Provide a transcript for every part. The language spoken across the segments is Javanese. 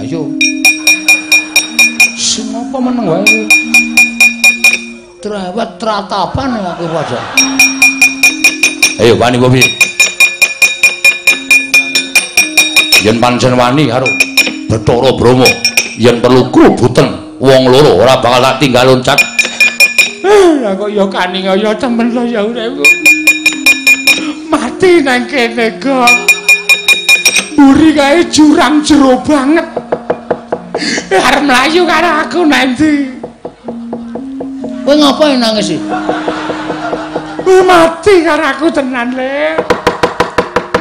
Ayo. Sing apa meneng wae. Trewet tratapan aku padha. Ayo wani wae. Yen pancen wani karo Bathara Brahma, yen perlu krubuten wong loro ora bakal tak tinggal loncat. Lah kok ya kaningaya temen lho ya uripku. Mati nang kene kok. Buri kae jurang jero banget. Arep mlayu karo aku nanti. Kowe ngapain nangis iki? Kowe mati karo aku tenan, Le.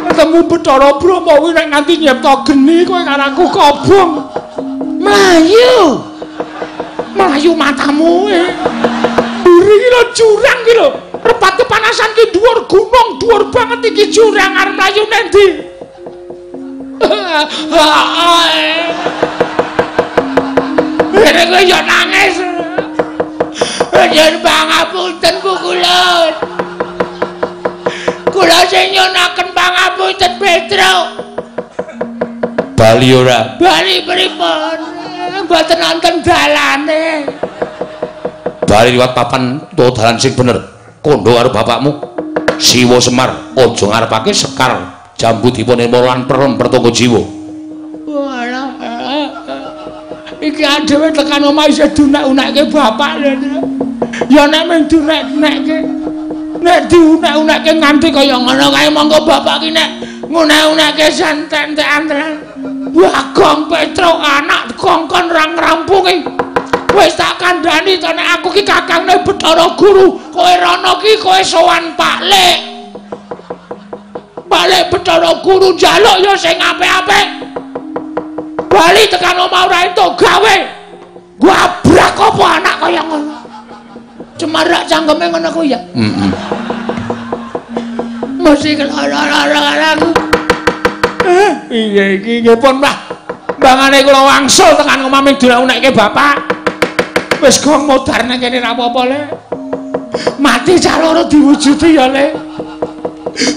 Ketemu Bathara Brahma kuwi nek nganti nyipta geni kowe karo aku kobong. Mlayu. Mlayu matamu. Eh. Buri iki lho jurang iki lho. Repat kepanasan ki dhuwur gunung, dhuwur banget iki jurang arep mlayu nang Ini gue ya nangis. Yen pangapunten ku kula. Kula sing nyonaken pangapunten Petro. Bali ora. Bali pripun? Mboten wonten dalane. Bali liwat papan to dalan sing bener. Kondo karo bapakmu. Siwa Semar aja ngarepake sekar jambu dipun ilmu lan perem pertunggu jiwa. Walah. Iki dhewe tekan omah isih dunek-unekke bapak. Ya nek mung dunek-unekke. Nek diunek-unekke nganti kaya ngono kae monggo bapak ki nek ngunek-unekke santen-tekan tenan. Bagong Petro anak kongkon rang rampungi. Wis tak kandhani to nek aku ki kakangne Bathara Guru, kowe rono ki kowe sowan Pak Lek. Pak Lek Bathara Guru njaluk ya sing apik-apik. Bali tekan omah ora entuk gawe. Gua abrak apa anak kaya ngono. Cemarak cangkeme ngono ku ya. Heeh. Mesti kelara-lara aku. Eh, iya iki nggih pun Mbah. Mbangane kula wangsul tekan omah ming diunekke bapak. Wis gong modar nang kene ra apa-apa le. Mati caloro diwujudi ya le.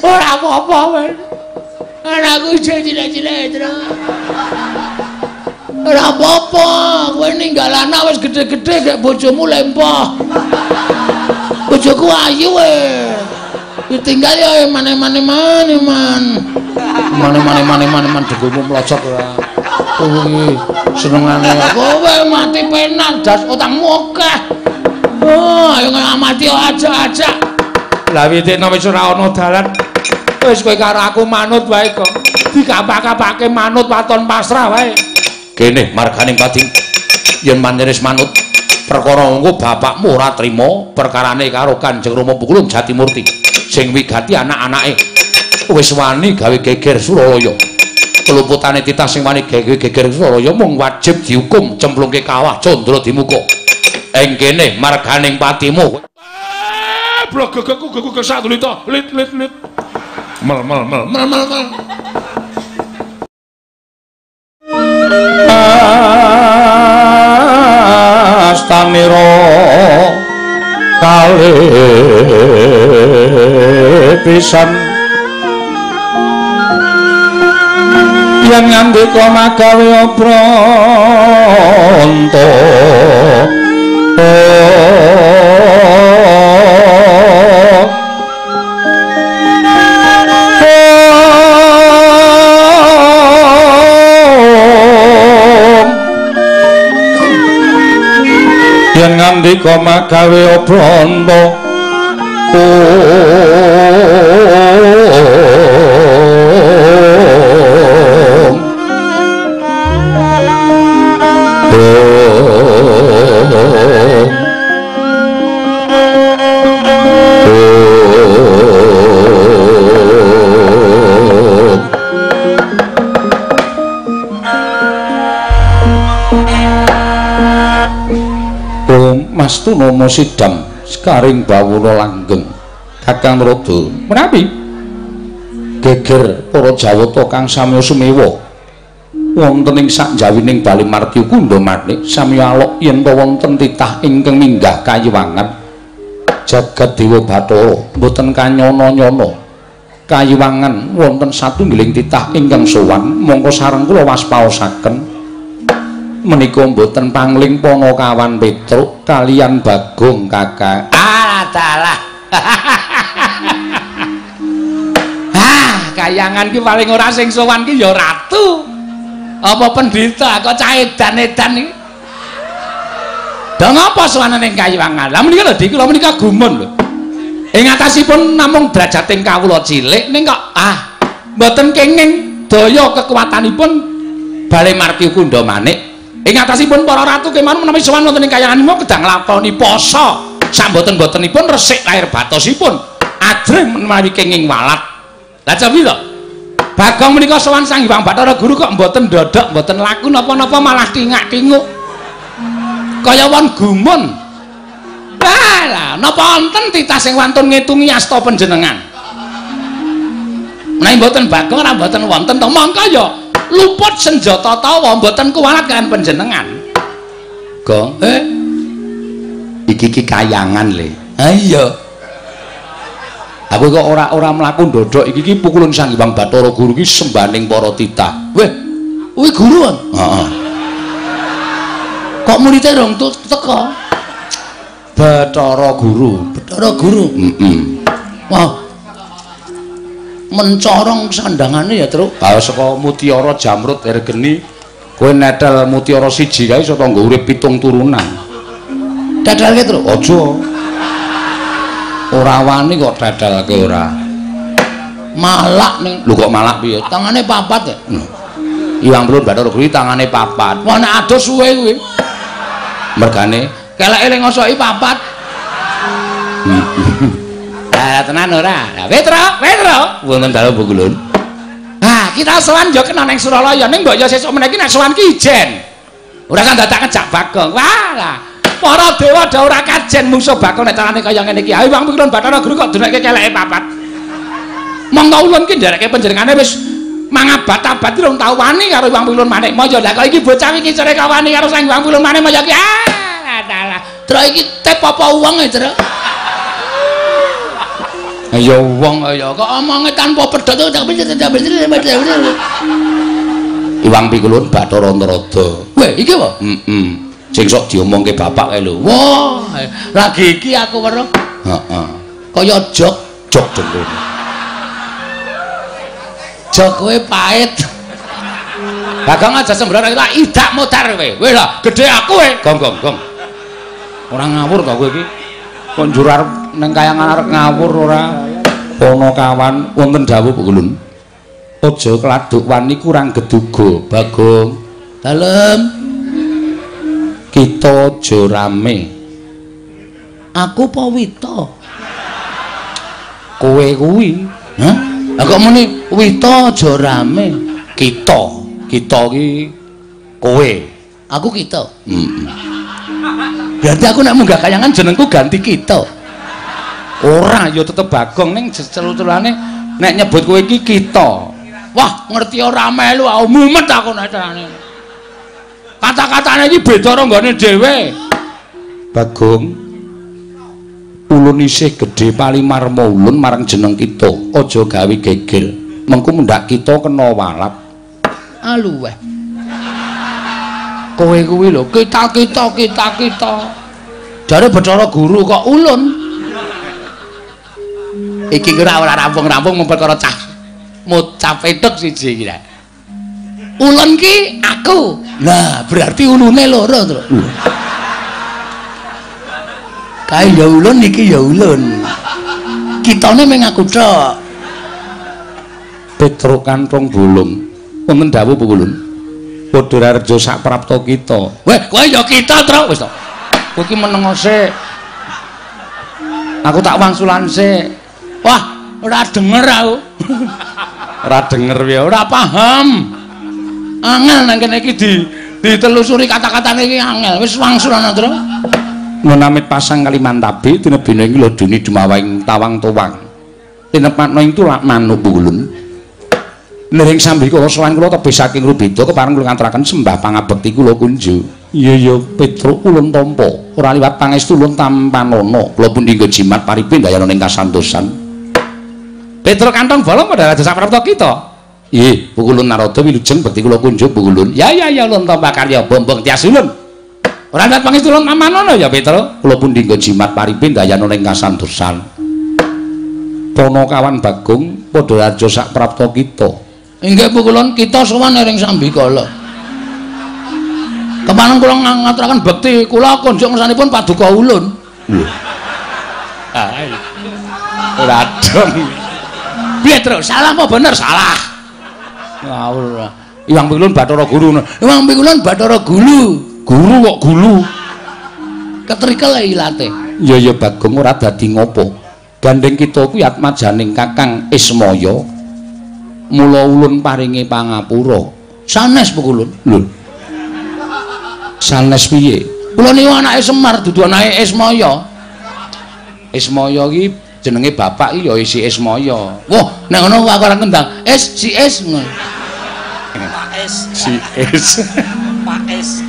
Ora apa-apa wis. Anakku cilik-cilik terus. Ora apa-apa, kowe ninggal anak wis gedhe-gedhe gek bojomu lempoh. Bojoku ayu e. Ditinggal ya mane-mane mane man. Mane-mane mane-mane man degumu mlocok ora. Kuwi senengane kowe mati penak das utangmu akeh. Oh, ayo ngamati aja-aja. Lah witekno wis ora ana dalan. Wis kowe karo aku manut wae kok. Dikapak-kapake manut waton pasrah wae. Kene marganing pati yen manjenis manut perkara engko bapakmu ora trima perkarane karo Kanjeng Rama Pukulung Jatimurti sing wigati anak-anake wis wani gawe geger Suralaya keluputane titah sing wani gawe geger Suralaya mung wajib dihukum cemplungke kawah candra dimuka ing kene marganing patimu blok gegekku gegek sak lito. Lit lit lit. Mel mel mel mel mel mel. astamira kali pisan yang ngandika magawe pronto yen ngandika magawe pronto Mas Tunomo Sidam sekaring bawuna langgeng Kakang Rada. Menawi geger para Jawata kang samya sumewa. Wonten ing sakjawining Bali Martya Kunda Manik samya alok yen wonten titah ingkang minggah kayiwangan. Jagat Dewa Bathara mboten kanyana-nyana. Kayuwangan wonten satunggiling titah ingkang sowan mongko sareng kula waspaosaken menika mboten pangling ponokawan Petruk kalian Bagong kakak. Ah dalah ah kayangan ki paling ora sing sowan ki ya ratu. Apa pendeta kok cah edan-edan iki? Dong apa sowanan ing kayuwangan lah menika lho dik kula menika gumun lho. Ing atasipun namung derajating kawula cilik ning kok ah mboten kenging daya kekuatanipun bale marti kundha manik ing atasipun para ratu kemawon menawi sowan wonten ing kayanganipun kedang nglakoni poso. Samboten-botenipun resik lahir batosipun. Ajrih menawi kenging walat. Lah cobi to Bagong menika sowan Sang Hyang Bathara Guru kok mboten ndodok mboten laku napa-napa malah tingak-tinguk kaya wong gumun. Lah, napa wonten titah sing wantun ngitungi asta panjenengan? Menawi mboten Bagong ora mboten wonten to, mangka ya luput senjata tawa mboten kuwalat kan panjenengan. Gong Eh, iki ki kayangan le ha iya. aku kok ora ora mlaku ndodok iki ki pukulan Sang Hyang Bathara Guru ki sembaning para titah Weh, kuwi guru kan? heeh Kok muridé rong tu- teko? Bathara Guru Bathara Guru. heeh Wah. Mencorong sandangane ya, Truk. Kalau saka Mutiara Jamrut Ergeni kowe netel Mutiara siji kae iso tanggo urip pitung turunan Dadalke, Truk. aja ora wani kok dadalke ora Malak ning lho kok malak piye tangane papat ya. Iwang Belun Bathara Guru tangane papat Wah nek adoh suwe kuwi. mergane Keleke ling ngosoki papat. Lah tenan ora? Lah Petro, Petro. wonten dalu Bugulun Nah, kita sowan yo kena ning Suralaya ning mbok yo sesuk meniki nek sowan ki ijen. Ora kan dadak kejak Bagong. Wah lah. Para dewa dah ora kajen musuh Bagong nek carane kaya ngene iki. Ayo Wang Pikulun Bathara Guru kok dunekke keleke papat. Monggo ulun ki ndereke panjenengane wis mangabat-abat rong tau wani karo Wang Pikulun Manik Moyo. Lah kok iki bocah iki cere kawani karo Sang Wang Pikulun Manik Moyo ki. Ah, dalah. Tro iki tep apa uang e, Tro? Ya wong Ya kok omonge tanpa pedhot bener tak bener bener. Iwang Pikulun Bathara Narada Weh, iki apa? heeh sing sok diomongke bapak kae lho Wah, lagi iki aku weruh heeh kaya jok, jok dengkul jok kowe pahit. Bagong aja sembrono tak idak mutar kowe. Weh lah, gedhe aku kowe. gong gong gong ora ngawur kok kowe iki kok njur arep ning kayangan arep ngawur ora. Ana kawan wonten dawuh Pikulun aja kladuk wani kurang geduga Bagong. Dalem, kita aja rame. Aku pawita. kowe kuwi. Hah? Lah kok muni wita aja rame. kita. Kita ki kowe. Aku kita. heeh Berarti aku nek munggah kayangan jenengku ganti kita. ora ya tetep Bagong ning celuculane nek nyebut kowe iki kita Wah, ngerti ora melu aku mumet aku nek carane. Kata-katane iki karo nggone dhewe. Bagong ulun isih gedhe palimarma ulun marang jeneng kita aja gawe geger mengko mendak kita kena walap Aluweh. Kowe kuwi lho, kita-kita kita-kita. Jare Bathara Guru kok ulun. Iki ora ora rampung-rampung mung perkara cah. Mucap petuk siji iki. Ulun ki aku. Nah, berarti ulune loro, Tru. Kae ya ulun iki ya ulun. Kitane mung aku tok. Petro kantong bolong wonten dawuh pukulun padha rejo sak prapta kita Weh, kowe ya kita, Tru. Wis to. kowe iki menengo sik aku tak wangsulan sik Wah, ora denger aku. ora denger piye ora paham. Angel nang kene iki di ditelusuri kata-katane iki angel. Wis wangsulan, Tru. menamit pasang Kalimantabe tinebine iki lho duni dumawing tawang towang tinepatno ing tulak manuk pukulun Nering sambi kula sowan kula tebih saking Rubeda kepareng kula ngaturaken sembah pangabekti kula kunju. Iya ya Petruk ulun tampa, ora liwat pangestu ulun tampanana. Kula pun dinggo jimat paripin dayana ing kasantosan. Petro kantong bolong pada raja saprapto kita. Iya, pukulun narodo wilujeng bekti kula kunjuk pukulun. Ya ya ya ulun tompa karya bombong tias ulun. Ora ndat pangis ulun amanono ya Petro. Kula pun dinggo jimat paripin dayana ning kasantosan. Pono kawan Bagong padha raja saprapto kita. Inggih pukulun kita sowan ring Sambikala. Kemarin kula ngaturaken bekti kula kunjuk ngersanipun paduka ulun. Lho. Ah. Ora dong. Piye terus? Salah apa bener? Salah. Ngawur. Iwang Pikulun Bathara Guru. Iwang Pikulun Bathara Gulu. Guru kok gulu. Ketrikel ilate. Ya ya Bagong ora dadi ngopo. Gandeng kita kuwi atmajaning Kakang Ismaya. Mula ulun paringi pangapura. Sanes Pikulun. Lho. Sanes piye? Kula niku anake Semar dudu anake Ismaya. Ismaya ki jenenge bapak iki ya isi Ismaya. Wah, nek ngono aku ora kendang. Es si es ngono. Pak Es. Si es. Pak Es.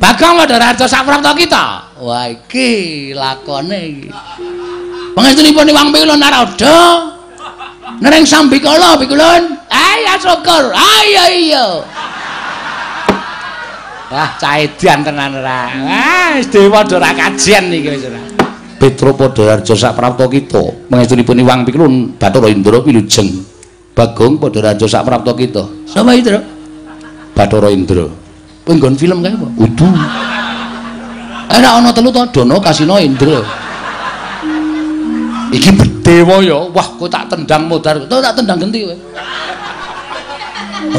Bagong Madararja saprapta kita. Wah, iki lakone iki. Pangestunipun Iwang Pikulun Narada. Nering Sambikala Pikulun. Ayo syukur. Ayo iya. Wah, cah edan tenan ora. Wah, wis dewa ora kajian iki wis ora. Petro Padharjo saprapta kita pangestunipun Iwang Pikulun Bathara Indra wilujeng Bagong Padharjo saprapta kita Sapa itu? Bathara Indra Penggon film kae apa? udu Enak ana telu to Dono Kasino Indra. Iki bedewa ya Wah, kok tak tendang modar. Tuh tak tendang genti kowe.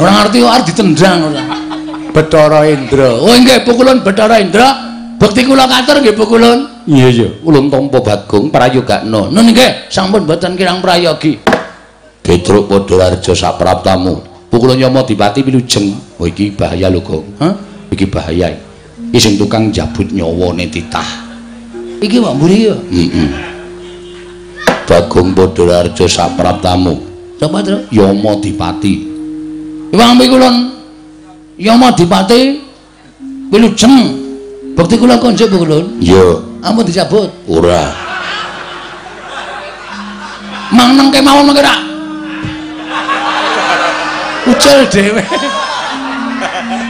Ora ngerti kok arep ditendang ora. Bathara Indra. Oh nggih pukulan Bathara Indra. Bekti kula katur nggih pukulan. iya iya ulun tampa Bagong prayogakna Nun nggih sampun boten kirang prayogi. Petro Padharjo sapraptamu pukulan Yama Dipati wilujeng oh iki bahaya lho Gong Hah? iki bahaya iki sing tukang jabut nyawane titah Iki Mburi ya. heeh Bagong Padharjo sapraptamu Sapa, Tru? Yama Dipati Iwang pikulun Yama Dipati wilujeng. Bekti kula konjuk pukulun. iya Ampun dicabut. ora Mang neng kemawon mengke rak. Ucul dhewe.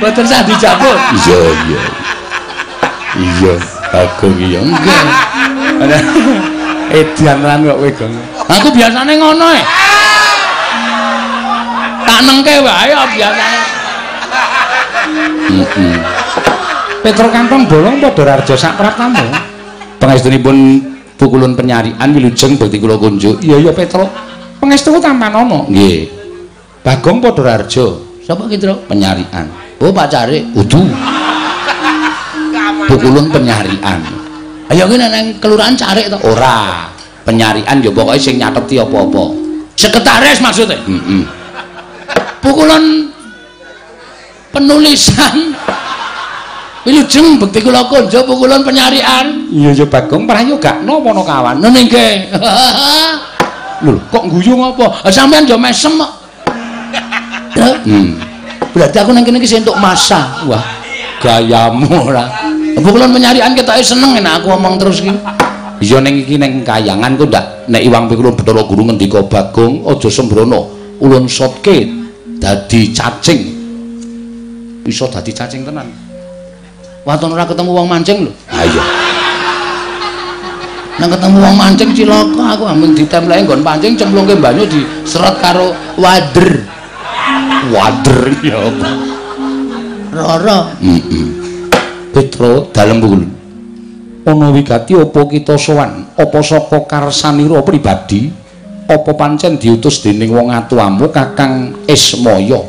Boten sah dicabut. iya iya iya Bagong iya Nggih. edan lan kok kowe Gong Aku biasane ngono e. Tak nengke wae ya biasane. Petro Kantong bolong padha raja sapraptamu. Pangestunipun pukulun penyarian wilujeng bekti kula kunjuk. Iya ya Petro. Pangestu tampan ana. Nggih. Bagong padha raja Sapa ki, Tru? penyarian. Oh, Pak Carik. Udu. Pukulun penyarian. Ayo ki nang kelurahan Carik to. Ora. Penyarian ya pokoke sing nyateti apa-apa. Sekretaris maksudnya. Heeh. Pukulan penulisan Wilujeng bekti kula konjo pukulan penyarian. Iya ya Bagong prayogakna apa kawan. Nun nggih. Lho, kok guyu ngopo? Ah, Sampeyan yo mesem kok. Hmm. Berarti aku nang kene iki entuk masa. Wah, gayamu ora. Pukulan penyarian ketoke seneng enak aku ngomong terus ki. Iya ning iki ning kayangan ku ndak nek Iwang Pikulun Bathara Guru ngendika Bagong aja sembrono. Ulun sotke dadi cacing. Iso dadi cacing tenan. Waton ora ketemu wong mancing lho. Ha iya. Nang ketemu wong mancing cilaka aku ambeng ditempleki nggon pancing cemplungke banyu diseret karo wader. Wader ya apa? Rara. Heeh. Dalem pukul. Ana wigati apa kita sowan? Apa saka karsanira pribadi? Apa pancen diutus dening wong atuamu Kakang Ismaya?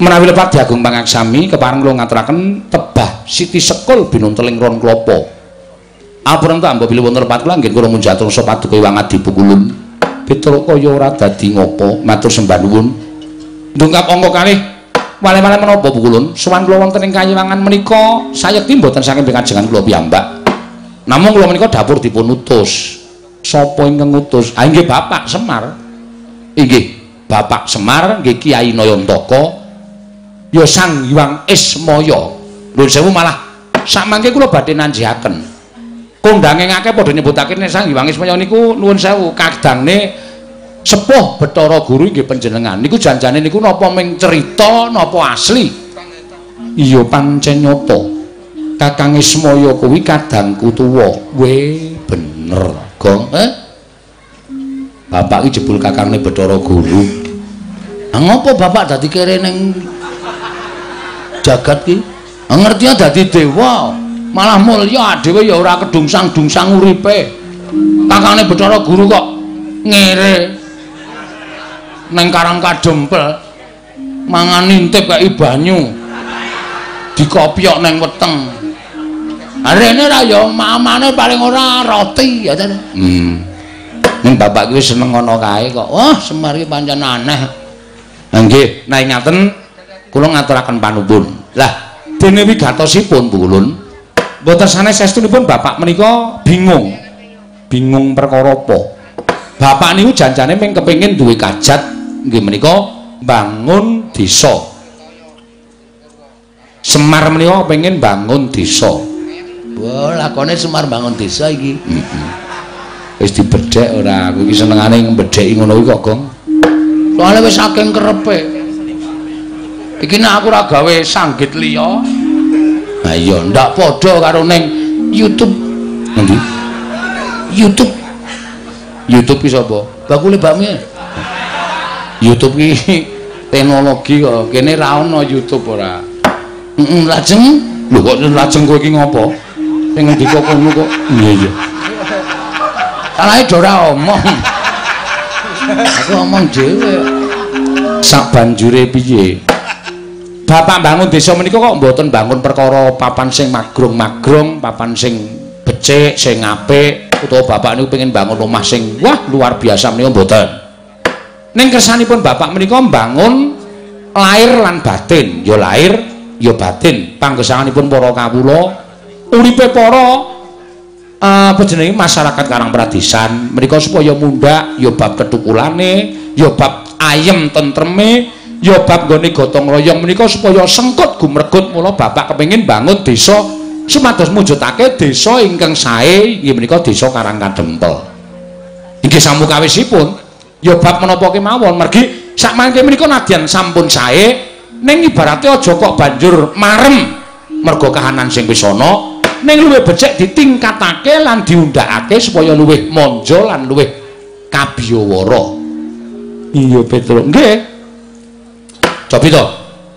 Menawi lepat diagung pangaksami kepareng kula ngaturaken tebah Siti Sekul binunteling ron klapa. Apuran tak mbok bilih wonten lepat kula nggih kula munjatur sapa paduka Iwang Adipukulun. Petro kaya ora dadi ngopo, matur sembah nuwun. Ndungkap angka kalih wale-wale menapa pukulun sowan kula wonten ing kayiwangan menika sayekti mboten saking pikajengan kula piyambak. Namung kula menika dapur dipun utus. Sapa ingkang ngutus ah inggih Bapak Semar. Inggih Bapak Semar nggih Kiai Nayantaka. Ya Sang Hyang Ismaya nuwun sewu malah sak mangke kula badhe nanjihaken. Kondange ngake padha nyebutake sang Hyang Ismaya niku nuwun sewu kadangne sepuh Bathara Guru nggih panjenengan. Niku janjane niku napa ming cerita napa asli? Iya pancen nyata Kakang Ismaya kuwi kadangku tuwa. We bener gong eh? Bapak iki jebul kakangne Bathara Guru. Ngopo bapak dadi kere ning jagat ki? Ngerti dadi dewa, malah mulya dhewe ya ora kedungsang-dungsang uripe. Kakane Bathara Guru kok ngere ning Karang Kadempel mangan intip kaya banyu. Dikopyok ning weteng. Arene ra ya mamane paling ora roti ya ta. Hmm. Ning bapak kuwi seneng ngono kae kok. Wah, Semar iki pancen aneh. Nggih, nah ngaten kula ngaturaken panuwun. Lah, dene wigatosipun Bu Kulun, mboten sanes estunipun bapak menika bingung. Bingung perkara apa? Bapak niku janjane mung kepengin duwe kajat nggih menika bangun desa. Semar menika pengen bangun desa. Wah, lakone Semar bangun desa iki. Heeh. Wis dibedhek ora, aku iki senengane mbedheki ngono kuwi kok, Gong. Soale wis saking kerepe. Iki nek aku ora gawe sanggit liya. Ha iya, ndak padha karo ning YouTube. Endi? YouTube. YouTube iki sapa? Bakule bakmi. YouTube iki teknologi kok. Kene ra ono YouTube ora. Heeh, lajeng. Lho kok lajeng kowe iki ngopo? Sing ngendika kono kok. Iya iya. Salahe ora omong. aku ngomong dhewe sak banjure piye Bapak bangun desa menika kok mboten bangun perkara papan sing magrong-magrong, papan sing becik, sing apik, utawa bapak niku pengen bangun rumah sing wah luar biasa menika mboten. Ning kersanipun bapak menika bangun lahir lan batin, ya lahir ya batin. Panggesanganipun para kawula uripe para apa jenenge masyarakat Karang Pradesan mereka supaya mundhak ya bab ketukulane ya bab ayem tentreme ya bab gone gotong royong menika supaya sengkut gumregut mula bapak kepengin bangun desa sumados mujudake desa ingkang sae inggih menika desa Karang Kadempel inggih samukawisipun ya bab menapa kemawon mergi sak mangke menika nadyan sampun sae ning ibarate aja kok banjur marem mergo kahanan sing wis ana ning luwih becik ditingkatake lan diundhakake supaya luwih monjo lan luwih kabiyawara. Iya Petro. Nggih. Cobi to.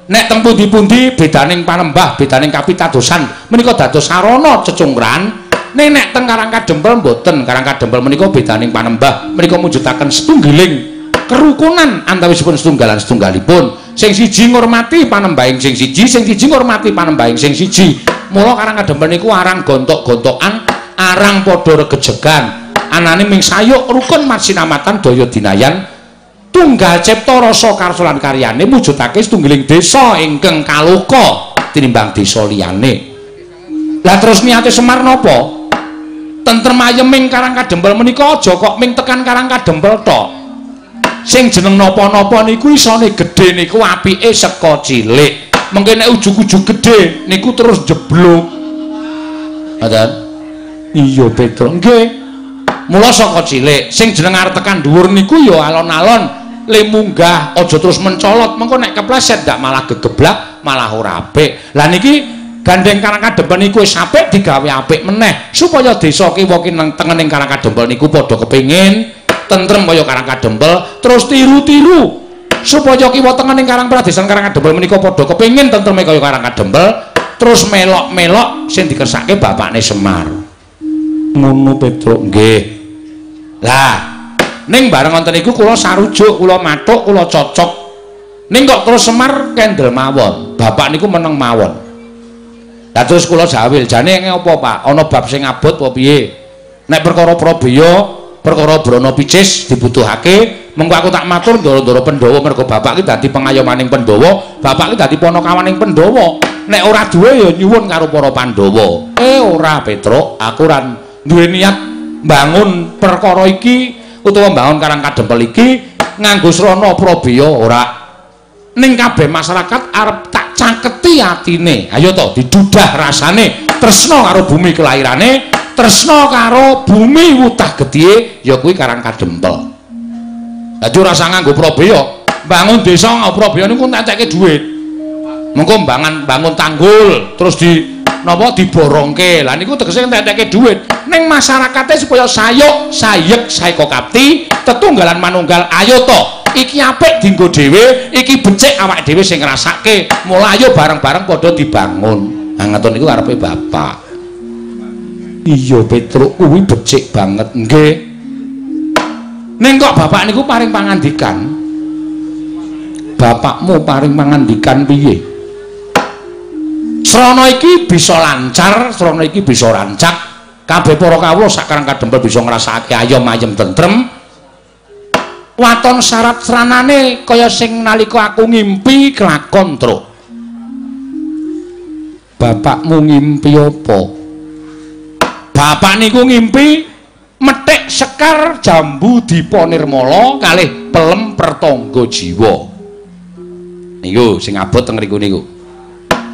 Nek teng pundi-pundi bedaning panembah, bedaning kapitadosan menika dados sarana cecungkran. Ning nek teng Karang Kadempel mboten. Karang Kadempel menika bedaning panembah, menika mujudaken setunggiling kerukunan antawisipun setunggalan setunggalipun. Sing siji ngurmati panembahing sing siji, sing siji ngurmati panembahing sing siji. Mula Karang Kadempel niku arang gontok-gontokan, arang padha regejegan. Anane ming sayuk rukun marsinamatan daya dinayan. Tunggal cipta rasa karsa lan karyane mujudake setunggiling desa ingkang kaloka tinimbang desa liyane. Lah terus niate Semar napa? Tentrem ayeming Karang Kadempel menika aja kok ming tekan Karang Kadempel tok. Sing jeneng napa-napa niku isone gedhe niku apike saka cilik. Mengke nek ujug-ujug gedhe niku terus jeblok. Ngoten. Iya, Petro. Nggih. Mula saka cilik sing jeneng arep tekan dhuwur niku ya alon-alon le munggah aja terus mencolot mengko nek kepleset ndak malah gegeblak malah ora apik lah niki gandeng karang kadempel niku wis apik digawe apik meneh. Supaya desa kiwa ki nang tengening karang kadempel niku padha kepengin tentrem kaya karang kadempel terus tiru-tiru. Supaya kiwa tengening karang pradesan karang kadempel menika padha kepengin tentreme kaya karang kadempel terus melok-melok sing dikersake bapakne Semar. Ngono Petro nggih. Lah ning bareng wonten iku kula sarujuk kula matuk kula cocok. Ning kok terus Semar kendel mawon bapak niku meneng mawon lah terus kula jawil jane apa Pak? Ana bab sing abot apa piye? Nek perkara Prabeya perkara Brana Picis dibutuhake mengko aku tak matur ndoro-ndoro Pandhawa mergo bapak ki dadi pengayomaning Pandhawa bapak ki dadi panakawaning Pandhawa. Nek ora duwe ya nyuwun karo para Pandhawa. Eh ora Petruk aku ora duwe niat bangun perkara iki utawa mbangun karang kadempel iki nganggo srana prabeya ora. Ning kabeh masyarakat arep tak cangketi atine ayo to didudah rasane tresno karo bumi kelahirane tresna karo bumi wutah gedhe ya kuwi Karang Kadempel. Dadi ora usah nganggo Prabeya. Bangun desa nganggo Prabeya niku entekake dhuwit. Mengko bangun bangun tanggul terus di napa diborongke. Lah niku tegese entekake dhuwit. Ning masyarakate supaya sayuk, sayek, saeka kapti, tetunggalan manunggal ayo to. Iki apik dienggo dhewe, iki becik awake dhewe sing ngrasake. Mula ayo bareng-bareng padha dibangun. Nah ngoten niku karepe bapak. Iya Petruk kuwi becik banget. Nggih. Ning kok bapak niku paring pangandikan? Bapakmu paring pangandikan piye? Srana iki bisa lancar, srana iki bisa rancak. Kabeh para kawula sakarang kadempel bisa ngrasakake ayom ayem tentrem. Waton syarat sranane kaya sing nalika aku ngimpi kelakon, Truk. Bapakmu ngimpi apa? Bapak niku ngimpi metik sekar jambu dipa nirmala kalih pelem pertangga jiwa. Niku sing abot teng mriku niku.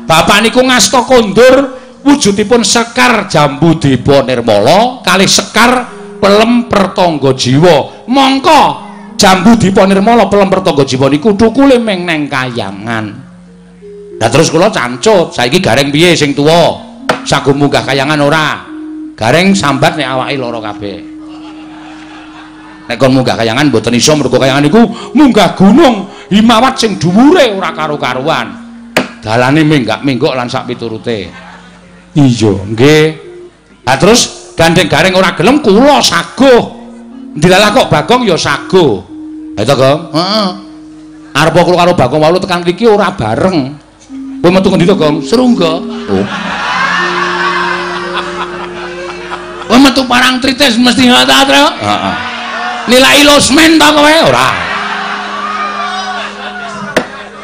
Bapak niku ngasta kondur wujudipun sekar jambu dipa nirmala kalih sekar pelem pertangga jiwa. Mongko jambu dipa nirmala pelem pertangga jiwa niku thukule ming neng kayangan. Lah terus kula cancut, saiki gareng piye sing tuwa? Sagu munggah kayangan ora? Gareng sambat nek awake lara kabeh. Nek kon munggah kayangan mboten iso mergo kayangan niku munggah gunung himawat sing dhuwure ora karo-karuan. Dalane minggak-minggok lan sak piturute. Iya, nggih. Lah terus gandeng gareng ora gelem kula saguh. Ndilalah kok Bagong ya saguh. Itu, Gong? Heeh. Arep kula karo Bagong walu tekan mriki ora bareng. Kowe metu ngendi to, Gong? Serungga. Oh. Kowe metu parang tritis mesti ngono ta? Heeh. Nilai losmen ta kowe? Ora.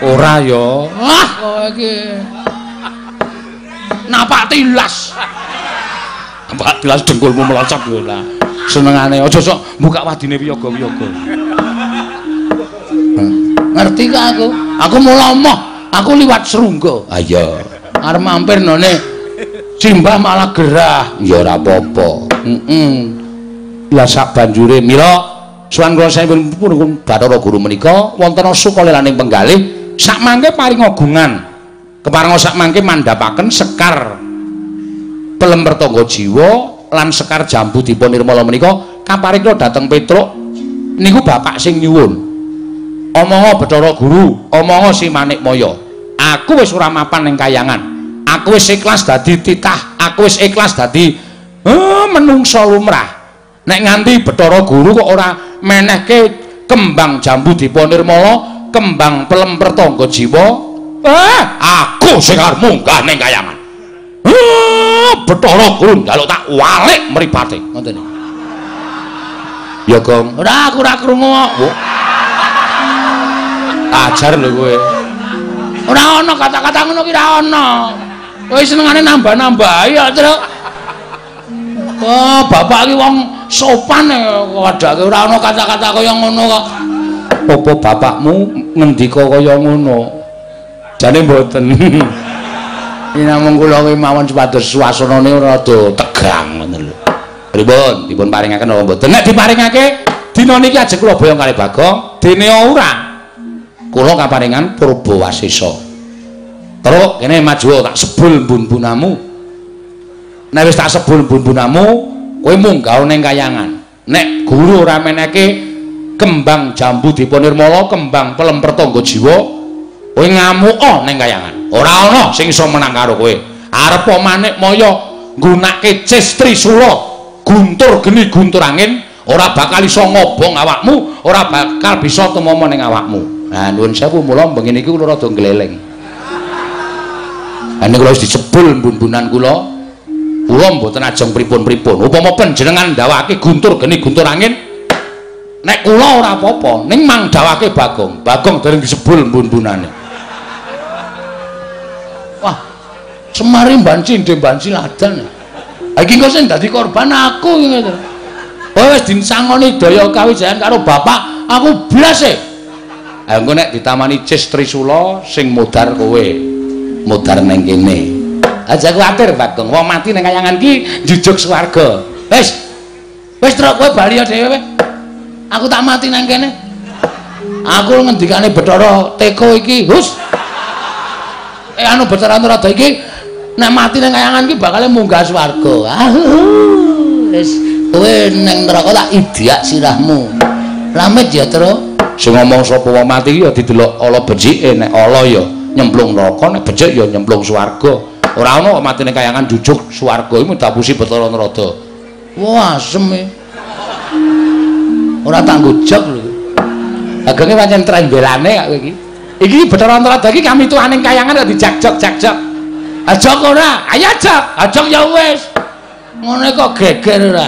Ora ya. Ah, kowe iki. Napak tilas. Napak tilas dengkulmu melocot yo lah. Senengane aja sok buka wadine wiyaga-wiyaga. Ngerti kok aku? Aku mula omah. Aku liwat serungga. Ah iya. Arep mampir none Simbah malah gerah. Ya ora apa-apa. Heeh. Lah sak banjure mila suwan kula sampun pun Bathara Guru menika wonten sukalening penggalih sak mangke paring ogungan. Keparenga sak mangke mandhapaken sekar pelem pertangga jiwa lan sekar jambu dipun nirmala menika kaparingna dhateng Petruk niku bapak sing nyuwun. Omonga Bathara Guru, omonga si Manik Maya. Aku wis ora mapan ning kayangan. aku wis ikhlas dadi titah aku wis ikhlas dadi eh, menungso lumrah. Nek nganti Bathara Guru kok ora menehke kembang jambu dipa nirmala kembang pelem pertangga jiwa eh aku sing arep munggah ning kayangan. Eh, Bathara Guru njaluk tak walik mripate. Ngoten. Ya Gong. Ora aku ora krungu kok ajar lho kowe ora ana kata-kata ngono ki ora ana Kowe senengane nambah-nambah ya, Truk. Oh, bapak iki wong sopan e wadake ora ana kata-kata kaya ngono kok. Apa bapakmu ngendika kaya ngono? Jane mboten. Ini namung kula kuwi mawon supados suasanane rada tegang ngoten lho. Pripun? Dipun paringaken apa mboten? Nek diparingake dina niki ajeng kula boyong kali Bagong, dene ora. Kula kaparingan Purba Wasisa. Terus kene maju tak sebul bun-bunamu. Nek wis tak sebul bun-bunamu, kowe munggah ning kayangan. Nek guru ora meneke kembang jambu dipunirmala, kembang pelem pertangga jiwa, kowe ngamuka ning kayangan. Ora ana sing iso menang karo kowe. Arep manik moyo nggunakake cis trisula, guntur geni guntur angin, ora bakal iso ngobong awakmu, ora bakal bisa tumomo ning awakmu. Nah, nuwun sewu mula bengi niki kula rada gleleng. Ini kalau disebul bun-bunan kula, kula mboten ajeng pripun-pripun. Upama panjenengan ndawake guntur geni guntur angin, nek kula ora apa-apa, ning mang dawake Bagong. Bagong dereng disebul bun-bunane. Wah, semari banci ndek banci ladan. Iki kok sing korban aku ngono. Oh wis dinsangoni daya kawijayan karo bapak, aku blas e. Ha engko nek ditamani Cis Trisula sing modar kowe. mudar neng kene Aja kuwatir, Bagong. Wong mati ning kayangan ki jujuk swarga. Wis. Wis truk kowe bali dhewe. Aku tak mati nang kene. Aku ngendikane Bathara Teko iki, hus. Eh anu Bathara Antarada iki nek mati ning kayangan ki bakal munggah swarga. Wis kowe ning neraka tak idiak sirahmu. Lamit ya, Tru. Sing ngomong sapa wong mati ya didelok ala becike nek ala ya nyemplung neraka nek becik ya nyemplung swarga. Ora ana kok mati ning kayangan jujuk swarga iku dapusi Bathara Antarada. Wah, asem e. Ora tak ngujog lho. Agenge pancen trembelane kok iki. Iki Bathara Antarada iki kami tuaning kayangan kok dijak-jok-jak-jok. Ajok ora? Ayo ajok. Ajok ya wis. Ngene kok geger ora.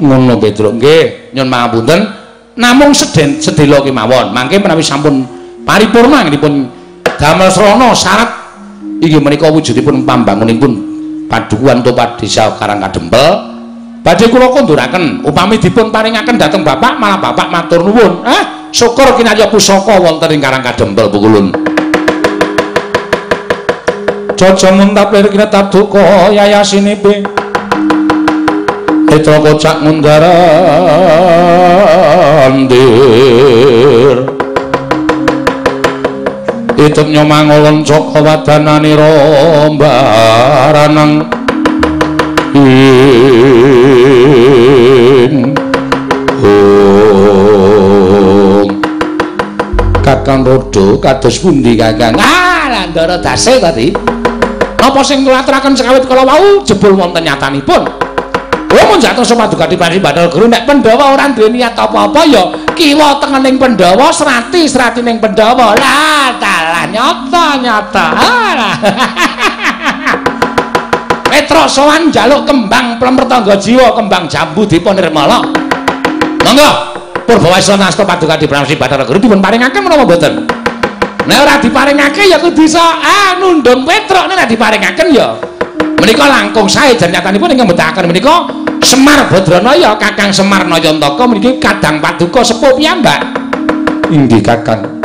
Ngono Petro. Nggih, nyun pangapunten. Namung seden sedelo kemawon. Mangke menawi sampun paripurna nggihipun damel srana syarat inggih menika wujudipun pambangunipun padukuhan topat desa Karangkadempel. Badhe kula konduraken upami dipun paringaken dhateng Bapak malah Bapak matur nuwun. Eh, syukur kinarya pusaka wonten ing Karangkadempel pukulun. Jaja muntaplir kinetap duka yayasinipe. Petra kocak mundarandir. Itup nyomangolon coko wadanani rombaranang. In Om. Kakang Rodo kados pundi Kakang? Ah landara dase tadi. Napa sing kula aturaken sekawit kala wau? Jebul wonten nyatanipun Oh mun jatuh sepaduka dipani badal guru nek Pandhawa ora duwe niat apa-apa ya kiwa tengening Pandhawa serati serati ning Pandhawa. Lah dalah nyata nyata. Petro sowan njaluk kembang plempertangga jiwa kembang jambu dipun nirmala. Monggo Purbawasa nasta paduka dipramsi Bathara Guru dipun paringaken menapa mboten? Nek ora diparingake ya kudu bisa ah nundung Petro nek diparingaken ya menika langkung sae jan nyatanipun ingkang mbetahaken menika Semar Badranaya Kakang Semar Nayantaka mriki kadang paduka sepuh piyambak. Inggih Kakang.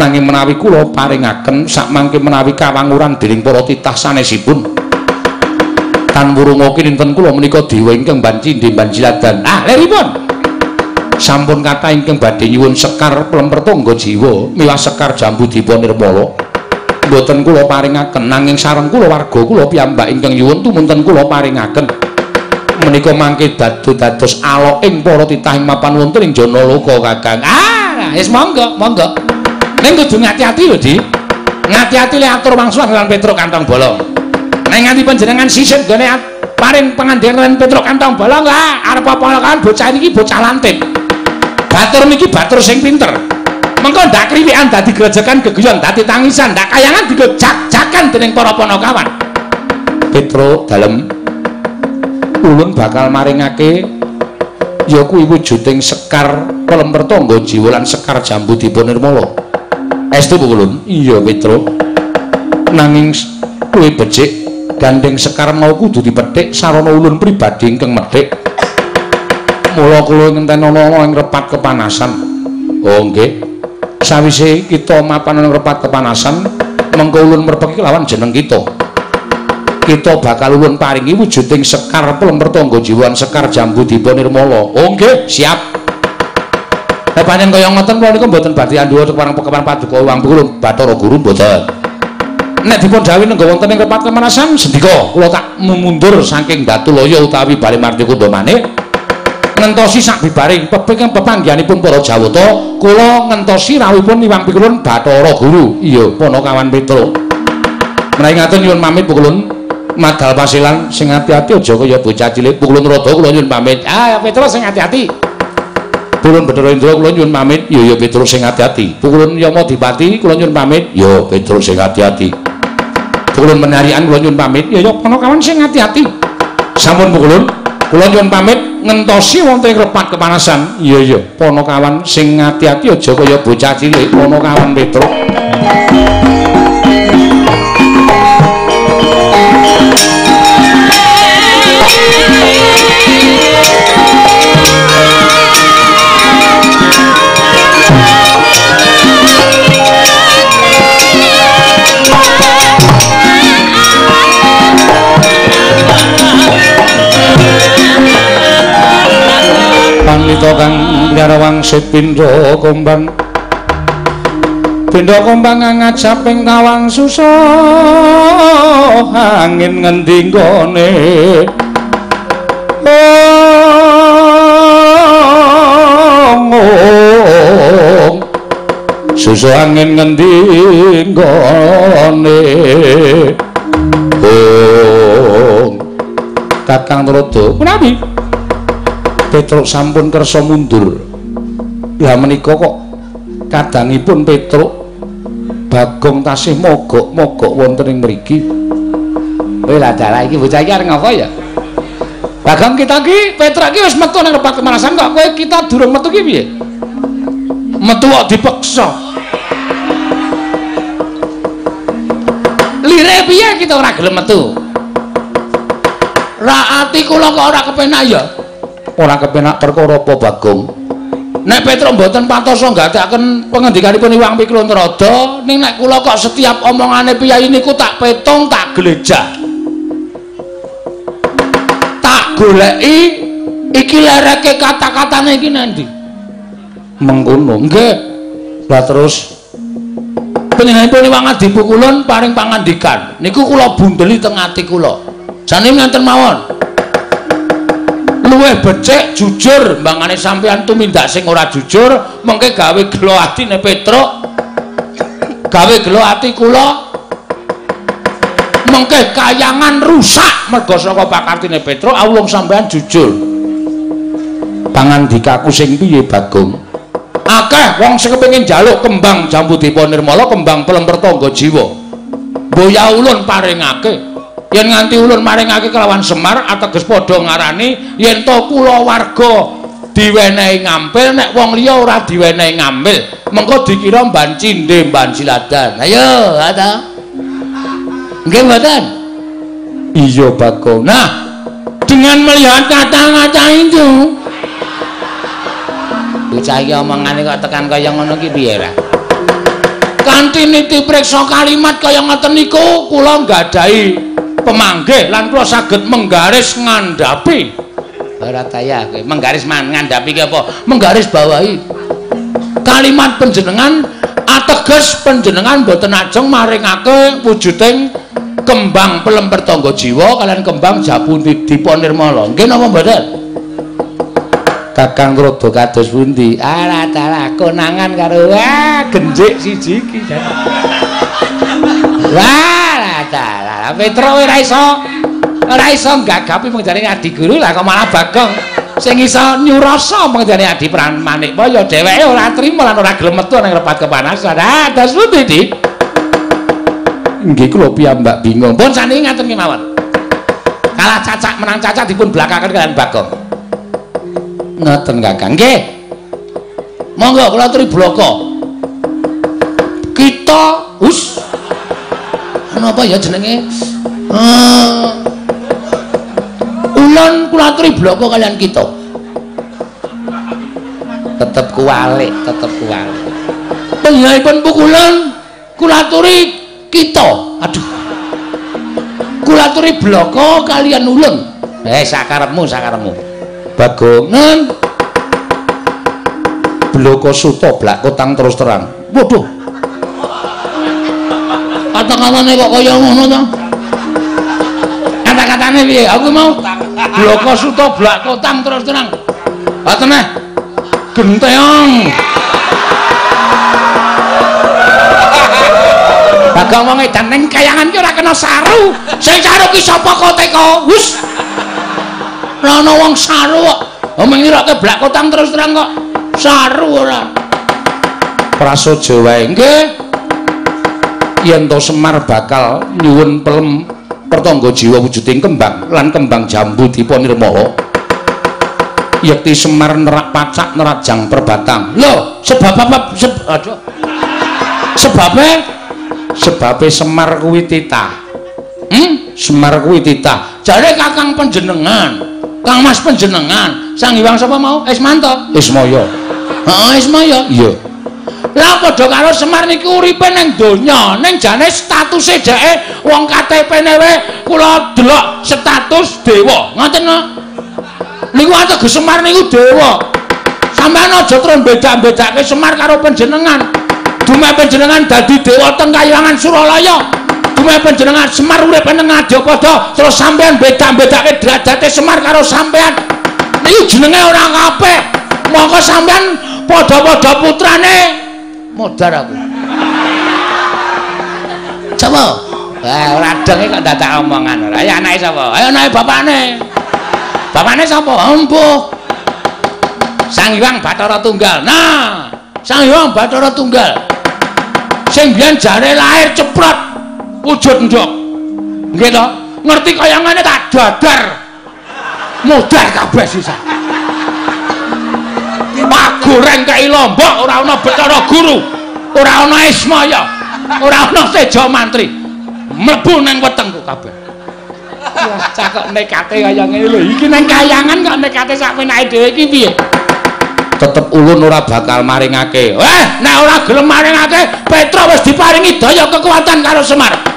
Nanging menawi kula paringaken sak mangke menawi kawanguran dening para titah sanesipun. Tan wurunga kinten kula menika dewa ingkang banci nggih banjiladan. Ah, leripun. Sampun kathah ingkang badhe nyuwun sekar plempertangga jiwa miwah sekar jambu dipa nirmala. Mboten kula paringaken nanging sareng kula warga kula piyambak ingkang nyuwun tumunten kula paringaken. Menika mangke dadu dados alok ing para titah ing mapan wonten ing jana loka kakang. Ah wis monggo monggo. Ning kudu ngati-ati lho di. Ngati-ati le atur wangsulan lan petruk kantong bolong ning nganti panjenengan sisih gone paring pangandhean lan petruk kantong bolong ah arep apa kan? Bocah iki bocah lantip batur niki batur sing pinter. Mengko ndak kriwikan dadi grejekan geguyon dadi tangisan ndak kayangan digojak-jakan dening para panakawan Petro dalem ulun bakal maringake ya kuwi wujuding sekar pelempertangga jiwa lan sekar jambu dipun nirmala estu ulun iya petro nanging kuwi becik gandeng sekar mau kudu dipethik sarana ulun pribadi ingkang medhik. Mula kula ngenten ana ing repat kepanasan. Oh nggih. Sawise kita mapan ing repat kepanasan mengko ulun merpeki lawan jeneng kita kita bakal ulun paringi wujuding sekar pelempertangga jiwan sekar jambu dipa nirmala. Oh nggih, siap. Nek panjen kaya ngoten kula niku mboten badhe andhuwa keparang pekepan paduka wang kula Bathara Guru mboten. Nek dipun dawuh nenggo wonten ing repat kemanasan sendika kula tak mundur saking Datulaya utawi Bali Martikunda maneh ngentosi sak bibaring peping pepanggihanipun para Jawata kula ngentosi rawuhipun Iwang Pikulun Bathara Guru. Iya, Panakawan Petro. Menawi ngaten nyuwun pamit Pikulun. Madal pasilan sing ati-ati aja kaya bocah cilik. Pukulun rada kula nyuwun pamit. Ah Petrus sing ati-ati pukulun Bathara Indra kula nyuwun pamit. Ya ya Petrus sing ati-ati pukulun Yama Dipati kula nyuwun pamit. Ya Petrus sing ati-ati pukulun Menarian kula nyuwun pamit. Ya ya ana kawan sing ati-ati sampun pukulun kula nyuwun pamit. Ngentosi wonten repat kepanasan. Iya iya pono kawan sing ati-ati aja kaya bocah cilik. Pono kawan kang biar wangsit pindo kumbang pindo kumbang ngangat saping tawang susah angin ngendinggone susu angin ngendi gone oh kakang trodo menawi? Petruk sampun kersa mundur. Lah menika kok kadangipun Petruk Bagong tasih mogok-mogok wonten ing mriki? Kowe lah dalah iki bocah iki arep ya? Bagong kita ki Petruk ki wis metu nang repat kemanasan kok. Kowe kita durung metu ki piye? Metu kok dipaksa piye kita ora gelem metu? Ra ati kula kok ora kepenak ya? Ora kepenak perkara apa Bagong nek Petruk mboten patosa nggadaken pengendikanipun Iwang Pikuluntrada ning nek kula kok setiap omongane piyai niku tak petung tak glejah tak goleki iki lereke kata-katane iki nanti mengkono. Nggih. Lah terus panjenenganipun Iwang Adipukulun paring pangandikan. Niku kula bundeli teng ati kula. Jane ngenten mawon. Luwih becik jujur mbangane sampeyan tumindak sing ora jujur mengke gawe gelo atine Petruk. Gawe gelo ati kula. Mengke kayangan rusak merga saka pakartine Petruk awung sampeyan jujur. Pangandikaku sing piye Bagong wong sing kepengin njaluk kembang jambu nirmala kembang pelemper tangga jiwa. Boya ulun paringake. Yen nganti ulun maringake kelawan Semar ateges padha ngarani yen to kula warga diwenehi ngampil nek wong liya ora diwenehi ngampil mengko dikira mban cinde mban siladan. Ayo ada nggih mboten? Iya bako nah dengan melihat kata-kata itu bocah iki omongane kok tekan kaya ngono ki piye ra? Kanthi niti priksa kalimat kaya ngoten niku kula nggadahi pemanggih lan kula saged menggaris ngandhapi ora taya menggaris ngandhapi ki apa? Menggaris bawahi. Kalimat panjenengan ateges panjenengan boten ajeng maringake wujuding kembang pelemper tangga jiwa kalian kembang jabu dipa nirmala nggih napa mboten Kakang Rodo kados pundi? Alah dalah konangan karo wah genjik siji iki. Wah, dalah Petro ora iso ora iso gagapi mengjane adi guru lah kok malah Bagong. Sing iso nyurasa mengjane adi peran manik. Ya dheweke ora trima lan ora gelem metu nang repat kepanasan. Ah das pundi Dik nggih kula piyambak bingung. Pun saniki ngaten kemawon kalah cacak menang cacak dipun belakaken kalian Bagong ngoten Kakang. Nggih. Monggo kula aturi bloko. Kita us. Napa ya jenenge? Uh, ulon kula aturi bloko kalian kita. Tetep kuwalik tetep kuwalik panjenenganipun pukulan kula aturi kita. Aduh. Kula aturi bloko kalian ulun. Eh sakarepmu sakarepmu bagongan. Bloko suto blak kotang terus terang. Waduh. Kata-katane kok kaya ngono to? Kata-katane piye? Aku mau. Bloko suto blak kotang terus terang. Ngoten eh? Genteong. Bagong wong edan ning kayangan ki ora kena saru. Sing saru ki sapa kok? Teko? Ora ana wong saru kok. Omong ngiroke blak kotang terus terang kok. Saru ora. Prasaja wae. Nggih. yen to Semar bakal nyuwun pelem pertangga jiwa wujuding kembang lan kembang jambu dipa nirmaha yekti Semar nerak pacak nerajang perbatang lho sebab apa seb aduh sebabe sebabe Semar kuwi titah hmm Semar kuwi titah jare kakang panjenengan Kang Mas panjenengan Sang Hyang sapa mau Ismanto Ismaya heeh Ismaya iya Lah padha karo Semar niku uripe ning donya, ning jane statuse dheke wong KTP-ne wae kula status dewa. Ngoten kok. Niku ateges Semar niku dewa. sampean aja terus beda-bedake Semar karo panjenengan. Dume panjenengan dadi dewa teng Kayangan Suralaya. Dume panjenengan Semar urip ning Ngadipada, terus sampean beda-bedake derajate Semar karo sampean. Iki jenenge ora kabeh. Monggo sampean padha-padha putrane modar aku. Coba. Wah, ora denge kok dadak omongan ora. Ya anake sapa? Ayo anake bapakne. Bapakne sapa? Empuh. Sang Hyang Bathara Tunggal. Nah, Sang Hyang Bathara Tunggal. Sing biyen jare lahir ceprot wujud ndok. Nggih to? Ngerti kayangane tak dadar. Modar kabeh sisa. Pak goreng kei lombok ora ana Bathara Guru. Ora ana Ismaya. Ora ana Teja Mantri. Mlebu ning wetengku kabeh. Wah, cakok nekate kaya ngene lho. Iki nang kayangan kok nekate sak penake dhewe iki piye? tetep ulun ora bakal maringake. Eh, nek ora gelem maringake, Petra wis diparingi daya kekuatan karo Semar.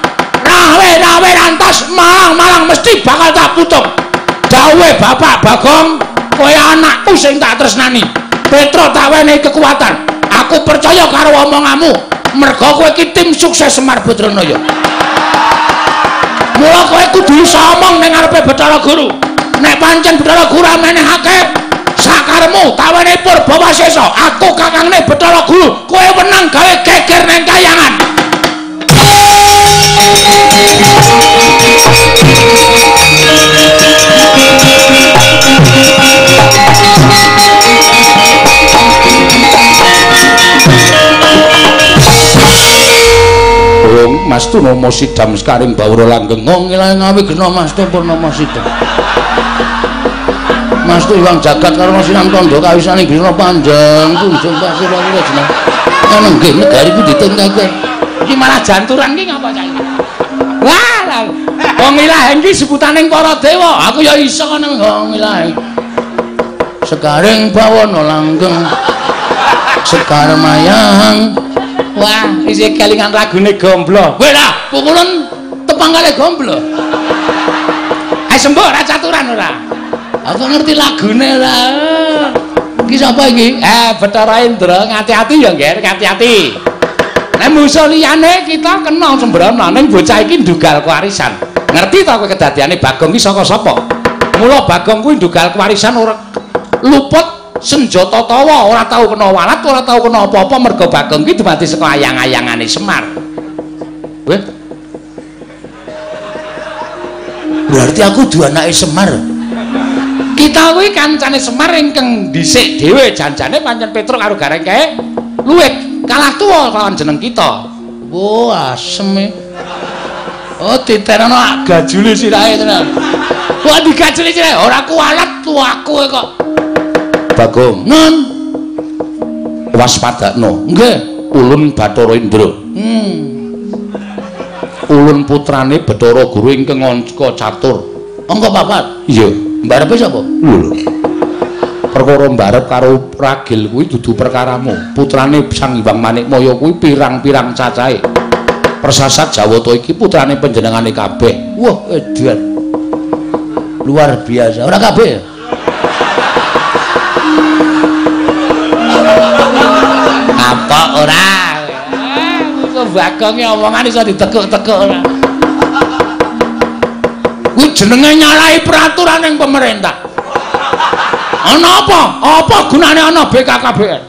Rawe rawe rantas malang malang mesti bakal tak putuk. Dawe Bapak Bagong, kowe anakku sing tak tresnani. Petra tak wenehi kekuatan. Aku percaya karo omonganmu. Mergo kowe iki tim sukses Semar Badranaya. Mula kowe kudu iso omong ning ngarepe Bathara Guru. Nek pancen Bathara Guru amenehake sakarmu tawene Purbawasesa, aku kakangne Bathara Guru, kowe wenang gawe geger ning kayangan. Mas Tunomo Sidam sekaring bawra langgeng ngilang ngawi gena Mas Tunomo Sidam. Mas tu Iwang Jagat karo Mas Tondo kawisaning Biro Panjang kunjung pasir wae jeneng. Ana nggih negari ku ditentake. Iki malah janturan ki ngapa cah iki? Wah, lah. Wong ilahe iki sebutaning para dewa. Aku ya iso ngono wong ilahe. Sekaring bawana langgeng. Sekar mayang. Wah, isih kelingan lagune Gomblo. Kowe lah pukulan tepang kali Gomblo. Ayo sembuh ora caturan ora. Aku ngerti lagune lah. Iki sapa iki? Eh, Bathara Indra, ngati-ati ya, Nger, ngati-ati. Nek musuh liyane kita kena sembrono ning bocah iki ndugal kewarisan. Ngerti ta kowe kedadiane Bagong iki saka sapa? Mula Bagong kuwi ndugal kewarisan ora luput senjata tawa, ora tau kena walat, ora tau kena apa-apa mergo Bagong iki dumadi saka ayang-ayangane Semar. Weh. Berarti aku dua anake Semar. Kita kuwi kancane Semar ingkang dhisik dhewe janjane pancen Petruk karo Gareng kae luwih kalah tuwa lawan jeneng kita. Oh, asem e. Oh, diterano gajule sirahe tenan. Wah, digajule sirahe ora kualat tuaku e kok. Bagong, nun. Waspadakno. Nggih. Ulun Bathara Indra. Hmm. Ulun putrane Bathara Guru ingkang angka catur. Angka papat. Iya. Mbarepe sapa? Lho. Perkara mbarep karo ragil kuwi dudu perkaramu. Putrane Sang Hyang Manikmaya kuwi pirang-pirang cacahe. Persasat Jawata iki putrane panjenengane kabeh. Wah, edan. Luar biasa. Ora kabeh. Apa ora? Musuh bagonge omongan iso ditekuk-tekuk ora. Kuwi jenenge nyalahi peraturan yang pemerintah. Ana apa? Apa gunane ana BKKBN?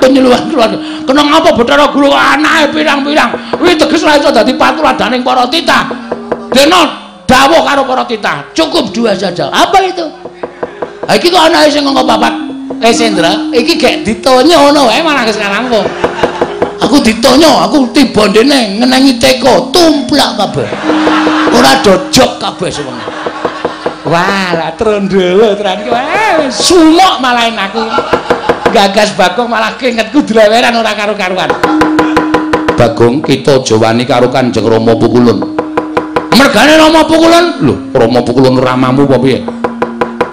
Penyuluhan keluarga. Kena ngapa Bathara Guru anake pirang-pirang. Kuwi teges ora iso dadi paturadaning para titah. Dene dawuh karo para titah, cukup dua saja. Apa itu? Ha iki kok anake sing nganggo papat. Eh Sendra, iki gek ditonyo ngono wae malah sekarang kok. Aku ditonyo, aku tiba dene ngenengi teko, tumplak kabeh. Ora dojok kabeh semono. Wah, lah trondolo tenan iki. Wah, sumuk malahin aku. Gagas Bagong malah keringetku dileweran ora karo-karuan. Bagong kita jawani karo Kanjeng Rama Pukulun. Mergane Rama Pukulun, Lho, Rama Pukulun ramamu apa piye?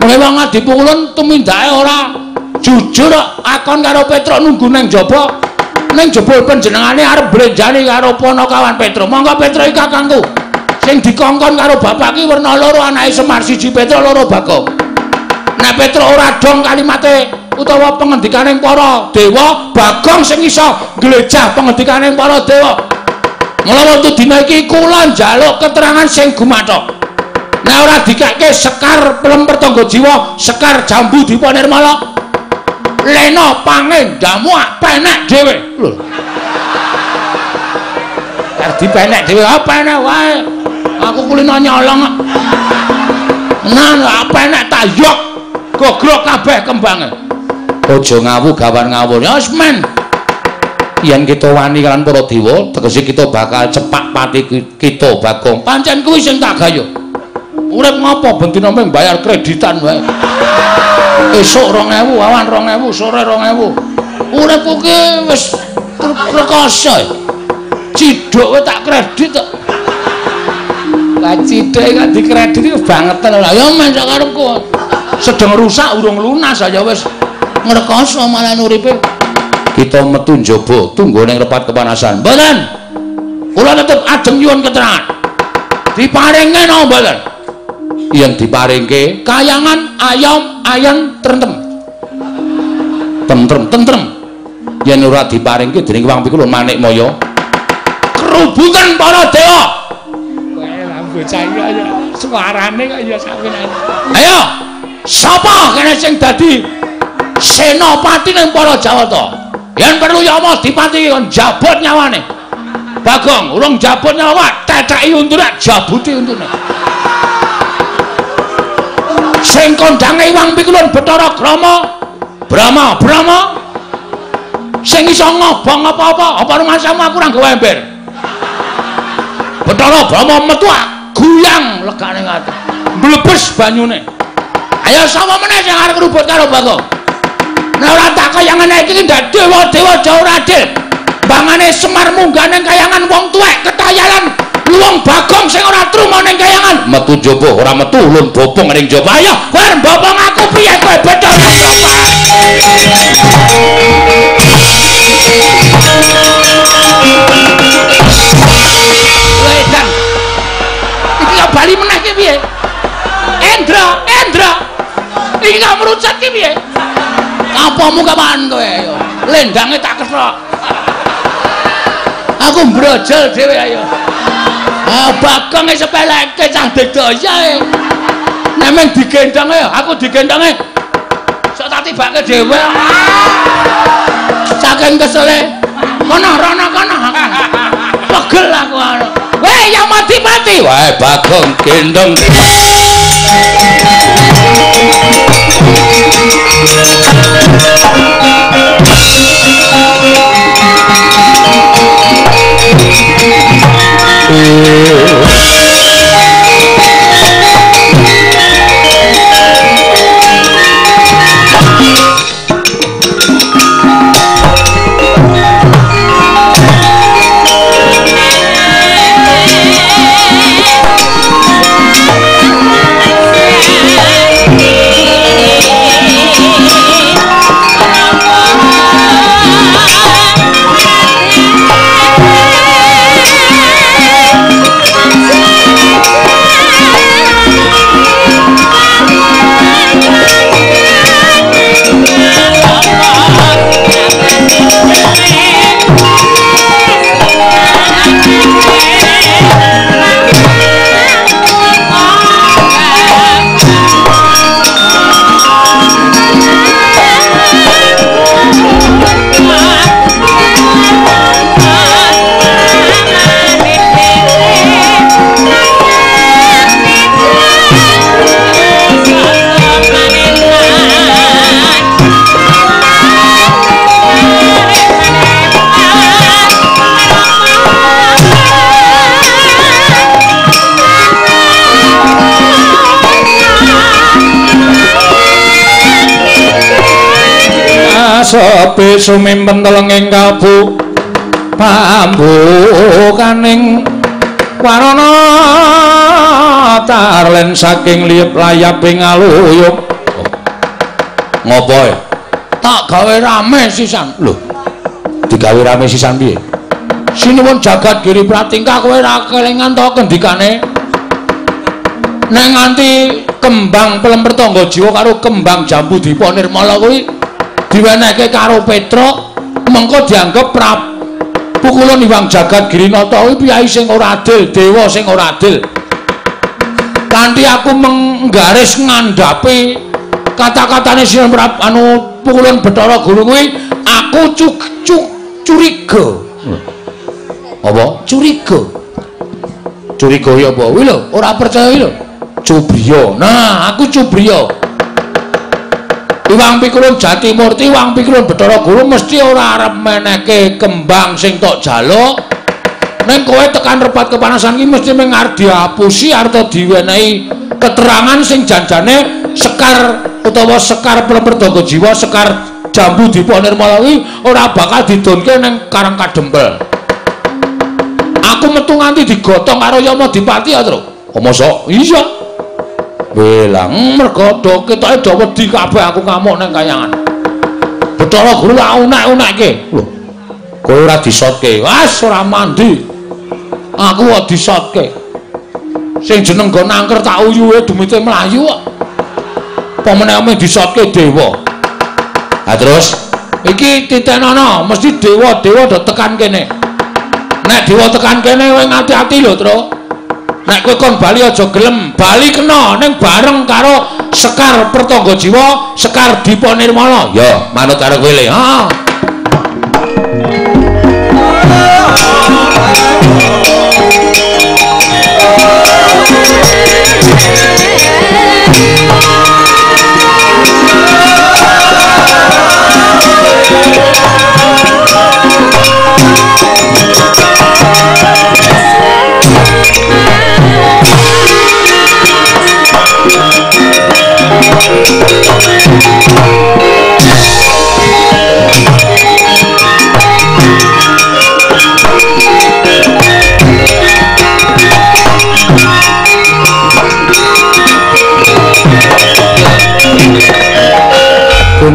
mulai wong adi Pukulun tumindake ora jujur akon karo Petruk nunggu nang jaba. Ning jebul panjenengane arep blenjani karo Panakawan Petruk. Monggo Petruk iki kakangku. Sing dikongkon karo bapak ki werna loro anake Semar siji Petruk loro Bagong. nek Petruk ora dong kalimate utawa pengendikaning para dewa Bagong sing iso glejah pengendikaning para dewa. Mula wektu dina iki kula njaluk keterangan sing gumathok. Nek ora dikake sekar pelemper tangga jiwa sekar jambu dipanirmala lena pangendamu penek dhewe. Lho. Ardi penek dhewe apa enek wae aku kulino nyolong nah apa enek tayok gogrok kabeh kembange. Aja ngawu gawan ngawur. Ya men. Yen kita wani kan para dewa tegese kita bakal cepak pati kita bagong. Pancen kuwi sing tak gayo. Urip ngopo bendina mung bayar kreditan wae. Esuk 2000 awan 2000 sore 2000 uripku ki wis rekoso. Ciduk tak kredit kok lah ciduk kok dikredit bangetan lho ya men sak karepku. Sedeng rusak urung lunas aja wis. Ngrekoso malah uripe kita metu njaba tunggu ning repat kepanasan. Mboten? Kula tetep ajeng nyuwun keterangan. Diparinge napa mboten? Yen diparingke kayangan ayam ayan tentrem tentrem tentrem. Yen ora diparingke dening wong pikulun manik moyo. Kerubutan para dewa! lah bocah iki ya. Suarane kok ya sawenane ayo sapa kene sing dadi senopati ning para jawata yen perlu yama dipati kon jabut nyawane. Bagong urung jabut nyawa teteki untuke jabuti untune. Sing kondange Iwang Pikulun Bathara Krama Brama Brama sing iso ngobong apa-apa apa rumasamu aku ora gawe ember Bathara Brama metu guyang legane ngati. Mlebes banyune. Ayo sapa meneh sing arep ngrubut karo Bagong nek ora tak kayangane iki ndak dewa-dewa jauh adil. Bangane Semar munggah ning kayangan wong tuwek ketayalan luwung bagong sing ora truma ning kayangan. Metu njaba ora metu ulun bopong ning njaba ayo kowe bopong aku piye kowe bedo Wedan bali meneh ki piye? Endra Endra. Iki gak merucut ki piye? Apamu kapan kowe? Ayo lendange tak kethok aku brojol dhewe ayo. Ah bakong e sepeleke cah dedoya e nek men digendong e aku digendong e sok tak tibake dhewe. Saking kesele kono rono kono. Pegel aku weh yang mati-mati. Wae bagong gendong sepi sumimpen telenging kalbu pambukaning warana tarlen saking liyep layaping aluyung ngopo e? Tak gawe rame sisan. Lho digawe rame sisan piye? Sinuwun jagat giri pratingkah kowe ra kelingan to kendikane? Nek nganti kembang pelem pertangga jiwa karo kembang jambu dipa nirmala kuwi diwenehke karo Petruk mengko dianggep prap pukulun Iwang Jagat Girinata kuwi piyai sing ora adil, dewa sing ora adil. Kanthi aku menggaris ngandhapi kata-katane Sinan Prap anu pukulun Bathara Guru kuwi aku cuk cuk curiga. Apa? Curiga. Curiga ya apa? Kuwi lho, ora percaya kuwi lho. Cubriya. Nah, aku Cubriya. Iwang Pikulun Jati Murti, Iwang Pikulun Bathara Guru mesti ora arep menehke kembang sing tok jaluk. Ning kowe tekan repat kepanasan iki mesti mung arep diapusi arep diwenehi keterangan sing janjane sekar utawa sekar Plemperdaga Jiwa, sekar Jambu Dipa Nirmala kuwi ora bakal didonke ning Karang Kadempel. Aku metu nganti digotong karo Yama Dipati ya, Tru. Oh? Iya. Welang mergo do ketoke do wedi kabeh aku ngamuk nang kayangan. Bathara Guru unek-unekke. Lho. Kowe ora disotke. Wes ora mandi. Aku kok disotke. Sing jeneng go nangker tak uyuhe dumite mlayu kok. Apa meneh ame disotke dewa. Ha terus iki titenono mesti dewa-dewa do tekan kene. Nek dewa tekan kene kowe ngati-ati lho, Tru. Nek kowe kon bali aja gelem, bali kena ning bareng karo Sekar Pertangga Jiwa, Sekar Dipa Nirmala. Ya, manut karo kowe le. Ha.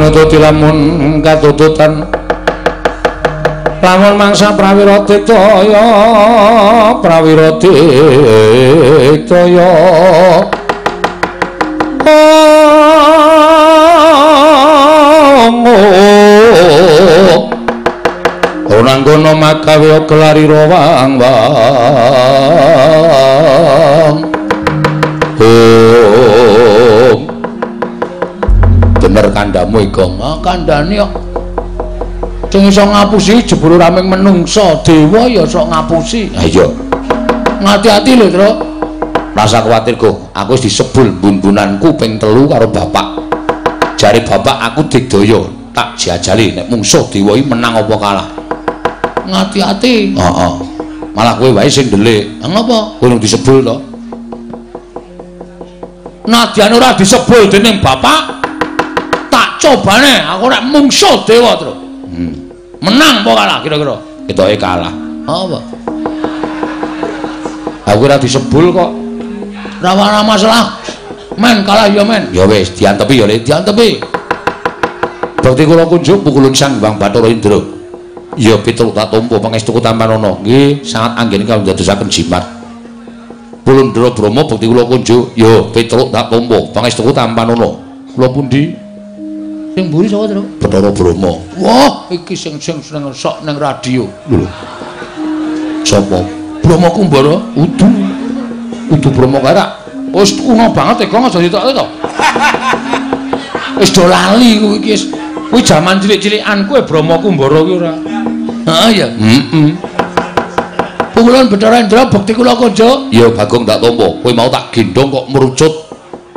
Pinututi lamun katututan. Lamun mangsa prawira ditaya prawira ditaya. Ora ngono makawe kelari rawang wang bener kandamu iku ah kandhane kok sing iso ngapusi jebul raming menungsa dewa ya sok ngapusi. Ha iya. Ngati-ati lho tru rasa kuwatir go. Aku wis disebul bumbunanku ping telu karo bapak. Jari bapak aku digdaya tak jajali nek mungsuh dewa iki menang apa kalah? Ngati-ati. Heeh. Malah kowe wae sing ndelik. Ngapa kowe disebul to. Nadyan ora disebul dening bapak cobane aku nek mungsuh dewa terus hmm. menang apa kalah kira-kira ketoke kalah apa aku ora disebul kok ora ana masalah men kalah ya men ya wis diantepi ya diantepi Bakti kula kunjuk pukulun sang Bang Bathara Indra. Ya pitul tak tampa pangestuku tampanono. Nggih, sangat anggen kawula ndadosaken jimat. Pulundra Brahma bakti kula kunjuk, ya pitul tak tampa pangestuku tampanono. Kula pundi? Sing mburi sapa, Tru? Bathara Brahma. Wah, iki sing sing seneng sok ning radio. Lho. Sapa? Brahma Kumbara? Udu. Udu Brahma Karak. Wis kuno banget kok aja ditokke to. Wis do lali kuwi iki. Kuwi jaman cilik-cilikan kowe Brahma Kumbara kuwi ora. Heeh ya. Heeh. Pukulan Bathara Indra bekti kula kanca. Ya Bagong tak tampa. Kowe mau tak gendong kok merucut.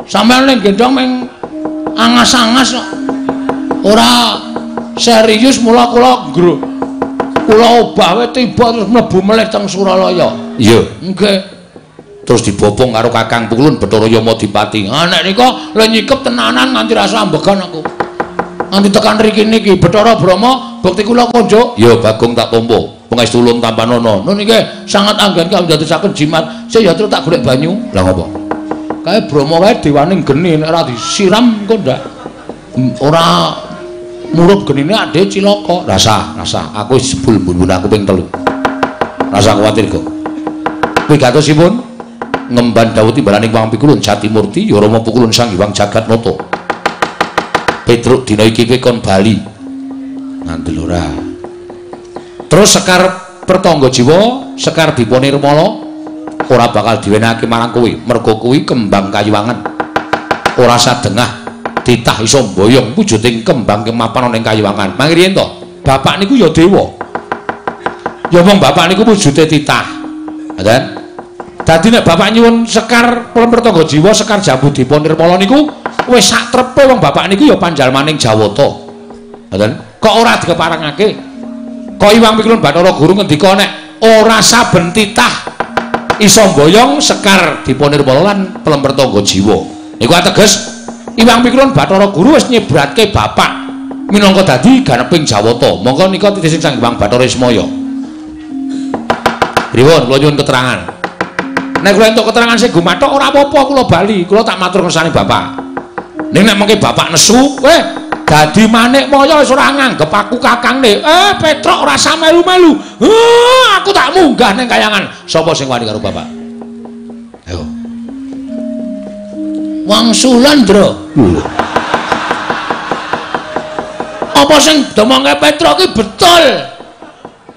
Sampeyan ning gendong meng angas-angas kok. Ora serius mula kula ngro kula obah wae tiba terus mlebu melih teng Suralaya. Iya. Nggih. Terus dibopong karo Kakang Pukulun Bathara Yama Dipati ah nek nika lho nyikep tenanan nganti rasa ambegan aku. Nganti tekan riki niki Bathara Brahma bukti kula konjo iya Bagong tak tampa pangestu ulun tampanono nun niki sangat anggen kawula ndadosaken jimat. Saya ya terus tak golek banyu. Lah ngopo? Kae Brahma wae dewaning geni nek ora disiram kok ndak. Ora murup genine ade cilaka rasa rasa aku sebul bumbun aku ping telu rasa kuwatir kok kuwi gatosipun ngemban dawuh timbalaning Wang Pikulun Jatimurti ya Rama Pukulun Sang Hyang Jagatnata. Petruk dina iki kowe kon bali. Ngandel ora. Terus Sekar Pertangga Jiwa, Sekar Diponirmala ora bakal diwenehake marang kowe, mergo kuwi kembang kayuwangan. Ora sadengah titah iso mboyong wujuding kembang kemapan ana ing kayuwangan. Mangriyen to, bapak niku ya dewa. Ya wong bapak niku wujude titah. Ngoten. Dadi nek bapak nyuwun Sekar Pertangga Jiwa, Sekar Jambu Diponirmala niku wis sak trepe wong bapak niku ya panjalmaning Jawata. Ngoten. Kok ora dikeparengake? Kok Iwang Pikulun Bathara Guru ngendika nek ora saben titah iso mboyong Sekar Diponirmala lan Pertangga Jiwa. Iku ateges Iwang Pikulun Bathara Guru wis nyebratke bapak minangka dadi ganeping Jawata. Monggo nika titih Sang Hyang Bathara Ismaya. Priwun kula nyuwun keterangan. Nek kula entuk keterangan sing gumathok ora apa-apa kula bali, kula tak matur kersane bapak. Ning nek mengke bapak nesu, weh dadi manik moyo wis ora nganggep aku kakangne. Eh Petruk ora samelu-melu. Uh, aku tak munggah ning kayangan. Sapa sing wani karo bapak? Wangsulan, Ndra. Apa sing domongke Petruk iki betul?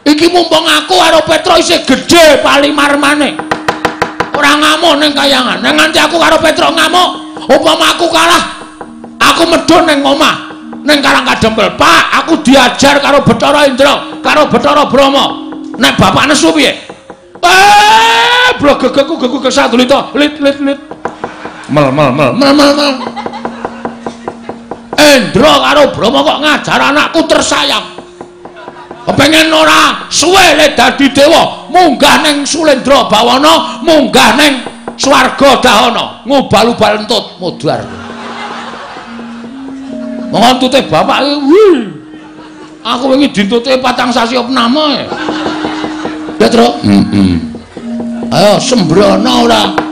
Iki mumpung aku karo Petruk isih gedhe palimarmane. Ora ngamuk ning kayangan. Nek nganti aku karo Petruk ngamuk, upama aku kalah, aku medhun ning omah. Ning Karang Kadempel, Pak, aku diajar karo Bathara Indra, karo Bathara Brahma. Nek bapak nesu piye? Eh, blogegku geku kesadulita, lit lit lit. Mel mel mel mel mel mel. Indra karo Brahma kok ngajar anakku tersayang. Kepengen ora suwe le dadi dewa, munggah ning Sulendra Bawana, munggah ning swarga Dahana, ngubal-ubal entut mudhar. Ngontute bapak iki. Aku wingi dintute patang sasi opname. Ya, Tru? Heeh. Ayo sembrono ora.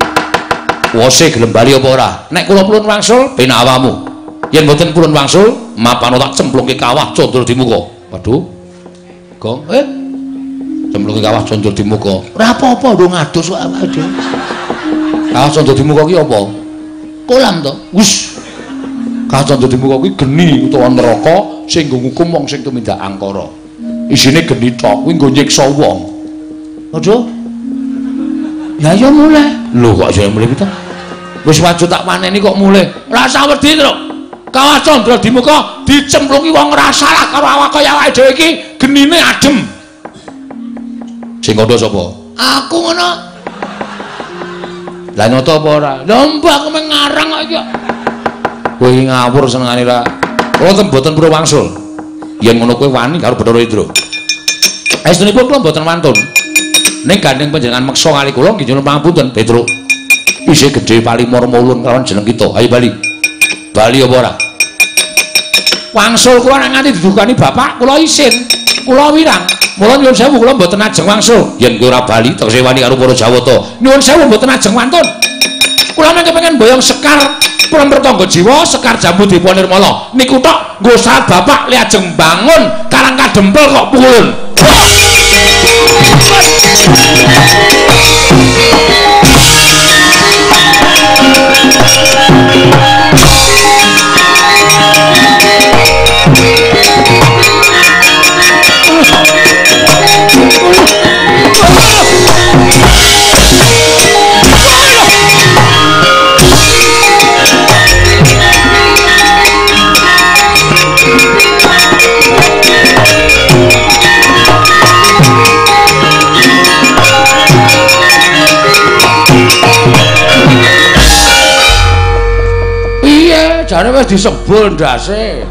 Wose gelem bali apa ora? Nek kula pulun wangsul ben awamu. Yen mboten pulun wangsul, mapan tak cemplungke kawah condro di muka. Waduh. Kok eh cemplungke kawah condro di muka. Ora apa-apa ndung ngadus kok dhewe. Kawah condro di muka ki apa? Kolam to. Wis. Kawah condro di muka kuwi geni utawa neraka sing nggo ngukum wong sing tumindak angkara. Isine geni tok kuwi nggo nyiksa wong. Waduh. Ya ya mulai. Lho kok jane mulai pita? Wis wajib tak paneni kok mulai. Rasa wedi to. Kawah Candra di muka dicemplungi wong ora salah karo awak kaya awake dhewe iki genine adem. Sing kandha sapa? Aku ngono. Lah nyoto apa ora? Lah mbak aku meng ngarang kok iki. Kowe iki ngawur senengane ra. Kula ten mboten purwa wangsul. Yen ngono kowe wani karo Bathara Indra. Estunipun kula mboten wantun. ning gandeng panjenengan meksa kali kula nggih nyuwun pangapunten Petruk isih gedhe palimur mulun kelawan jeneng kita. Ayo bali. Bali apa ora? Wangsul kula nek nganti didukani bapak kula isin. Kula wirang. Mula nyuwun sewu kula mboten ajeng wangsul. Yen kowe ora bali tegese wani karo para Jawata nyuwun sewu mboten ajeng wantun. Kula mengke pengen boyong sekar pulang bertonggo jiwa sekar jambu di Nirmala. Niku tok nggo saat bapak li ajeng bangun karang kadempel kok pukulun Jare wis disebul ndase.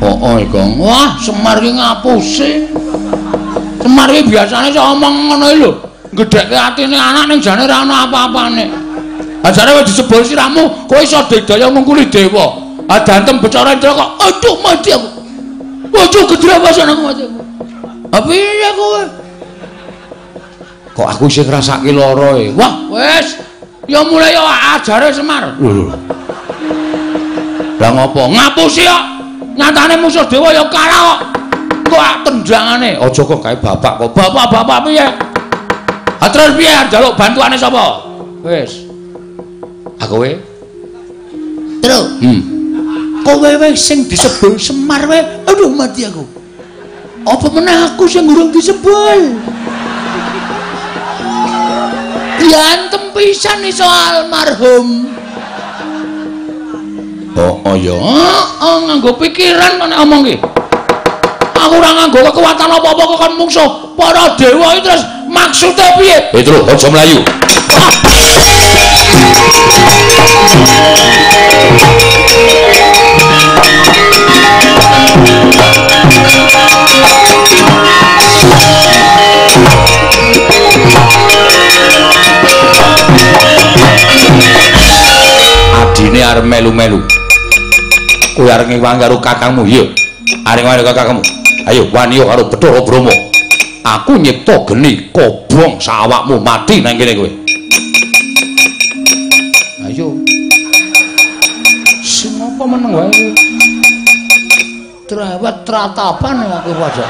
Oh oh iku. Wah semar ki ngapusi. Semar ki biasane iso omong ngono lho. Gedhekke atine anak ning jane ora ana apa-apane. Ha jare wis disebul siramu kowe iso digdaya mungkuli dewa? Ha dantem becara indra kok. Aduh mati aku. Aduh gedhe apa sana mati aku ha piye kowe kok aku isih ngrasake lara e? Wah wis. Ya mulai ya ajare Semar. Lah ngopo? Ngapusi kok. Nyatane musuh dewa ya kalah kok. Kok tendangane aja kok gawe bapak kok. Bapak-bapak piye? Ha terus piye njaluk bantuane sapa? Wis. Aku we. Terus Hmm. kowe wis sing disebul Semar wae. Aduh mati aku. Apa meneh aku sing urung disebul? Diantem pisan iso almarhum. Oh, oh ya. Heeh, nganggo pikiran kok nek omong ki. Aku ora nganggo kekuatan apa-apa kok kon mungsuh para dewa iki terus maksudnya piye? Petro, aja mlayu. Adine arep melu-melu. Kowe arep ngiwang karo kakangmu, iya. Arep ngiwang karo kakangmu. Ayo wani karo Bathara Brahma. Aku nyipta geni kobong sawakmu mati nang kene kowe. Ayo. Sing apa meneng wae kowe? Trewet tratapan aku wae.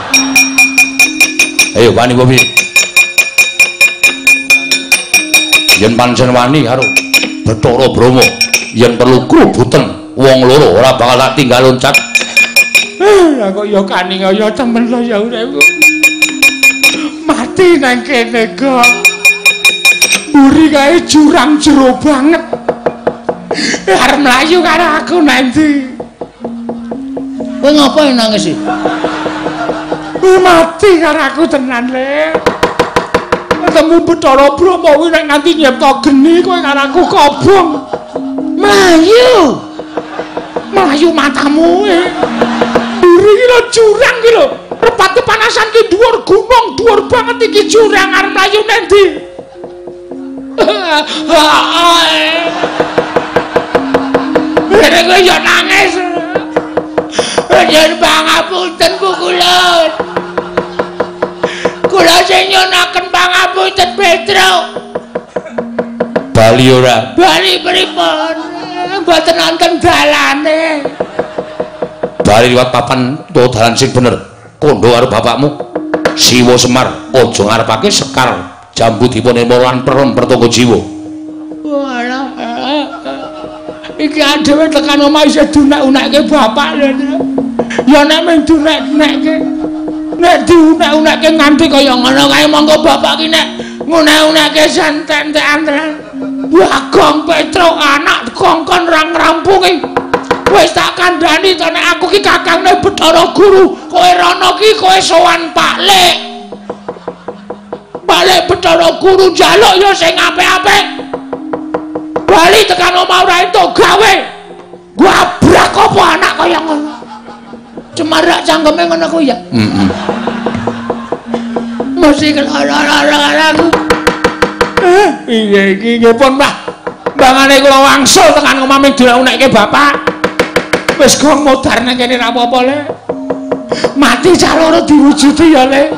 Ayo wani kowe. Yen pancen wani karo Bathara Brahma, yen perlu krubuten wong loro ora bakal tak tinggal loncat. Lah kok ya kaningaya temen lo ya uripku. Mati nang kene kok. Uri kae jurang jero banget. Arep mlayu karo aku nanti. Kowe ngapain nangis sih? Kowe mati karo aku tenan le. Ketemu Bathara Brahma kuwi nek nganti nyipta geni kowe karo aku kobong. Mlayu. Mlayu matamu. Eh. Duri iki lho jurang iki lho. Repat kepanasan ki dhuwur gunung, dhuwur banget iki jurang arep mlayu nang ndi? Rene kowe yo nangis. Yen pangapunten ku kula. Kula sing nyonaken pangapunten Petro. Bali ora. Bali pripun? Mboten wonten dalane. Bali liwat papan to dalan sing bener. Kondo karo bapakmu. Siwa Semar, aja ngarepake sekar jambu dipun lan perem pertoko jiwa. Walah. Iki dhewe tekan omah isih dunek-unekke bapak lho. Ya nek mung dunek-unekke. Nek diunek-unekke nganti kaya ngono kae monggo bapak ki nek ngunek-unekke santen-santen. Bagong Petro anak kongkon rang rampungi. Wis tak kandhani to nek aku ki kakangne Bathara Guru, kowe rono ki kowe sowan Pak Lek. Pak Lek Bathara Guru njaluk ya sing apik-apik. Bali tekan omah ora entuk gawe. Gua abrak apa anak kaya ngono. Cemarak cangkeme ngono ku ya. Heeh. Mesti kelala-lala aku. Iya iki pun Mbah. Mbangane kula wangsul tekan omah ming diunekke bapak. Wis gong modar nang kene ra apa-apa le. Mati caloro diwujudi ya le.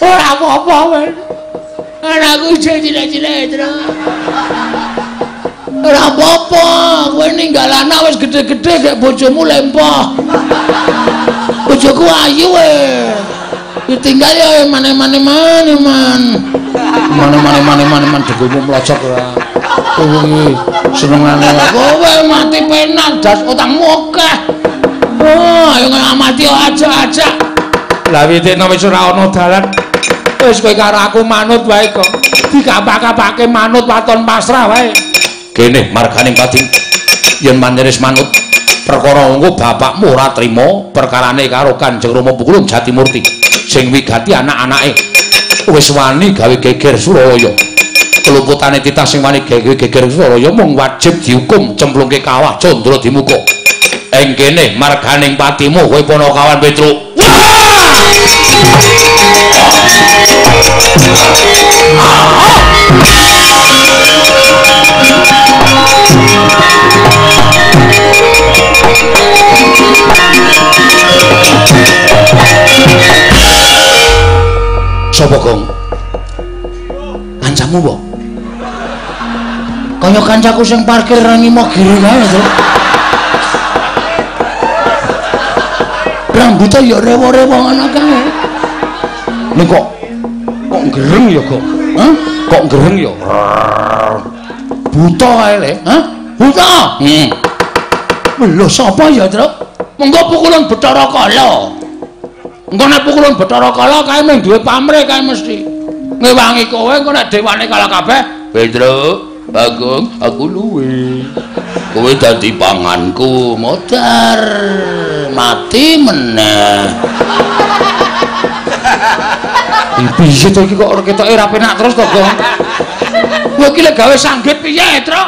Ora apa-apa wis. Anakku cilik-cilik terus. Ora apa-apa, kowe ninggal anak wis gedhe-gedhe gek bojomu lempoh. Bojoku ayu e. Ditinggal ya mane-mane mane man. Mane-mane mane mane man degumu mlocok ora. Kowe senengane kowe mati penak das utangmu akeh. Oh, ayo ngamati aja-aja. Lah witekno wis ora ana dalan. Wis kowe karo aku manut wae kok. Dikapak-kapake manut waton pasrah wae. Kene marganing Kading. Yen manjeris manut perkara engko bapakmu ora trima perkarane karo Kanjeng Rama Pukulung Jatimurti sing wigati anak-anake wis wani gawe geger Suralaya. Keluputane titah sing wani gawe geger Suralaya mung wajib dihukum cemplungke kawah Candra dimuka. Ing kene marganing patimu kowe Panakawan Petruk. Sopo Gong? Kancamu apa? Kaya kancaku sing parkir nang ngimo giri kae to. Rambutnya ya rewo-rewo ngono kae. Ning kok kok gereng ya kok Hah? kok gereng ya buta ae le Hah? buta hmm. lho sapa ya truk mengko pukulan Bathara Kala engko nek pukulan Bathara Kala kae mung duwe pamrih kae mesti ngewangi kowe engko nek dewane kalah kabeh Pedro Bagong aku luwe kowe dadi panganku modar mati meneh piye to iki kok ketoke ra penak terus to, Gong? Kowe iki lek gawe sanggit piye, Tru?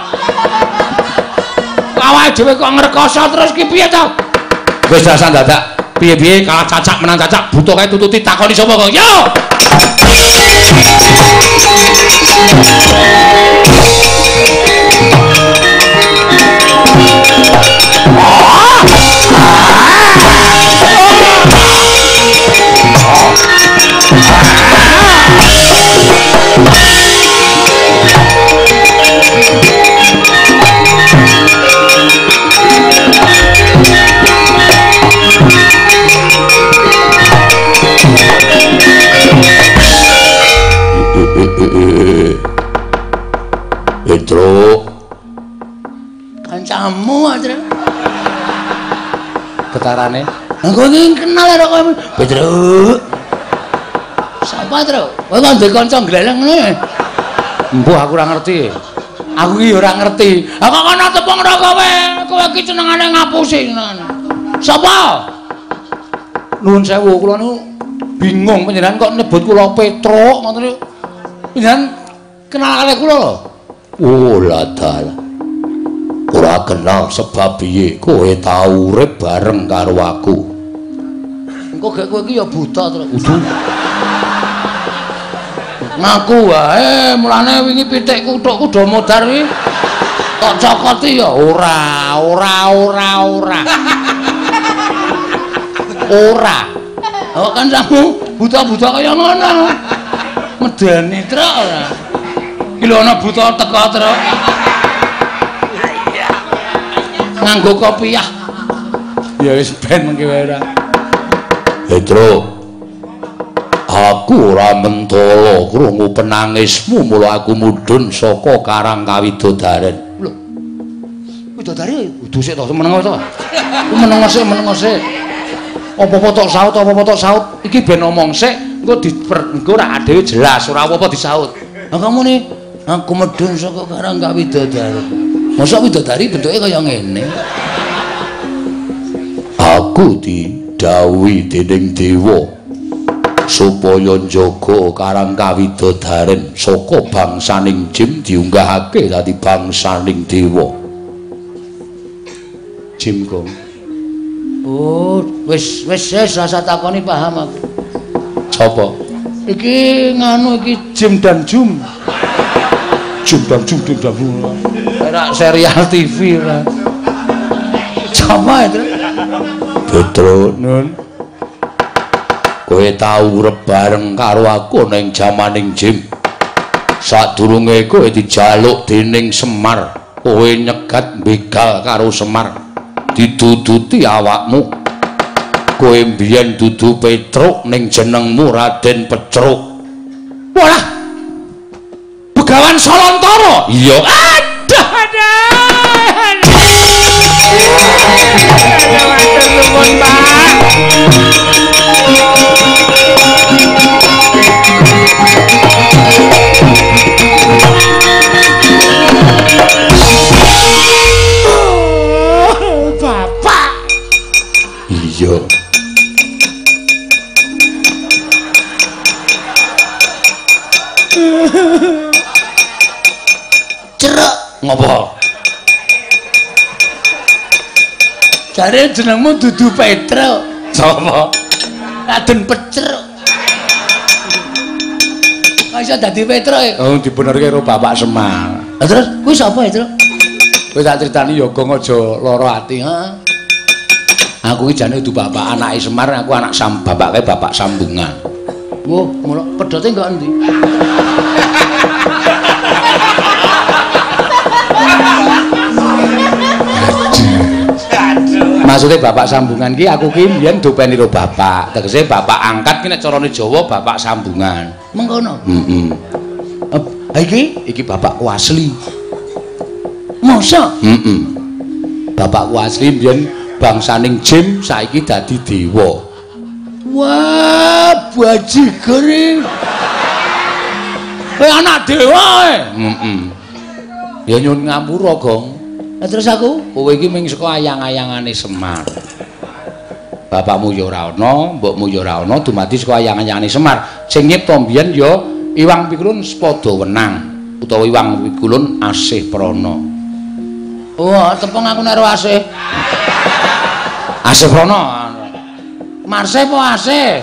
Awake dhewe kok ngrekoso terus ki piye to? Wis dasar dadak. Piye-piye kalah cacak menang cacak, butuh kae tututi takoni sapa, Gong? Yo! Petro kancamu Adra getarane aku iki kenal karo kowe? Petro sapa Tro kowe kok ndek kanca gleleng ngene? Embuh aku ora ngerti. Aku iki ora ngerti. Aku kono tepung ro kowe? Kowe iki senengane ngapusi sapa nuwun sewu kula niku bingung panjenengan kok nyebut kula Petro ngoten niku panjenengan kenal kali kula lho Oh ladal. Ora kenal sebab piye kowe tau urip bareng karo aku. Engko gek kowe iki ya buta to. Udu. Ngaku wae mulane wingi pitik kuthuk kudu modar iki. Kok cokoti ya ora, ora, ora, ora. Ora. Kok kan kamu buta-buta kaya ngono. Medeni truk ora. Iki lho ana buta teko terus. Nganggo kopiah. Ya wis ben mengki wae ora. Petro. Aku ora mentolo krungu penangismu mula aku mudhun saka Karang Kawidodaren. Lho. Widodari kudu sik to meneng to. Meneng sik meneng sik. Apa-apa tok saut apa-apa tok saut. Iki ben omong sik engko di engko ora dhewe jelas ora apa-apa disaut. Lah kamu nih aku medun saka karang gak widodari. Masa widodari bentuknya kaya ngene. Aku didawi dening dewa supaya njaga karang kawidodaren saka bangsaning jim diunggahake dadi bangsaning dewa. Jim kok oh wis wis wis rasa takoni paham aku sapa? Iki nganu iki jim dan jum. Jum dan jum jum dan jum era serial TV lah sama itu Petro nun. Kowe tau urip bareng karo aku ning jamaning jim. Sadurunge kowe dijaluk dening Semar. Kowe nyegat begal karo Semar. Diduduti awakmu kowe mbiyen dudu Petruk ning jenengmu Raden Petruk walah Begawan Solontoro. Iya. Aduh. Aduh, matur nuwun, Pak. Cerek. Ngopo? Jare jenengmu dudu Petro. Sapa? Raden Petruk. Kok iso dadi Petro? Oh, dibenerke karo Bapak Semar. Lah terus kuwi sapa, Petro? Kowe tak critani ya gong aja lara ati, ha. Aku iki jane dudu bapak anake Semar, aku anak sam bapake bapak sambungan. Wah, mulo pedote kok endi? Maksudnya bapak sambungan ki aku ki mbiyen dopeni karo bapak. Tegese bapak angkat ki carane Jawa bapak sambungan. Mengkono. Heeh. Ha iki Iki bapakku asli. mosok Heeh. Bapakku asli mbiyen bangsaning jin saiki dadi dewa. Wah, bajigur iki. Kowe anak dewa. Heeh. Ya nyun ngapura, Gong. Lah terus aku Kowe iki ming saka ayang-ayangane Semar. Bapakmu ya ora ana, mbokmu ya ora ana, dumadi saka ayang-ayangane Semar. Sing nyipta mbiyen ya Iwang Pikulun Spada Wenang utawa Iwang Pikulun Asih Prana. Wah, tepung aku nek asih. Asih Prana. Marse apa asih?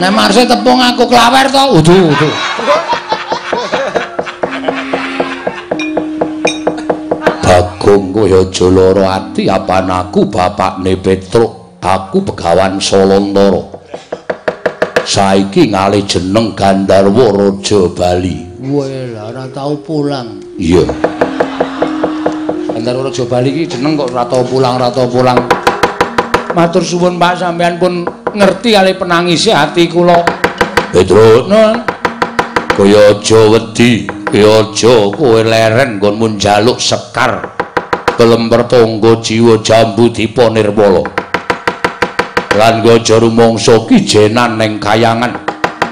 Nek marse tepung aku klawer to. Udu, udu. Bagong kowe aja lara ati apan aku bapakne Petruk. Aku Begawan Solondara. Saiki ngalih jeneng Gandarwa Raja Bali. Weh, lah ora tau pulang. Iya. Gandarwa Raja Bali iki jeneng kok ora tau pulang, ora tau pulang. Matur suwun Pak sampean pun ngerti kali penangisi ati kula. Petruk. Nun, kaya aja wedi kaya aja kowe leren nggonmu njaluk sekar kelemper tangga jiwa jambu dipa nirwala lan aja rumangsa kijenan ning kayangan.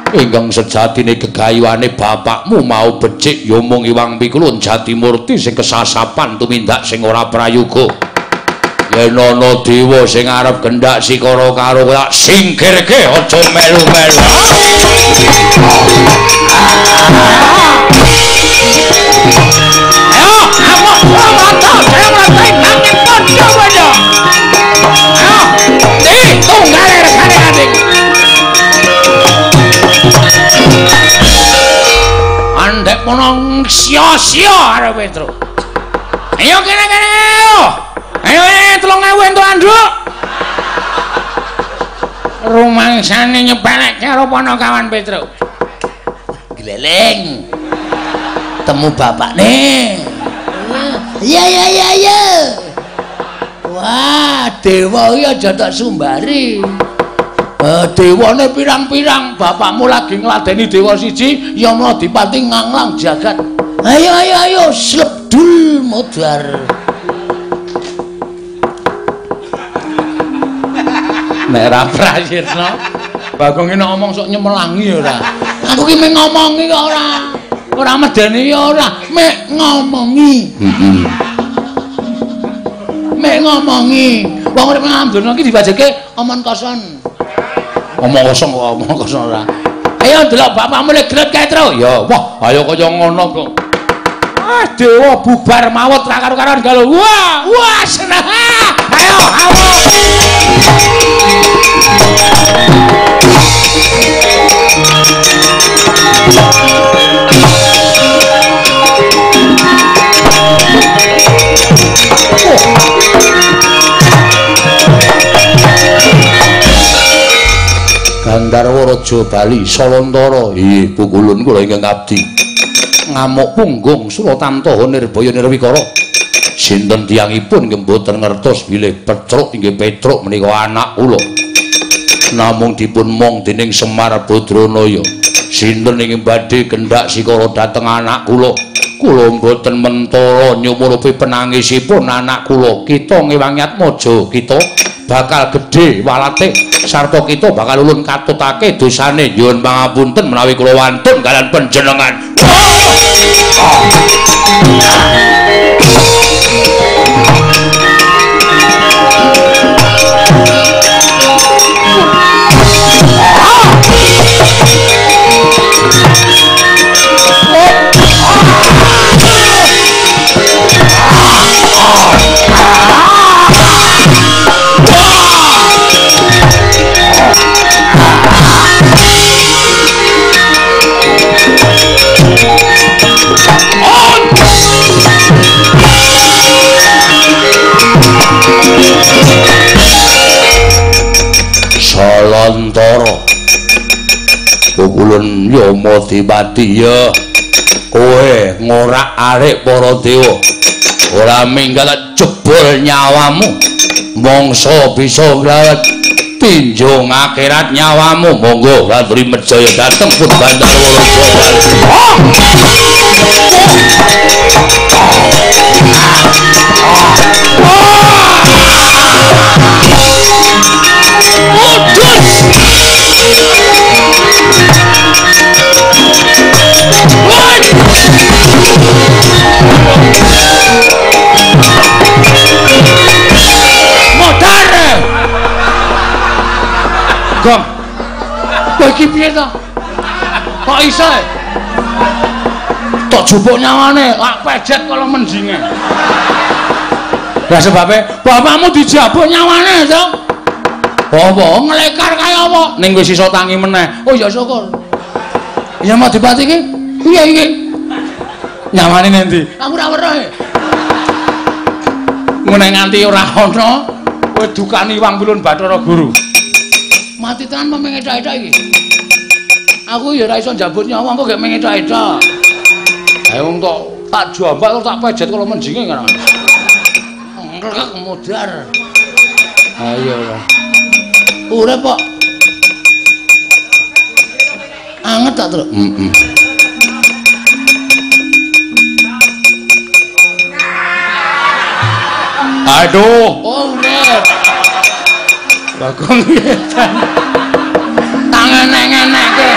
Ingkang sejatine gegayuhane bapakmu mau becik ya mung Iwang Pikulun Jatimurti sing kesasapan tumindak sing ora prayoga. Yen ana dewa sing arep gendak sikara karo tak singkirke aja melu-melu Ponong sia-sia arep Petro. Ayo kene kene ayo. Telung ewu entuk anduk. Rumangsane nyepelek karo kawan Petro. Gleleng. Temu bapak nih. Iya iya iya. Wah, dewa iki aja tak sumbari. Eh, dewane pirang-pirang, bapakmu lagi ngladeni dewa siji, ya mula dipati nganglang jagat. Ayo ayo ayo, slebdul modar. nek ra prayitna Bagong ini ngomong sok nyemelangi ora. Aku ki mek ngomongi kok ora. Ora medeni ya ora, mek ngomongi. heeh Mek ngomongi. Wong urip nang donya iki dibajeke omong kosong. Omong kosong kok omong kosong ora Ayo delok bapakmu lek gret kae tro. ya wah ayo kaya ngono kok Ah, dewa bubar mawut ra karo-karoan galuh. Wah, wah seneng. Ayo, ayo. Gandarwa Raja Bali Salantara nggih pukulun kula ingkang abdi ngamuk punggung Suratantaha Nirbaya Nirwikara. Sinten tiyangipun nggih mboten ngertos bilih Petruk inggih Petruk menika anak kula. Namung dipun mong dening Semar Badranaya. Sinten ingkang badhe kendhak sikara dhateng anak kula? Kula mboten mentala nyumurupi penangisipun anak kula. Kita ngewangi atmaja kita bakal gedhe walate sarta kita bakal ulun katutake dosane nyuwun pangapunten menawi kula wantun kalian panjenengan. Salantara Yama Dipati ya. Kowe ngorak arik para dewa. Ora minggat jebol nyawamu. Mongso bisa ngrawat tinjung akhirat nyawamu. Monggo Ratri Mejaya dateng pun bandar Modar. Gong. Kowe iki piye to? Kok iso? Tok jupuk nyawane, lak pejet kala mendinge. Lah sebabe bapakmu dijabuk nyawane to? Apa nglekar kaya apa? Ning wis iso tangi meneh. Oh ya syukur. Ya mau dipati iki? Iya iki. Nyawane nendi? Aku ora weruh. Ngene nganti ora ana kowe dukani Wang Bulun Bathara Guru. Mati tenan apa mengedha-edha iki? Aku ya ora iso njabut nyawa kok gek mengedha-edha. Ayo wong tok tak jambak kok tak pejet kala menjinge kan. Ngrek mudar. Ayo lah. Urip kok. Anget tak, Truk? Heeh. Aduh, Oh, urip. Bagong ngedan. Tangan enek-enekke.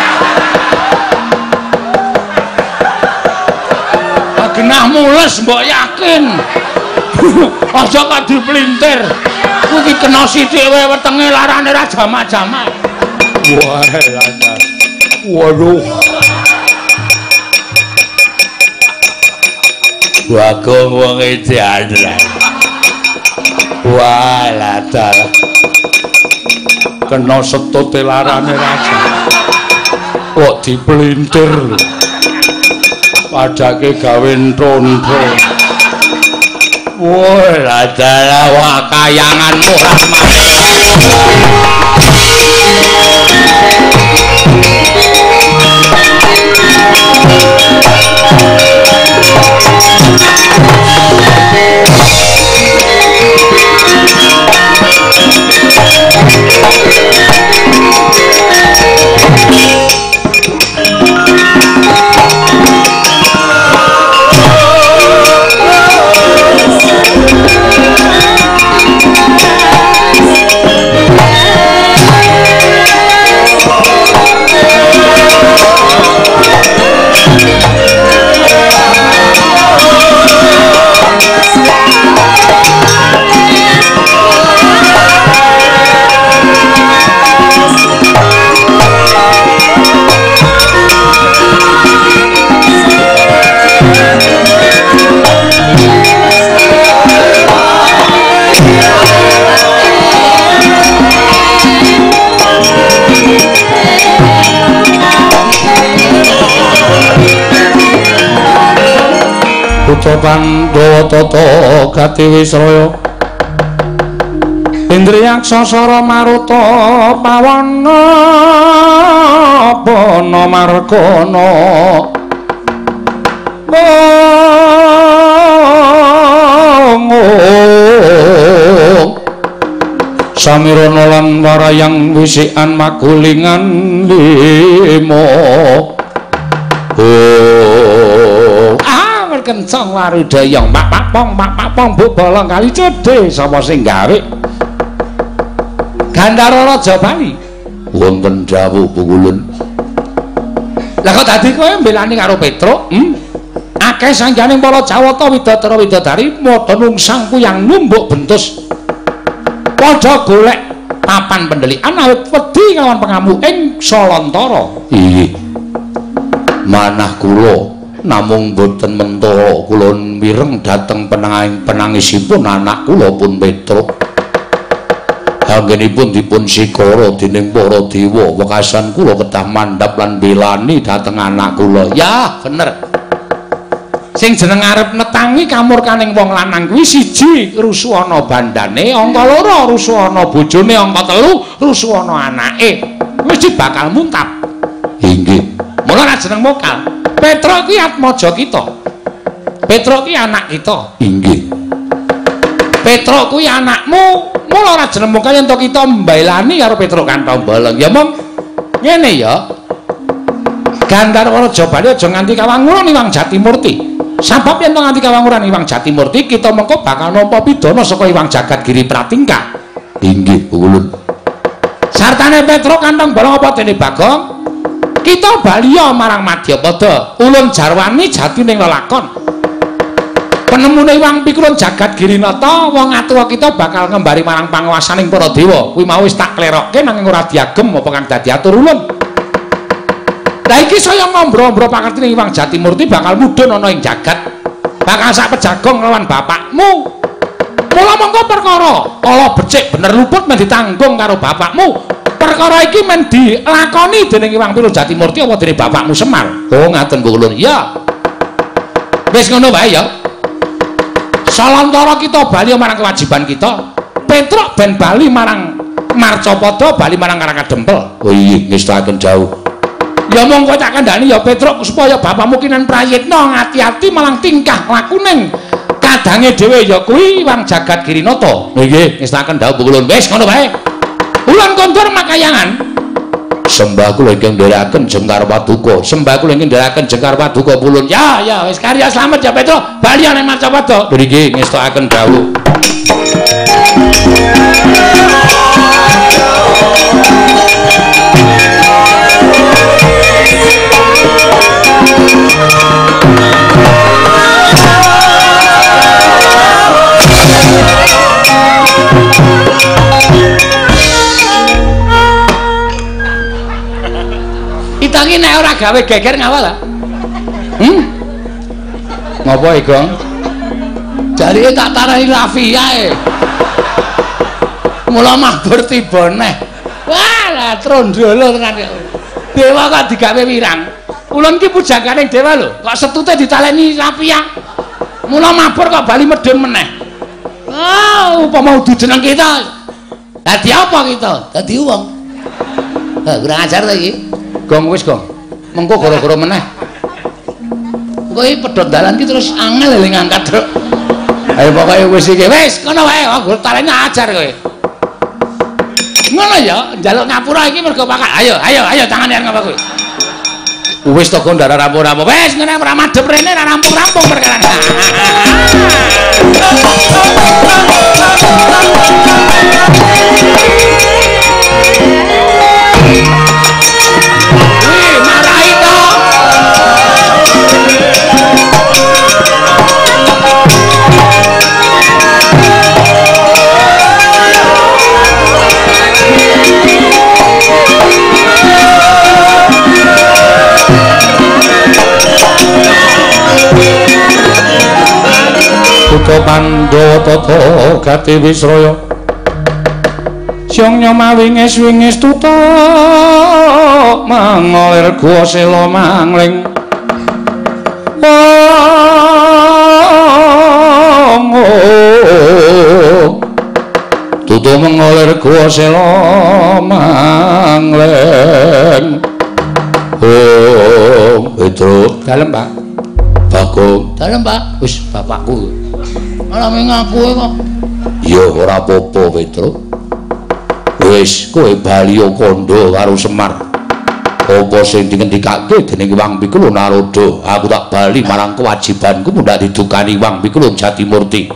Genah mules mbok yakin. Aja kadhi plintir. Kuwi kena sithik wae wetenge larane ra jamak-jamak. wah lancar. Waduh. Bagong wong edan. Wah, lancar. Kena setut larane raja. Kok diplintir. Padake gawe ntrontro. Wah, lancar wah kayanganmu Rahmat. Ucapan dawa tata gati wisraya Indriyak sasara maruta pawana pana margana Samirana lan warayang wisikan magulingan limo. Oh ah kencang warudayang mak papong mak papong bu bolong kali cedhe sapa sing gawe Gandara Raja Bali. Wonten dawuh pukulun Lah kok dadi kowe mbelani karo Petruk? Hm akeh sanjane para Jawata Widatara Widadari padha nungsang kuyang numbuk bentus. Padha golek papan pendelikan awit wedi kelawan pengamu ing Salantara iya manah kula namung boten mentara kula mireng dhateng penanging penangisipun anak kula pun Petruk anggenipun dipun sikara dening para dewa wekasan kula kedah mandhap lan belani dhateng anak kula. Ya bener. Sing jeneng arep netangi kamurkaning wong lanang kuwi siji rusuh ana bandane angka loro rusuh ana bojone angka telu rusuh ana anake. Wis bakal muntap. Inggih. Mula ra jeneng mokal Petra kuwi atmaja kita Petruk ki anak kita. Inggih. Petruk kuwi anakmu. Mula ora jenemukan yen to kita mbailani karo Petruk kantong bolong. Ya mong ngene ya. Gandharwa Jabali aja nganti kawanguran Iwang Jatimurti. Sabab yen to nganti kawanguran Iwang Jatimurti, kita mengko bakal nampa pidana saka Iwang Jagadgiri Pratingkah. Inggih, ulun. Sartane Petruk kantong bolong apa dene Bagong? Kita baliya marang Madyapada. Ulun jarwani jati ning lelakon. Penemune Iwang Pikulun Jagadgiri Nata, wong atuwa kita bakal ngembari marang panguwasaning para dewa. Kuwi mau wis tak klerokke nanging ora diagem apa kang dadi atur ulun. Lah iki saya ngombro-ombro pakertine Iwang Jatimurti bakal mudhun ana ing jagat. Bakal sak pejagong lawan bapakmu. Mula mongko perkara ala becik bener luput men ditanggung karo bapakmu. Perkara iki men dilakoni dening Iwang Pikulun Jatimurti apa dening bapakmu Semar? Oh, ngaten Bu Ulun. Iya. Wis ngono wae ya. Salantara kita bali marang kewajiban kita. Petruk ben bali marang Marcapada, bali marang Karakadempel. Oh iya, ngestaken jauh. Ya mong kowe tak kandhani ya Petruk supaya bapakmu kinan prayitna ngati-ati malang tingkah lakuning kadange dhewe ya kuwi Wang Jagadgiri Nata. Nggih, ngestaken dawuh Ulun. Wis ngono wae. Ulun kondur makayangan. Sembah kula ingkang nderekaken Jengkar Paduka. Sembah kula ingkang nderekaken Jengkar Paduka Ulun. Ya, ya wis karya slamet ya Petruk. Bali nang Marcapada. Nggih, ngestaken dawuh. Nek ora gawe geger ngawal ah. Hmm? Ngapa, Igong? Jarine tak tarani Rafia e. Mula mabur tiba neh. Wah, trondolo tenan. Dewa kok digawe wirang. Ulun ki pujangane dewa lho, kok setute ditaleni Rafia. Mula mabur kok bali medun meneh. Oh, upama udu jeneng kita. Dadi apa kita? Dadi wong. Ha, kurang ajar ta iki. Gong wis, Gong. Mengko gara-gara meneh. Kowe pedhot dalan ki terus angel eling ngangkat, Truk. Ayo pokoke wis iki, wis ngono wae, aku talene ajar kowe. Ngono ya, njaluk ngapura iki mergo pakat. Ayo, ayo, ayo tangane arep ngapa kowe. Wis to gondara rampung-rampung. Wis ngene ora madhep rene ora rampung-rampung perkara. Wih, Putra Pandhawa tata gati Wisraya. Syong nyomawingis wingis tuta mangolir gua sela mangling. Oh, tutu mengolir gua sela mangling. Oh, Petruk, Dalem, Pak. Bagong, Dalem, Pak. Wis bapakku. Malah mengaku kok. Ya ora apa-apa, Petruk. Wis kowe bali kandha karo Semar. Apa sing dingendikake dening Wang Pikulun Naroda, aku tak bali marang kewajibanku mundak didukani Wang Pikulun Jatimurti.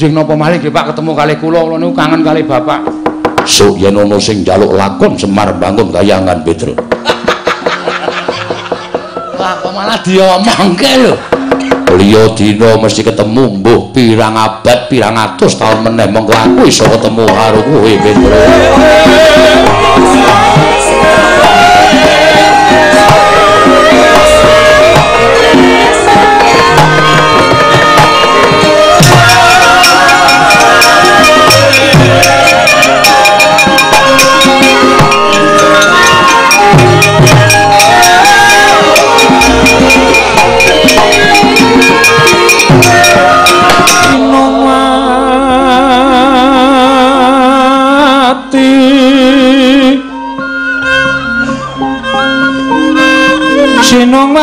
Jeng napa malih Pak ketemu kali kula kula niku kangen kali bapak. Sok yen ana sing njaluk lakon Semar bangun kayangan, Petruk. Wah, kok malah diomongke lho. Liya dina mesti ketemu mbuh pirang abad, pirang atus taun meneh monggo aku iso ketemu karo kowe, Petruk.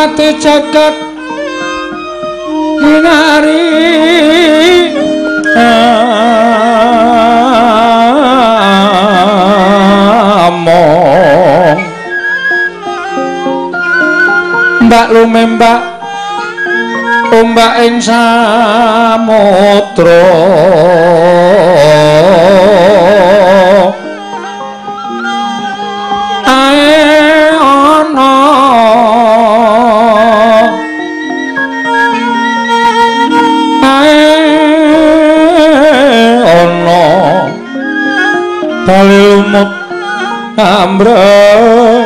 Mati jagat winari among. Mbak lumembak ombak ing samudra ambrek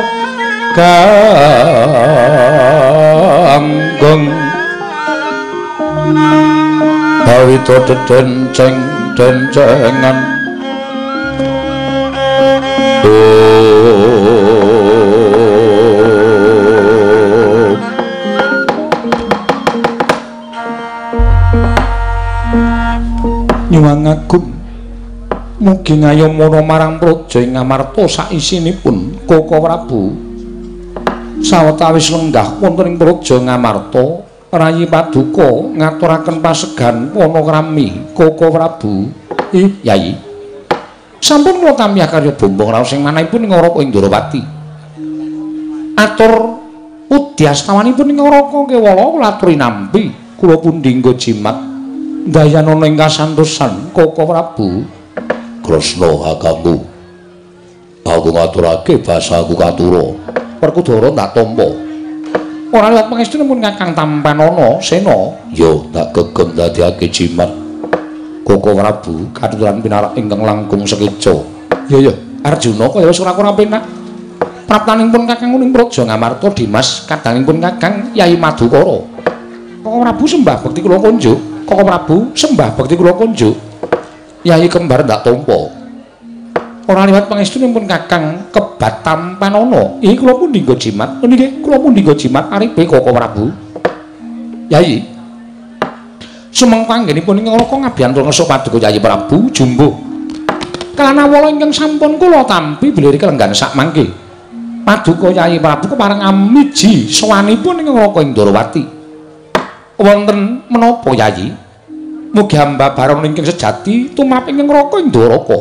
ganggeng bawito dedenceng dencengan. Nyuwang agung mugi ngayomana marang praja ing Ngamarta saisinipun Koko Prabu. Sawetawis lenggah wonten ing praja Ngamarta rayi paduka ngaturaken pasegan panakrami Koko Prabu. Ih yai. Sampun kula tamya karya bombong raos sing manahipun ing Ngaraka Indrawati atur udyastawanipun ing Ngaraka kewala kula aturi nampi kula pundi nggo jimat dayanana ing kasantosan Koko Prabu Kresna kakangku. Aku ngaturake basaku katura. Perkudara tak tampa. ora liwat pangestunipun Kakang Tampanana Sena Yo tak gegem dadiake jimat. Koko Prabu katuturan pinarak ingkang langkung sekeca. Ya ya, Arjuna kaya wis ora-ora penak. Praptanipun Kakang uning Praja Ngamarta Dimas kadangipun Kakang Yai Madukara. Koko Prabu sembah bekti kula kunjuk. Koko Prabu sembah bekti kula kunjuk. Yai kembar ndak tampa. Ora liwat pangestunipun Kakang Kebatam Panono. Iki kula pun dinggo jimat. Niki kula pun dinggo jimat aripe Koko Prabu. Yai, sumeng panggenipun ing Ngaraka ngabiyantu ngesuk paduka Yayi Prabu Jumbuh. Kalanawala ingkang sampun kula tampi bilih kelenggan sak mangke. Paduka Yayi Prabu kepareng amiji sowanipun ing Ngaraka Indrawati. Wonten menapa Yayi? Mugi hamba bareng ingkang sejati tumrap ing Ngaraka Indrawaka.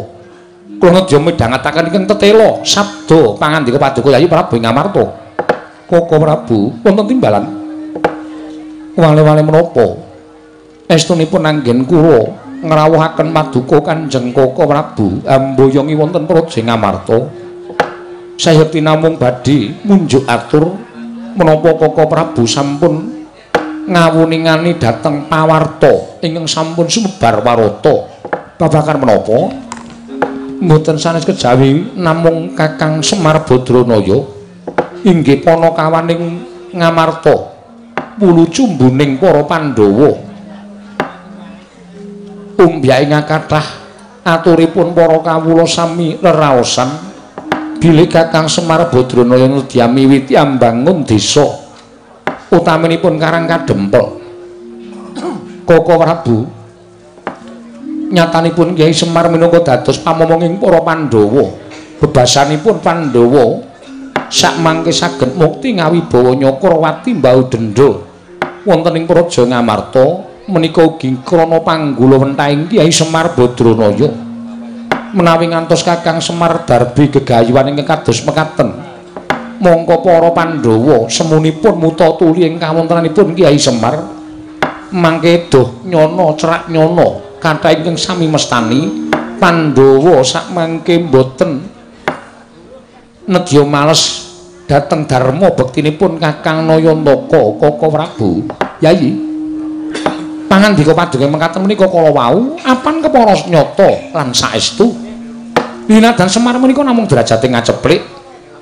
Kula nedya midhangetaken ingkang tetela sabda pangandika paduka Yayi Prabu ing Ngamarta. Koko Prabu wonten timbalan. Wale-wale menapa? estunipun anggen kula ngrawuhaken paduka Kanjeng Koko Prabu amboyongi wonten praja Ngamarta. Sayekti namung badhe munjuk atur menapa Koko Prabu sampun ngawuningani dhateng pawarta ingkang sampun sumebar warata. Babakan menapa? Mboten sanes kejawi namung Kakang Semar Badranaya inggih panakawaning Ngamarta. Pulu cumbuning para Pandhawa umbyake ngakathah aturipun para kawula sami leraosan bilih Kakang Semar Badranaya nedya miwiti ambangun desa utaminipun Karang Kadempel. Koko Prabu. Nyatanipun Kyai Semar minangka dados pamomonging para Pandhawa. Bebasanipun Pandhawa sak mangke saged mukti ngawibawa Nyakrawati mbau dendha wonten ing Praja Ngamarta menika ugi krana panggula wentahing Kyai Semar Badranaya. Menawi ngantos Kakang Semar darbi gegayuhan ingkang kados mekaten mongko para Pandhawa. Semunipun muta tuli ing kawontenanipun Kyai Semar mangke doh nyono cerak nyono kathah ingkang sami mestani Pandhawa sak mangke boten nedya males dhateng dharma bektinipun Kakang Nayantaka Koko Prabu. Yayi pangandika paduka mengkaten menika kala wau apan kepara nyata lan saestu. Linadan Semar menika namung derajate ngaceplik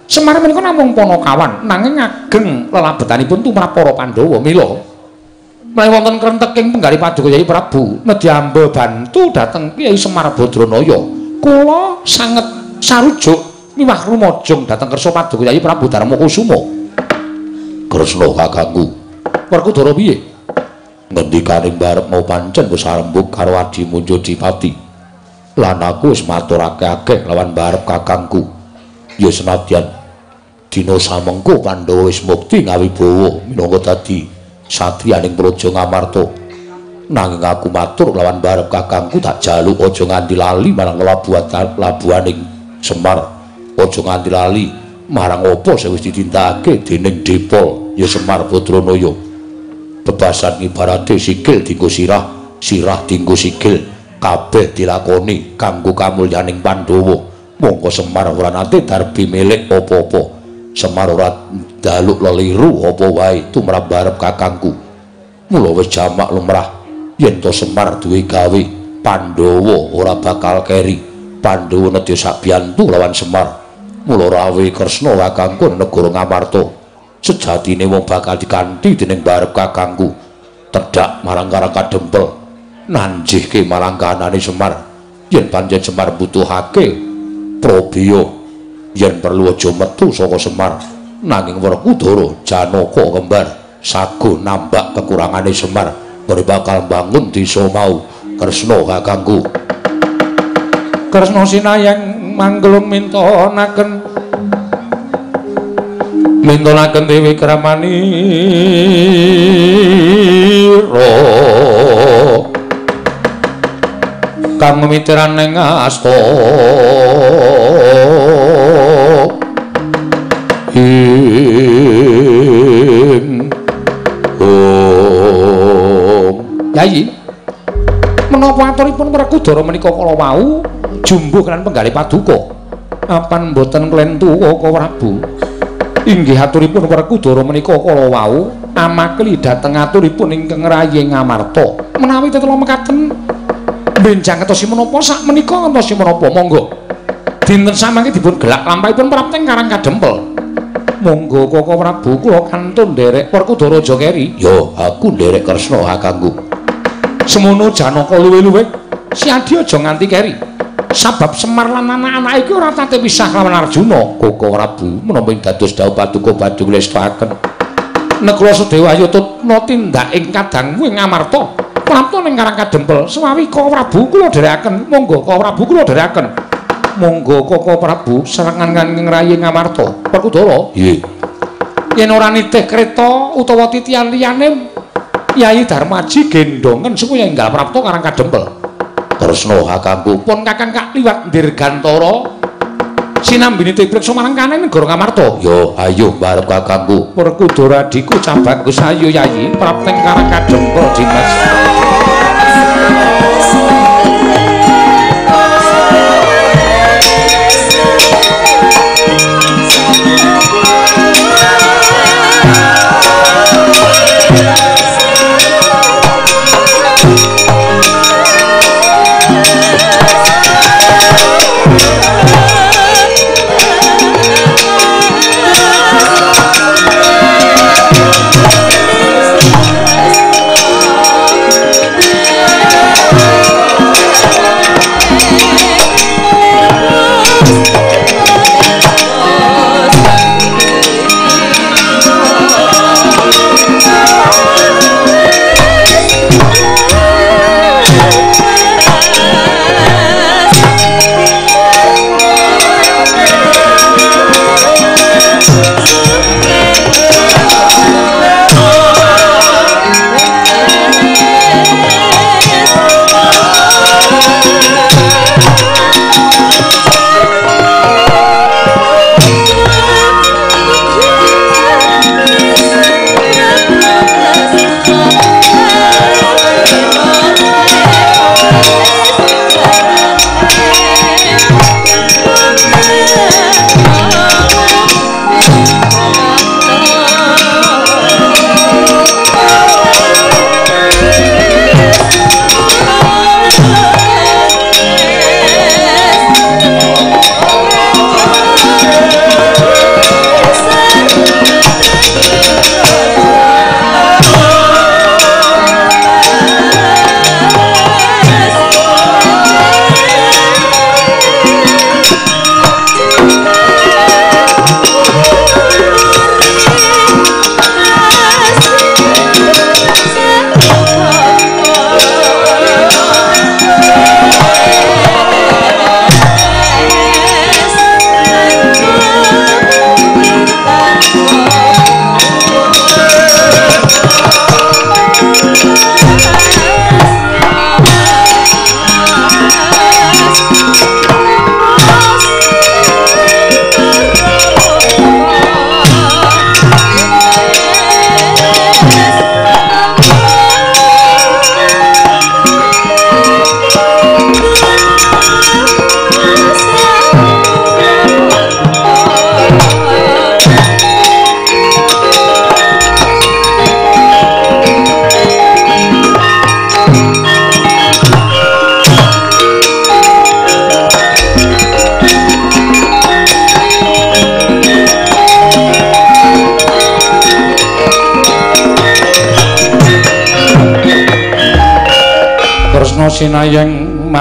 Semar menika namung panakawan nanging ageng lelabetanipun tumrap para Pandhawa mila menawi wonten krenteking penggali paduka Yai Prabu nedya amba bantu dhateng Kyai Semar Badranaya kula sanget sarujuk miwah rumajeng dhateng kersa paduka Yai Prabu Darma Kusuma Kresna kakangku. Werkudara piye Ngendikaning barep mau pancen wis arembug karo adimu Jodipati. Lan aku wis maturake akeh lawan barep kakangku. Ya senadyan dina samengko Pandhawa wis mukti ngawibawa minangka dadi satriyaning Praja Ngamarta. nanging aku matur lawan barep kakangku tak jaluk aja nganti lali marang labuhan labuhaning Semar. Aja nganti lali marang apa sing wis ditindakake dening Depol ya Semar Badranaya bebasan ibarate sikil dinggo sirah sirah dinggo sikil. Kabeh dilakoni kanggo kamulyaning Pandhawa. Mongko Semar ora nate darbi milik apa-apa Semar ora daluk leliru apa wae? Tumrap barep kakangku. Mula wis jamak lumrah. Yen to Semar duwe gawe Pandhawa ora bakal keri. Pandhawa nedya sak biyantu lawan Semar. Mula rawe Kresna kakangku negara Ngamarta. Sejatine wong bakal dikanthi dening barep kakangku. Tedhak marang Karang Kadempel. Nanjihke marang kanane Semar. Yen panjen Semar butuhake probiyo yen perlu aja metu saka Semar. Nanging Werkudara Janaka kembar sago nambak kekurangane Semar. Ora bakal bangun desa mau. Kresna kakangku Kresna sinayang manggelung mintonaken mintonaken Dewi Kramani. Kang mimitiran ning asta Yayi menapa aturipun Werkudara menika kala wau jumbuh kan penggalih paduka. Apan mboten klentu kok Prabu? Inggih aturipun Werkudara menika kala wau amakli dhateng aturipun ingkang rayi Ngamarta menawi tetelo mekaten benjang ketosi menapa sak menika ngantos menapa monggo. Dinten samangke dipun gelak lampahipun prapteng Karang Kadempel. Monggo koko prabu kula kantun nderek Werkudara Jokeri ya aku nderek Kresna kakangku semono Janaka luwe-luwe si Adi aja nganti keri sabab Semar lan anak-anak iki ora tate pisah lawan Arjuna koko prabu menapa ing dados dawuh paduka badhe lestaken negara Sedewa Ayutuna tindak ing kadang ing Amarta prapta ning Karang Kadempel suwawi koko prabu kula dherekaken monggo koko prabu kula dherekaken monggo Koko Prabu serangan rayi Ngamarta. Perkudara. Nggih. Yen ora nitih kreta utawa titian liyane Yai Darmaji gendongen supaya enggal prapta karang kadempel. Kresna kakangku pun kakang kak liwat Dirgantara sinambini tibrek sumarang kanen negara Ngamarta. Yo ayo barep kakangku. Perkudara diku cabagus ayo Yai prapteng karang kadempel Dimas.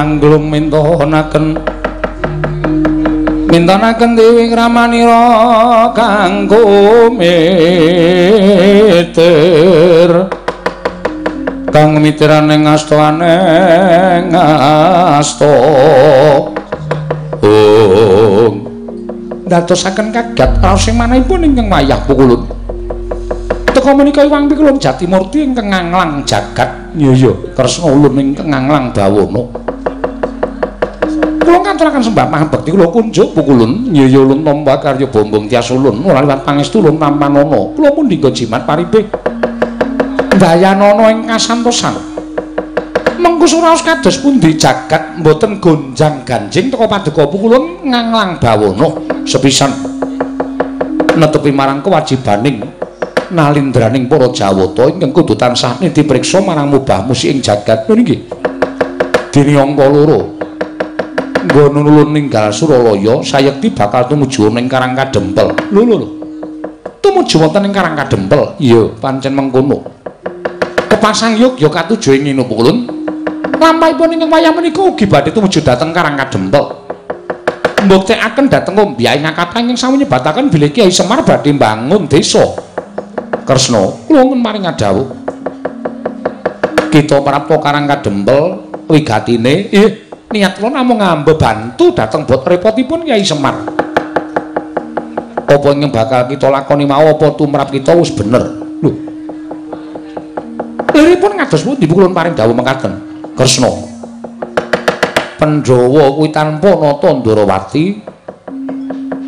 Sinayeng manglung mintonaken mintonaken Dewi Ramanira kanggo miter kang mitirane ngasto aneng ngasto oh dadosaken kagat raos sing manahipun ingkang wayah pukulun teka menika Iwang Pikulun Jatimurti ingkang nganglang jagat. Iya Kresna ulun ingkang nganglang bawana ngaturaken sembah mahembekti kula kunjuk pukulun iya ulun tomba karya bombong tias ulun ora liwat pangestu ulun nampanana kula pun dinggo jimat paripe dayanana ing kasantosan. Mengko suraos kados pundi jagat mboten gonjang ganjing teka paduka pukulun nganglang bawana sepisan. Netepi marang kewajibaning nalindraning para Jawata ingkang kudu tansah dipriksa marang mubah musik ing jagat. Niki. Dene angka loro. Nggo nulun ninggal Suralaya sayekti bakal tumuju ning Karang Kadempel. Lho lho lho. Tumuju wonten ing Karang Kadempel. Iya, pancen mengkono. Kepasang yuk ya katuju ing ngene pulun. Lampahipun ing wayah menika ugi badhe tumuju dhateng Karang Kadempel. Mbuktekaken dhateng Ombyai ngakata ing sami nyebataken bilih Kyai Semar badhe mbangun desa. Kresna kula maring dawuh kita prapta karang kadempel wigatine eh niat kula namung ngambe bantu dhateng bot repotipun Kyai Semar. Apa ingkang bakal kita lakoni mau apa tumrap kita wis bener. Lho. Liripun ngados pundi kula maring dawuh mekaten Kresna. Pandhawa kuwi tanpa nata Ndarawati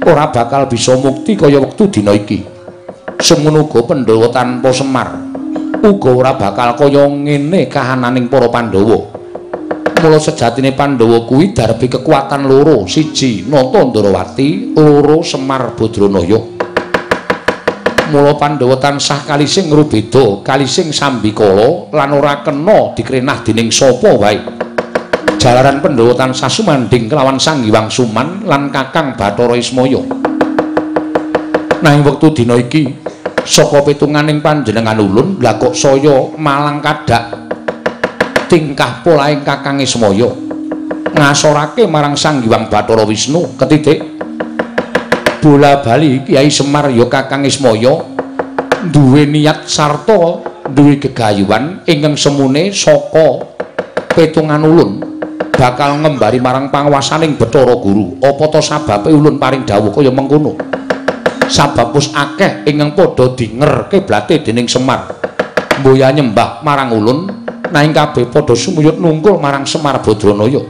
ora bakal bisa mukti kaya wektu dina iki. Semono uga Pandhawa tanpa Semar uga ora bakal kaya ngene kahananing para Pandhawa. Mula sejatine Pandhawa kuwi darbi kekuatan loro, siji Natandrawati, loro Semar Badranaya. Mula Pandhawa tansah kalising ngrubeda, kalising sambikala lan ora kena dikrenah dening sapa wae. Jalaran Pandhawa tansah sumanding kelawan Sang Hyang Suman lan Kakang Bathara Ismaya. Nanging wektu dina iki saka pitunganing panjenengan ulun lha kok saya malang kadak tingkah polaing Kakang Ismaya ngasorake marang Sang Hyang Bathara Wisnu. Ketitik bola bali Kyai Semar ya Kakang Ismaya duwe niat sarta duwe gegayuhan ingkang semune saka pitungan ulun bakal ngembari marang panguwasaning Bathara Guru. Apa to sababe ulun paring dawuh kaya mengkono? Sabab wis akeh ingkang padha dingerke blate dening Semar. Mboya nyembah marang ulun, nanging kabeh padha sumuyut nungkul marang Semar Badranaya.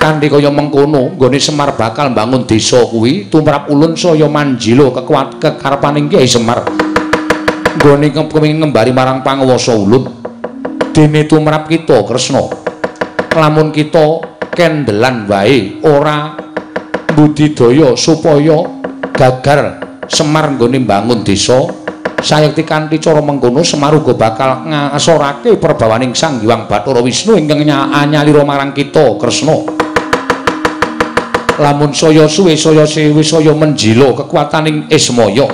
Kanthi kaya mengkono, nggone Semar bakal mbangun desa kuwi tumrap ulun saya manjila kekuat kekarepaning Kyai Semar. Nggone kepengin ngembari marang panguwasa ulun. Dene tumrap kita Kresna. Lamun kita kendelan wae ora budidaya supaya gagal Semar nggone mbangun desa sayekti kanthi cara mengkono Semar uga bakal ngasorake perbawaning Sang Hyang Bathara Wisnu ingkang anyalira marang kita Kresna. Lamun saya suwe saya sewe saya menjila kekuataning Ismaya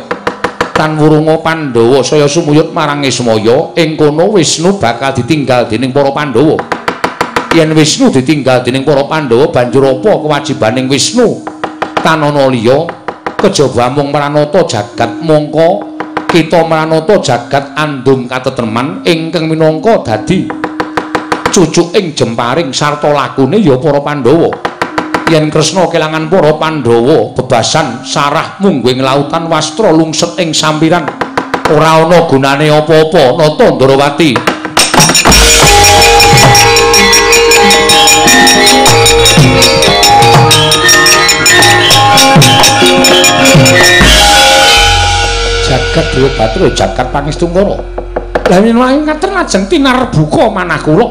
tan wurunga Pandhawa saya sumuyut marang Ismaya ing kono Wisnu bakal ditinggal dening para Pandhawa. Yen Wisnu ditinggal dening para Pandhawa banjur apa kewajibaning Wisnu? Tanana liya kejaba mung maranata jagat mongko kita maranata jagat andung katetreman ingkang minangka dadi cucuking jemparing sarta lakune ya para Pandhawa. Yen Kresna kelangan para Pandhawa bebasan sarah mungguing lautan wastra lungset ing sampiran ora ana gunane apa-apa nata Ndrawati jagat dewa batur jagat pangestu ngoro lah yen wae ngaten lajeng tinar buka manah kula.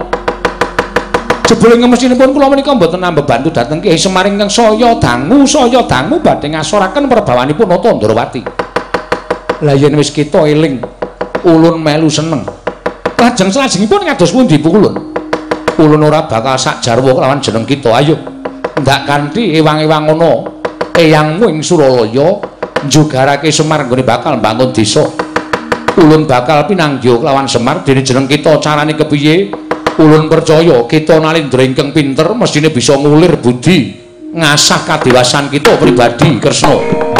Jebule ngemesinipun kula menika mboten nambah bantu dhateng Ki Semar ingkang saya dangu saya dangu badhe ngasoraken perbawanipun Nata Ndrawati lah yen wis kita eling ulun melu seneng. Lajeng salajengipun ngados pundi ulun ulun ora bakal sak jarwa kelawan jeneng kita. Ayo ndak kanthi ewang-ewang ngono eyangmu ing Suralaya njugarake Semar nggone bakal mbangun desa. Ulun bakal pinanggih lawan Semar dene jeneng kita carane kepiye? Ulun percaya kita nalindra ingkang pinter mestine bisa ngulir budi ngasah kadiwasan kita pribadi Kresna.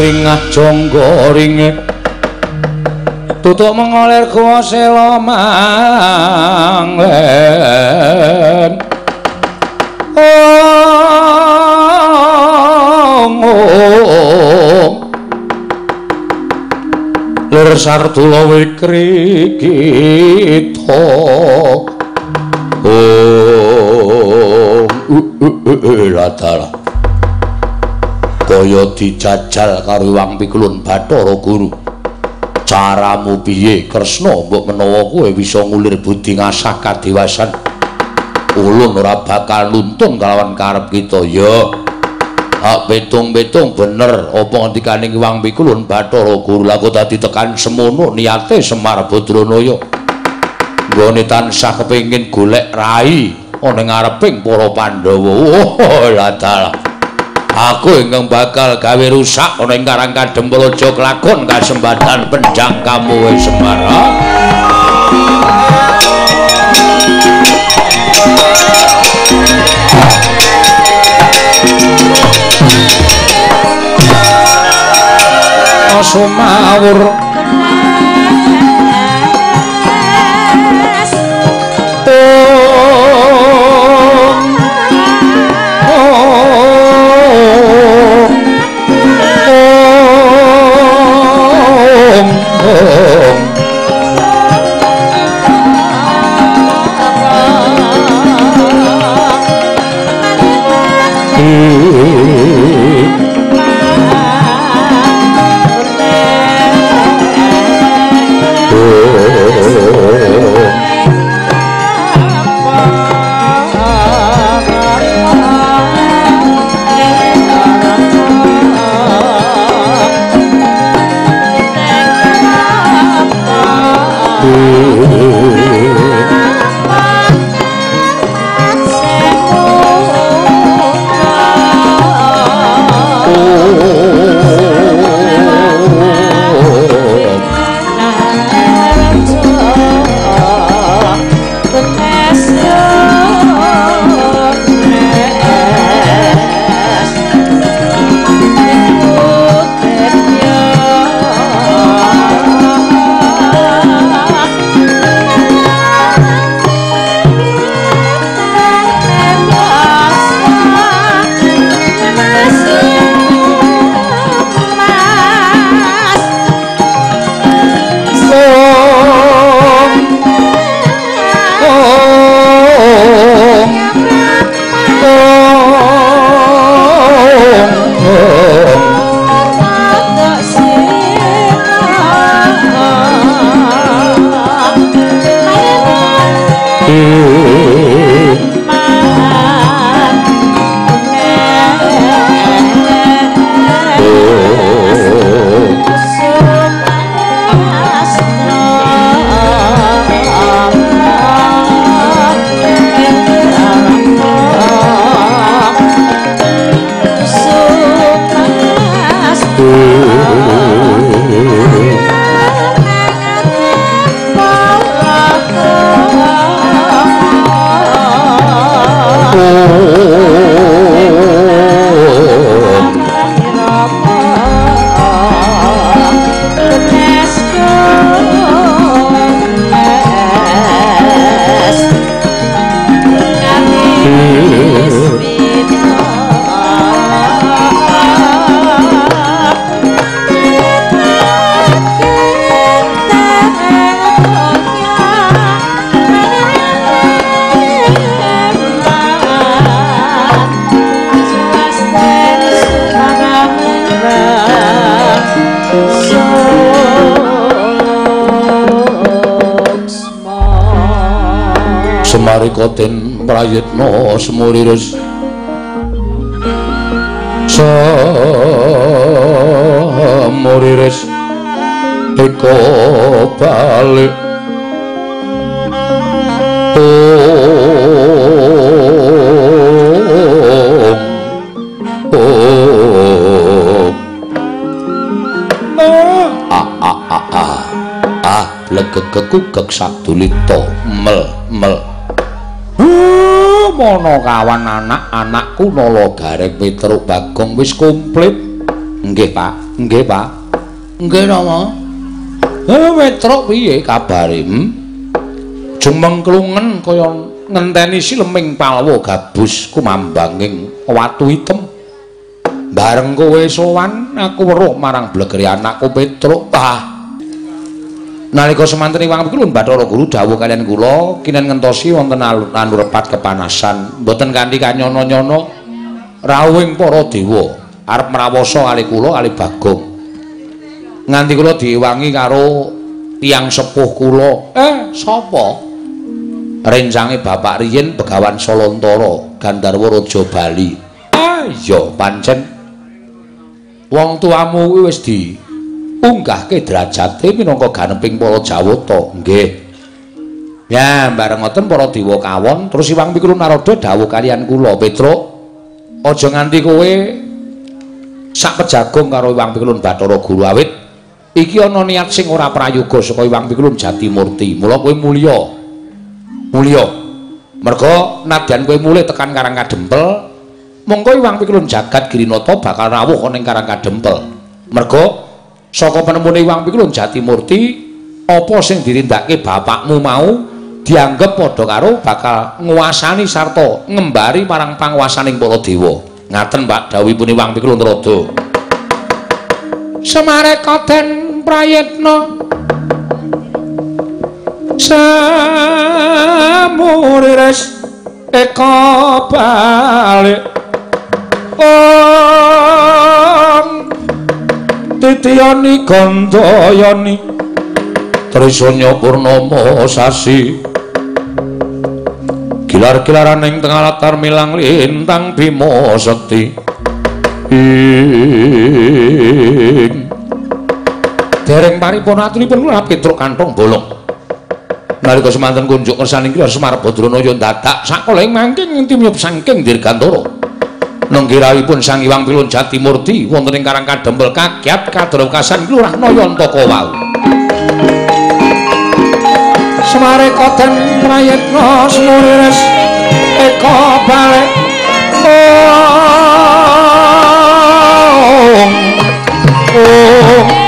Ringah jonggo ringe tutuk mengolir kuwa sela manglen lir sartula wikri kita oh ladala kaya dijajal karo Wang Pikulun Bathara Guru. Caramu piye Kresna mbok menawa kowe bisa ngulir budi ngasah kadewasan? Ulun ora bakal nuntun kalawan karep kita ya. Hak betung-betung bener apa ngendikane Wang Pikulun Bathara Guru laku dadi tekan semono niate Semar Badranaya. Nggone tansah kepengin golek rai ana ngareping para Pandhawa. Oh, lah aku ingkang bakal gawe rusak ana ing Karang Kadempulaja kelakon kasempatan penjang kamu wis Semara Sumawur gegegugeg sadulita mel mel. Mono kawan anak-anakku nala gareng Petruk Bagong wis komplit. Nggih Pak. Nggih Pak. Nggih Rama eh Petruk piye kabare hmm? jumeng klungen kaya ngenteni sileming palwa gabus kumambanging watu item. Bareng kowe sowan aku weruh marang blegere anakku Petruk. Ah Nalika semanten wang kula Bathara Guru dawuh kalian kula kinen ngentosi wonten anu repat kepanasan mboten kanthi kanyono-nyono rawuhing para dewa arep mrawasa kali kula kali Bagong. Nganti kula diwangi karo tiang sepuh kula. Eh, sapa? Rencange Bapak Riyin Begawan Solontara Gandarwa Raja Bali. Ah, iya pancen wong tuamu kuwi wis di unggahke derajate minangka ganeping para Jawata. Nggih. Ya, bareng ngoten para dewa kawon, terus Iwang Pikulun Narada dawuh kalian kula, Petruk, aja nganti kowe sak pejagong karo Iwang Pikulun Bathara Guru awit iki ana niat sing ora prayoga saka Iwang Pikulun Jatimurti. Mula kowe mulya. Mulya. Merga nadyan kowe mulih tekan Karang Kadempel, mongko Iwang Pikulun Jagat Girinata bakal rawuh ana ing Karang Kadempel. Merga saka penemune Wang Pikulun Jatimurti apa sing dirindakake bapakmu mau dianggep padha karo bakal nguasani sarta ngembari marang panguasaning para dewa. Ngaten Pak dawuhipun Wang Pikulun Rada Semare kaden prayitna Samuriris eka balik titiyani gandayani trisanya purnama sasi. Gilar-gilaran ing tengah latar milang lintang bima sekti dereng paripun aturipun kula petruk kantong bolong. Nalika semanten kunjuk kira Semar Badranaya dadak sakola ing mangking ngentimyup saking dirgantara nenggirawipun Sang Hyang Pilun Jatimurti wonten ing Karang Kadempel kagiat kadrokasan Lurah Nayantaka wau. Semare koden prayitna semurires eka balik. Oh. Oh.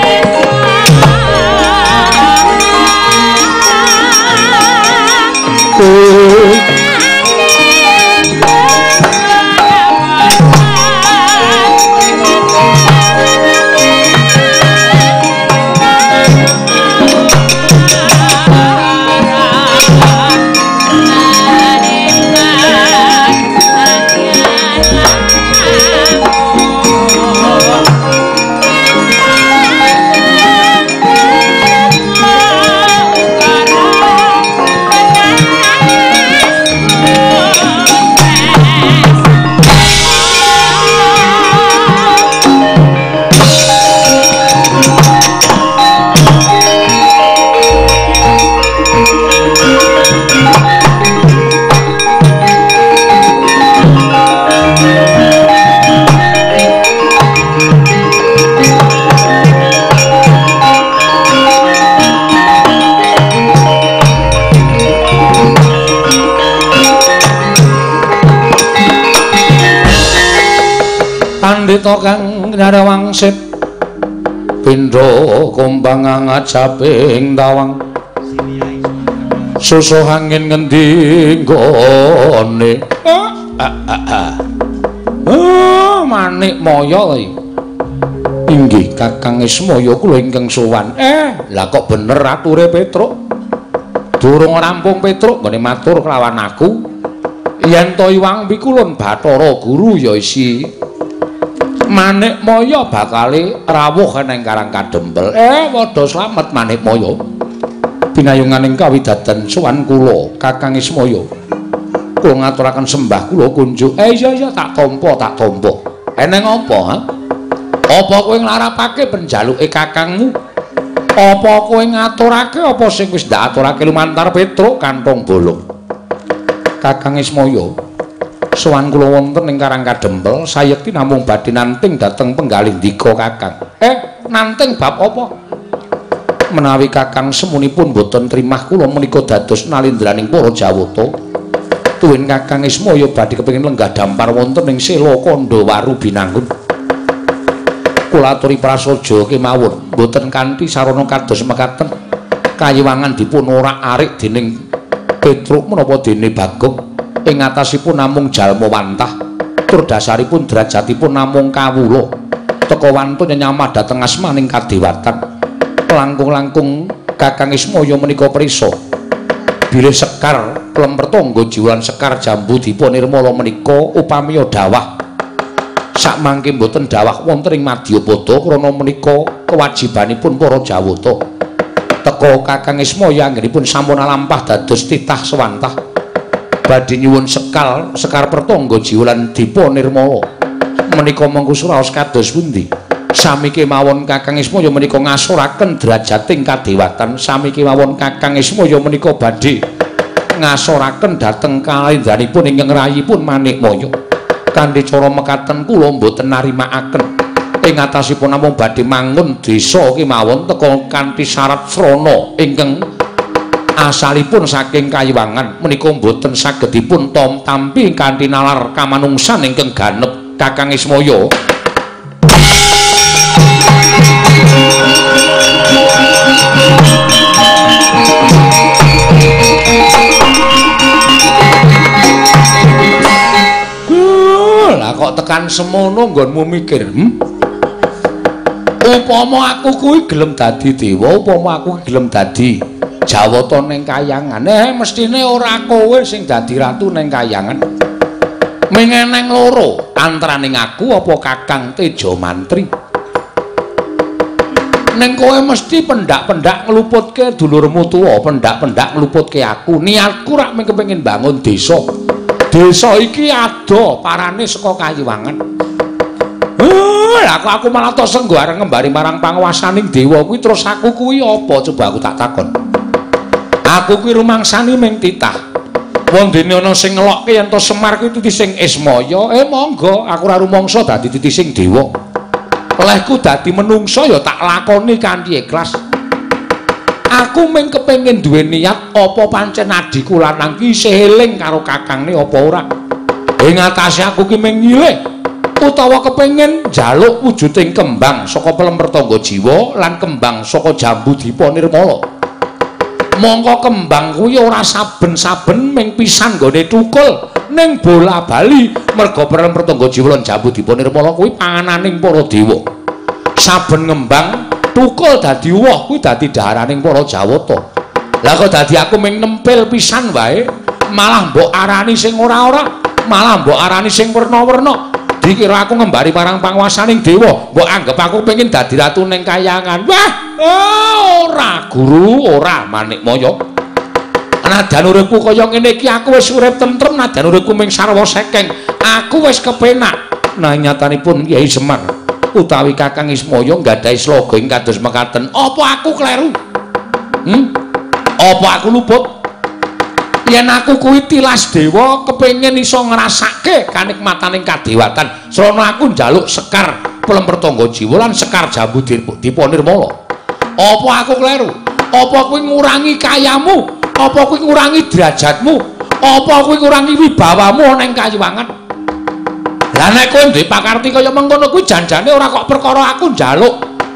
Pandita kang nyara wangsit pindha kumbang ngajaping tawang susu angin ngendi nggone? Oh manik moyo inggih kakang ismoyo kula ingkang sowan. Eh lah kok bener ature petruk? Durung rampung petruk ngene matur kelawan aku. Yen to iwang pikulun bathara guru ya isi Manik Maya bakale rawuh ning Karang Kadempel. Eh, padha slamet Manik Maya. Pinayunganing kawidaden sowan kula Kakang Ismaya. Kula ngaturaken sembah kula kunjuk. Eh iya iya tak tampa, tak tampa. Eneng apa, ha? Apa kowe nglarapake penjaluke kakangmu? Apa kowe ngaturake apa sing wis ndak aturake lumantar Petruk kantong bolong? Kakang Ismaya, sowan kula wonten ing Karang Kadempel, sayekti namung badhe nanting dhateng penggalih ndika Kakang. Eh, nanting bab apa? Menawi Kakang semunipun boten trimah kula menika dados nalindraning para Jawata. Tuwin Kakang Ismaya badhe kepengin lenggah dampar wonten ing Sela Kandawaru Binangun. Kula aturi prasaja kemawon, boten kanthi sarana kados mekaten. Kayiwangan dipun orak-arik dening Petruk menapa dene Bagong ing atasipun namung jalma wantah tur dasaripun derajatipun namung kawula. Teka wantun nyamah dhateng asmaning kadewatan langkung-langkung Kakang Ismaya menika prisa. Bilih sekar plempertangga jiwan sekar jambu dipun nirmala menika upami dawah. Sak mangke mboten dawah wonten ing Madyapada krana menika kewajibanipun para Jawata. Teka Kakang Ismaya anggenipun sampun lampah dados titah sewantah badhe nyuwun sekal sekar pertangga jiwalan dipa nirmala menika mengku suraos kados pundi? Sami kemawon Kakang Ismaya menika ngasuraken derajating kadewatan sami kemawon Kakang Ismaya menika badhe ngasuraken dhateng kalendranipun ingkang rayipun Manikmaya kanthi cara mekaten kula mboten narimakaken ing atasipun namung badhe mangun desa kemawon teka kanthi syarat srana ingkang asalipun saking kayiwangan menika boten saged dipun tom tampi kanthi nalar kamanungsan ingkang ganep Kakang Ismaya lah kok tekan semono nggonmu mikir hmm? upama aku kuwi gelem dadi dewa upama aku gelem dadi jawata ning kayangan. Eh mestine ora kowe sing dadi ratu ning kayangan. Mengeneng loro antaraning aku apa kakang tejo mantri? Ning kowe mesti pendak-pendak ngluputke dulurmu tuwa pendak-pendak ngluputke aku. Niatku rak mung kepengin bangun desa. Desa iki ada parane saka kayiwangan aku aku malah tok senggo areng ngembari marang panguwasaning dewa kuwi terus aku kuwi apa? Coba aku tak takon. Aku kuwi rumangsani ming titah. Wong dene ana sing ngelokke yen to Semar kuwi titi sing Ismaya, eh monggo aku ora rumangsa dadi titi sing dewa. Olehku dadi menungso ya tak lakoni kanthi ikhlas. Aku mung kepengin duwe niat apa pancen adiku lanang ki isih eling karo kakangne apa ora. Ing atase aku ki mung nyilih utawa kepengin jaluk wujuding kembang saka pelemper tangga jiwa lan kembang saka jambu dipa nirmala mongko kembang kuwi ora saben-saben ming pisan gone tukul ning bola bali merga pelemper tangga jiwa lan jambu dipa nirmala kuwi pangananing para dewa. Saben ngembang tukul dadi woh kuwi dadi daharaning para jawata. Lah kok dadi aku ming nempel pisan wae malah mbok arani sing ora-ora malah mbok arani sing werna-werna dikira aku ngembari marang panguwasaning dewa mbok anggap aku pengen dadi ratu ning kayangan. Wah ora guru ora manik moyo. Nadan uripku kaya ngene iki aku wis urip tentrem nadan uripku ming sarwa sekeng. Aku wis kepenak. Nah nyatanipun Kyai Semar utawi Kakang Ismaya nggadahi sloga ing kados mekaten apa aku kleru? Hmm? Apa aku luput yen aku kuwi tilas dewa kepengin iso ngrasake kanikmataning kadewatan srana aku njaluk sekar pelemper tangga jiwa lan sekar jambu dipa nirmala. Apa aku kleru? Apa kuwi ngurangi kayamu? Apa kuwi ngurangi derajatmu? Apa kuwi ngurangi wibawamu ning kayiwangan? Lah nek kowe duwe pakarti kaya mengkono kuwi janjane ora kok perkara aku njaluk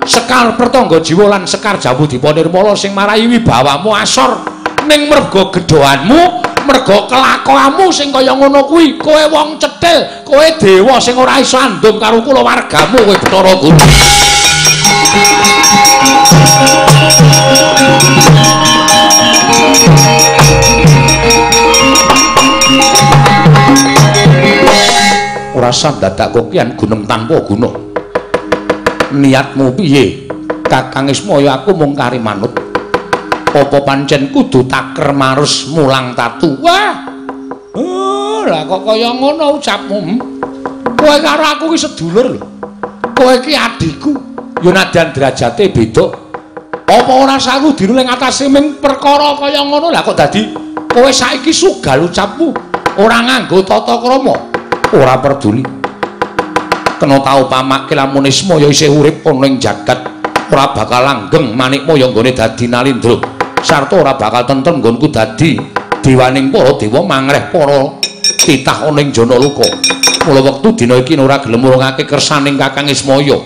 sekar pertangga jiwa lan sekar jambu dipa nirmala sing marai wibawamu asor ning merga gedhoanmu merga kelakuanmu sing kaya ngono kuwi kowe wong cethil kowe dewa sing ora iso andum karo kulawargamu kowe Bathara Guru. Ora dadak kokian gunung tanpa gunung. Niatmu piye? Kakang Ismaya aku mung kari manut apa pancen kudu taker marus mulang tatu wah oh, Lah kok kaya ngono ucapmu? Hmm? Kowe karo aku ki sedulur lho. Kowe ki adikku. Ya nadyan derajate beda. Apa ora sawu dinu ning atase ming perkara kaya ngono lah kok dadi kowe saiki sugal ucapmu ora nganggo tata krama. Ora peduli. Kena tau pamake lamun Ismaya isih urip ana ing jagat, ora bakal langgeng manikmaya nggone dadi nalindra. Sarta ora bakal tentrem nggonku dadi dewaning para dewa mangreh para titah ana ing jana luka. Mula wektu dina iki ora gelem urungake kersaning Kakang Ismaya.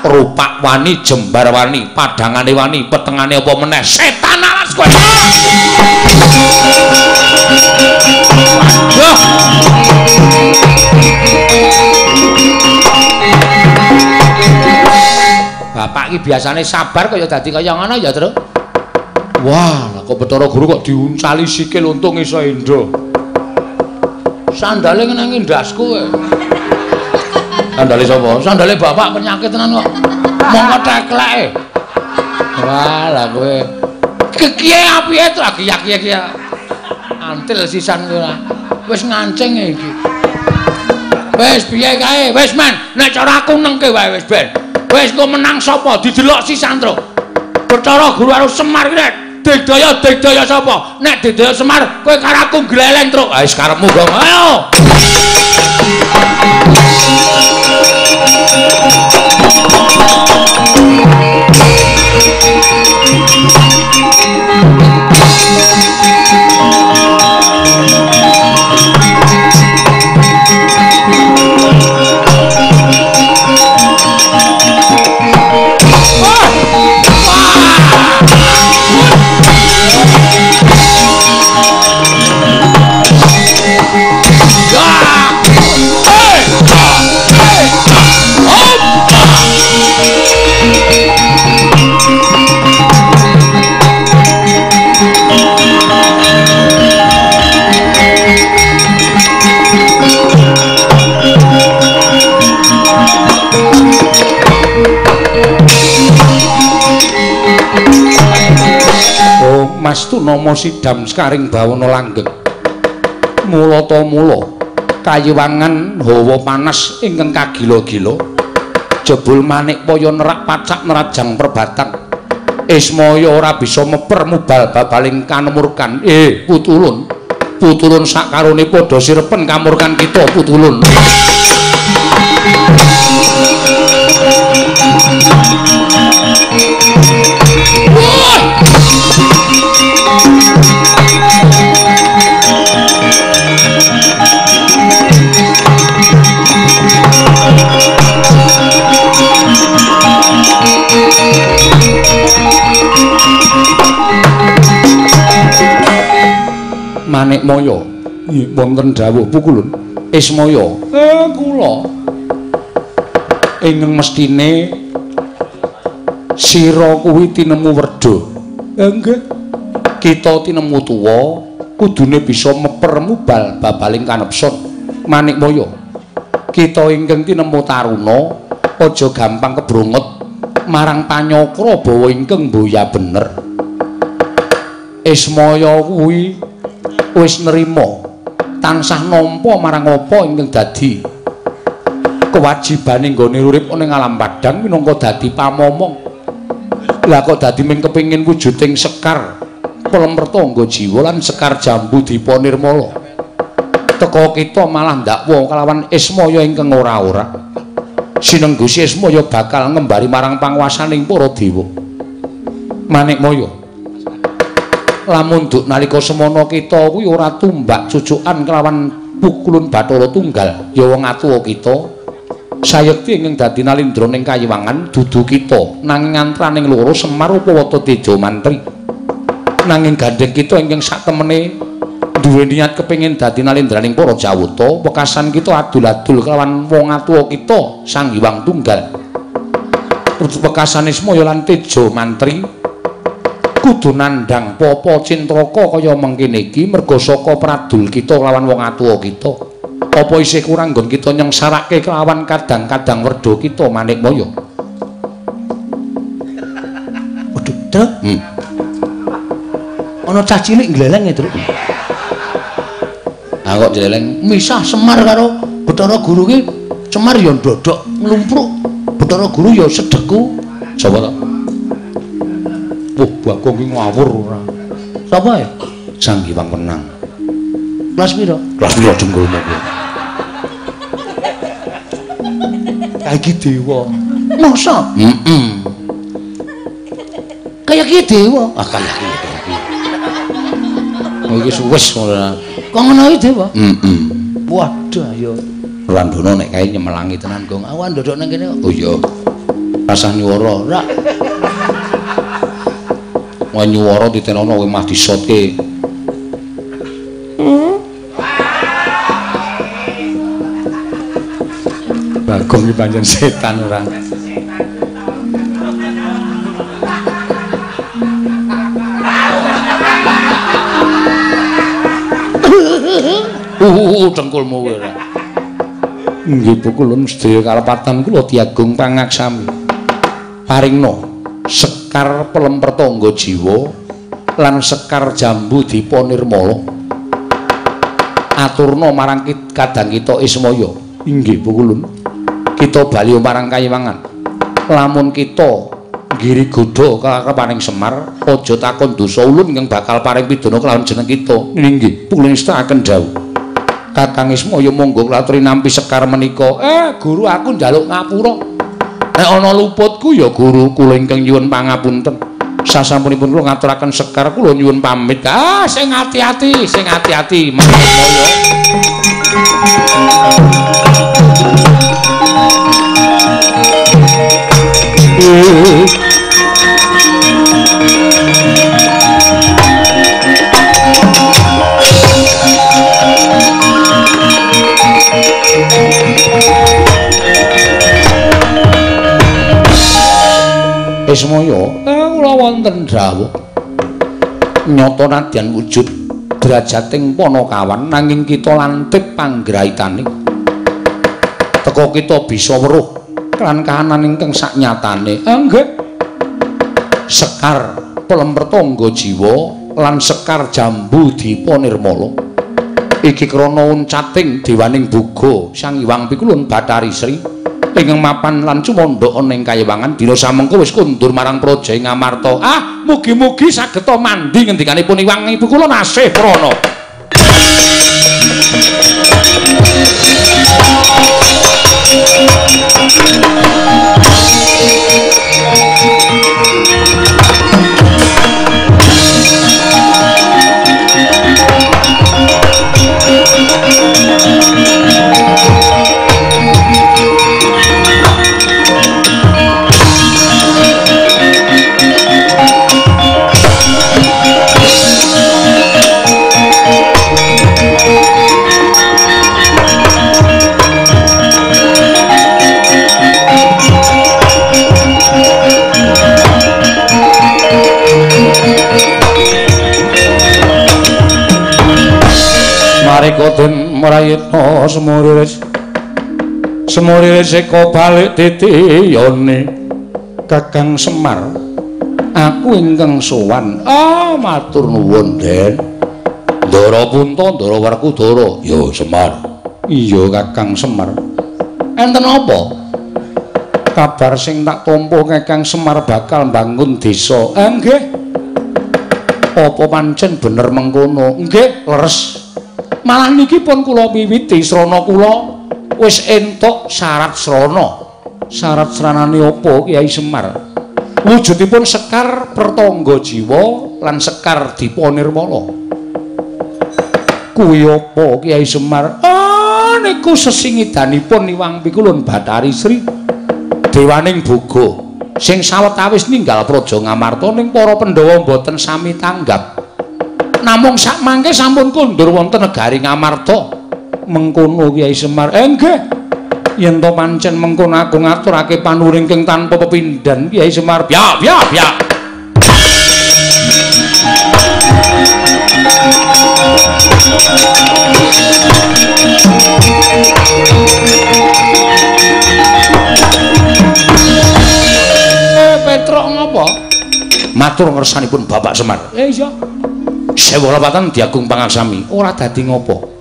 Rupak wani, jembar wani, padangane wani, petengane apa meneh setan alas kowe. Bapak iki biasane sabar kaya dadi kaya ngono ya, Tru. Wah, lah kok Bathara Guru kok diuncali sikil untung iso endo. Sandale ngenangi ndasku kowe. Sandale sapa? Sandale bapak penyakit tenan kok. Mongko tekleke. Wah, lah kowe. Kekiye apiye to lagi ya kiye Antil sisan kowe. Wis ngancing iki. Wis piye kae? Wis men, nek cara aku nengke wae wis ben. Wis kok menang sapa? Didelok sisan tru. Bathara Guru karo Semar ki nek digdaya digdaya sapa? Nek digdaya Semar, kowe karo aku gleleng tru. Ah wis karepmu gong. Ayo. Mastu nama sidam skaring bawana langgeng. Mula ta mula kayiwangan hawa panas ingkang kagila-gila. Jebul manik paya nerak pacak nerajang perbatang. Ismaya ora bisa meper mubal babaling kanemurkan. Eh, putulun. Putulun sakarone padha sirepen kamurkan kita putulun. Manik Moyo. Nggih, wonten dawuh pukulun. Ismaya. Eh, kula. Ingkang mestine sira kuwi tinemu werda. Nggih. Kita tinemu tuwa kudune bisa meper mubal babaling kanepson. Manik Moyo. Kita ingkang tinemu taruna aja gampang kebrunget marang panyakra bawa ingkang mboya bener. Ismaya kuwi wis nerima. Tansah nampa marang apa ingkang dadi kewajibane nggone urip ning alam padang minangka dadi pamomong. Lah kok dadi ming kepengin wujuding sekar pelempertangga jiwa lan sekar jambu dipa nirmala teka kita malah ndakwa kelawan ismaya ingkang ora-ora. Sinenggu ismaya bakal ngembari marang panguwasaning para dewa. Manik moyo lamun duk nalika semana kita kuwi ora tumbak cucukan kelawan pukulun Bathara Tunggal. Ya wong atuwa kita. Sayekti ingkang dadi nalindra ning kayiwangan dudu kita. Nanging antraning loro Semar Upawata Teja Mantri. Nanging gandeng kita ingkang sak temene duwe niat kepengin dadi nalindraning para jawata wekasan kita adul-adul kelawan wong atuwa kita Sang Hyang Tunggal. Wekasane Semaya lan Teja Mantri kudu nandhang popo cintraka kaya mengkene iki merga saka pradul kita lawan wong atuwa kita apa isih kurang nggon kita nyengsarake kelawan kadang-kadang werda kita manik moyo Waduh, Truk. hmm. Ana cah cilik gleleng ya, Truk. Ha kok jeleng misah Semar karo Bathara Guru ki Semar ya ndodok nglumpruk. Bathara Guru ya sedeku. Sapa to? Wah, Bagong ki ngawur ora. Sapa ya? Sang Hyang Wenang. Kelas piro? Kelas piro jenggolmu kuwi? Kayak dewa. Masa? Heeh. Kayak ki dewa. Ah kayak ki. Oh iki wis ngono. Kok ngono iki dewa? Heeh. Waduh ya. Randana nek kae nyemelangi tenan Gong. Awan ndodok nang kene. Oh iya. Nyuwara. Ora. Wah nyuwara ditenono kowe mah disotke. Bagong iki pancen setan ora. Uh, cengkulmu kowe ora. Nggih pukulun sedaya kalepatan kula Tiagung Pangaksami. Paringno sekar pelemper tangga jiwa lan sekar jambu dipa nirmala. Aturna marang kadang kita Ismaya. Inggih pukulun. Kita bali marang kayiwangan. Lamun kita giri godha kakapaning Semar, aja takon dosa ulun ingkang bakal paring pidana kelawan jeneng kita. Inggih, pukulun istakaken dawuh. Kakang Ismaya monggo klaturi nampi sekar menika. Eh, guru aku njaluk ngapura. Nek ana luputku ya guru kula ingkang nyuwun pangapunten. Sasampunipun kula ngaturaken sekar kula nyuwun pamit. Ah, sing ati-ati, sing ati-ati. Ismaya, eh, kula wonten dawuh. Nyata nadyan wujud drajating Panakawan nanging kita lantip panggraitane. Teka kita bisa weruh kan kahanan ingkang saknyatane. Eh, nggih. Sekar pelemper tangga jiwa lan sekar jambu dipa nirmala. Iki krana uncating dewaning buga Sang Hyang Pikulun Bathari Sri. Ingkang mapan lan cumandha ana ing kayewangan dina samengko wis kundur marang Praja ing Amarta. Ah, mugi-mugi sageta mandi ngendikanipun Iwang Ibu kula nasih prana. Marika den mrayitna semuriris semuriris eka balik titiyane Kakang Semar aku ingkang sowan. Ah matur nuwun Den. Ndara Punta Ndara Werkudara ya Semar. Iya Kakang Semar. Enten apa? Kabar sing tak tampa Kakang Semar bakal bangun desa. Eh nggih. Apa pancen bener mengkono? Nggih leres malah niki pun kula miwiti srana kula wis entuk syarat srana. Syarat sranane apa Kyai Semar? Wujudipun sekar pertangga jiwa lan sekar dipanirmala kuwi apa Kyai Semar? Ah niku sesingidanipun Iwang Pikulun Bathari Sri dewaning boga sing sawetawis ninggal praja Ngamarta ning para Pandhawa boten sami tanggap namung sak mangke sampun kundur wonten negari Ngamarta. Mengkono Kyai Semar. Eh nggih. Yen to pancen mengkono aku ngaturake panuringking tanpa pepindhan Kyai Semar. Ya, ya, ya. Eh, Petruk ngapa? Matur ngersanipun Bapak Semar. Eh iya. Sewu lepatan diagung pangasami ora dadi ngopo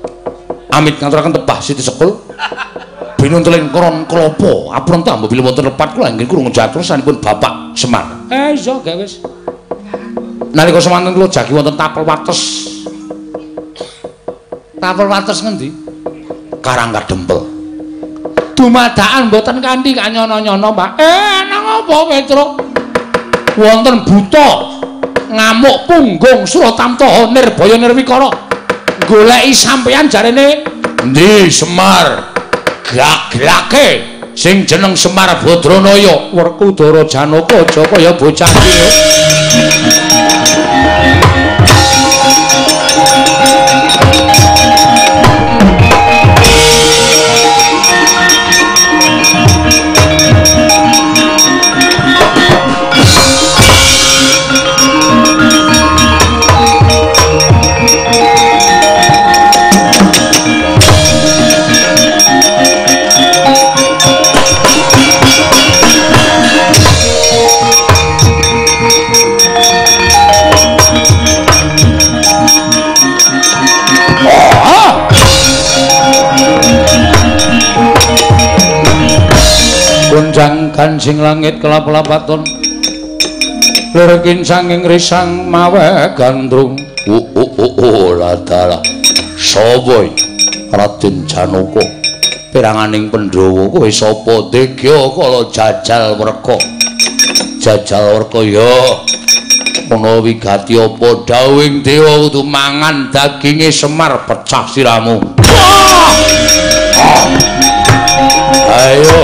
Amit ngaturaken tebah Siti Sekul. Binuntelen kron klopo, apron ta mbok wonten lepat kula inggih krungu jatuh sanipun Bapak Semar. Eh iya gak wis. Nalika semanten kula jagi wonten tapel wates. Tapel wates ngendi? Karang Kadempel. Dumadakan mboten kanthi kanyono-nyono, Pak. Eh nang apa Petruk? Wonten buta ngamuk punggung Suratamtaha Nirbaya Nirwikara. Goleki sampeyan jarene Endi Semar? Gak-gelake sing jeneng Semar Badranaya. Werkudara Janaka aja kaya bocah iki. Kancing langit kelap-lapaton Lirkin sanging risang mawe gandrung ladala. Sapa iki? Raden Janaka. Peranganing Pandhawa kowe sapa? Degya kala jajal werka. Jajal werka ya. Ana wigati apa dawing dewa kudu mangan daginge Semar pecah siramu. Ayo.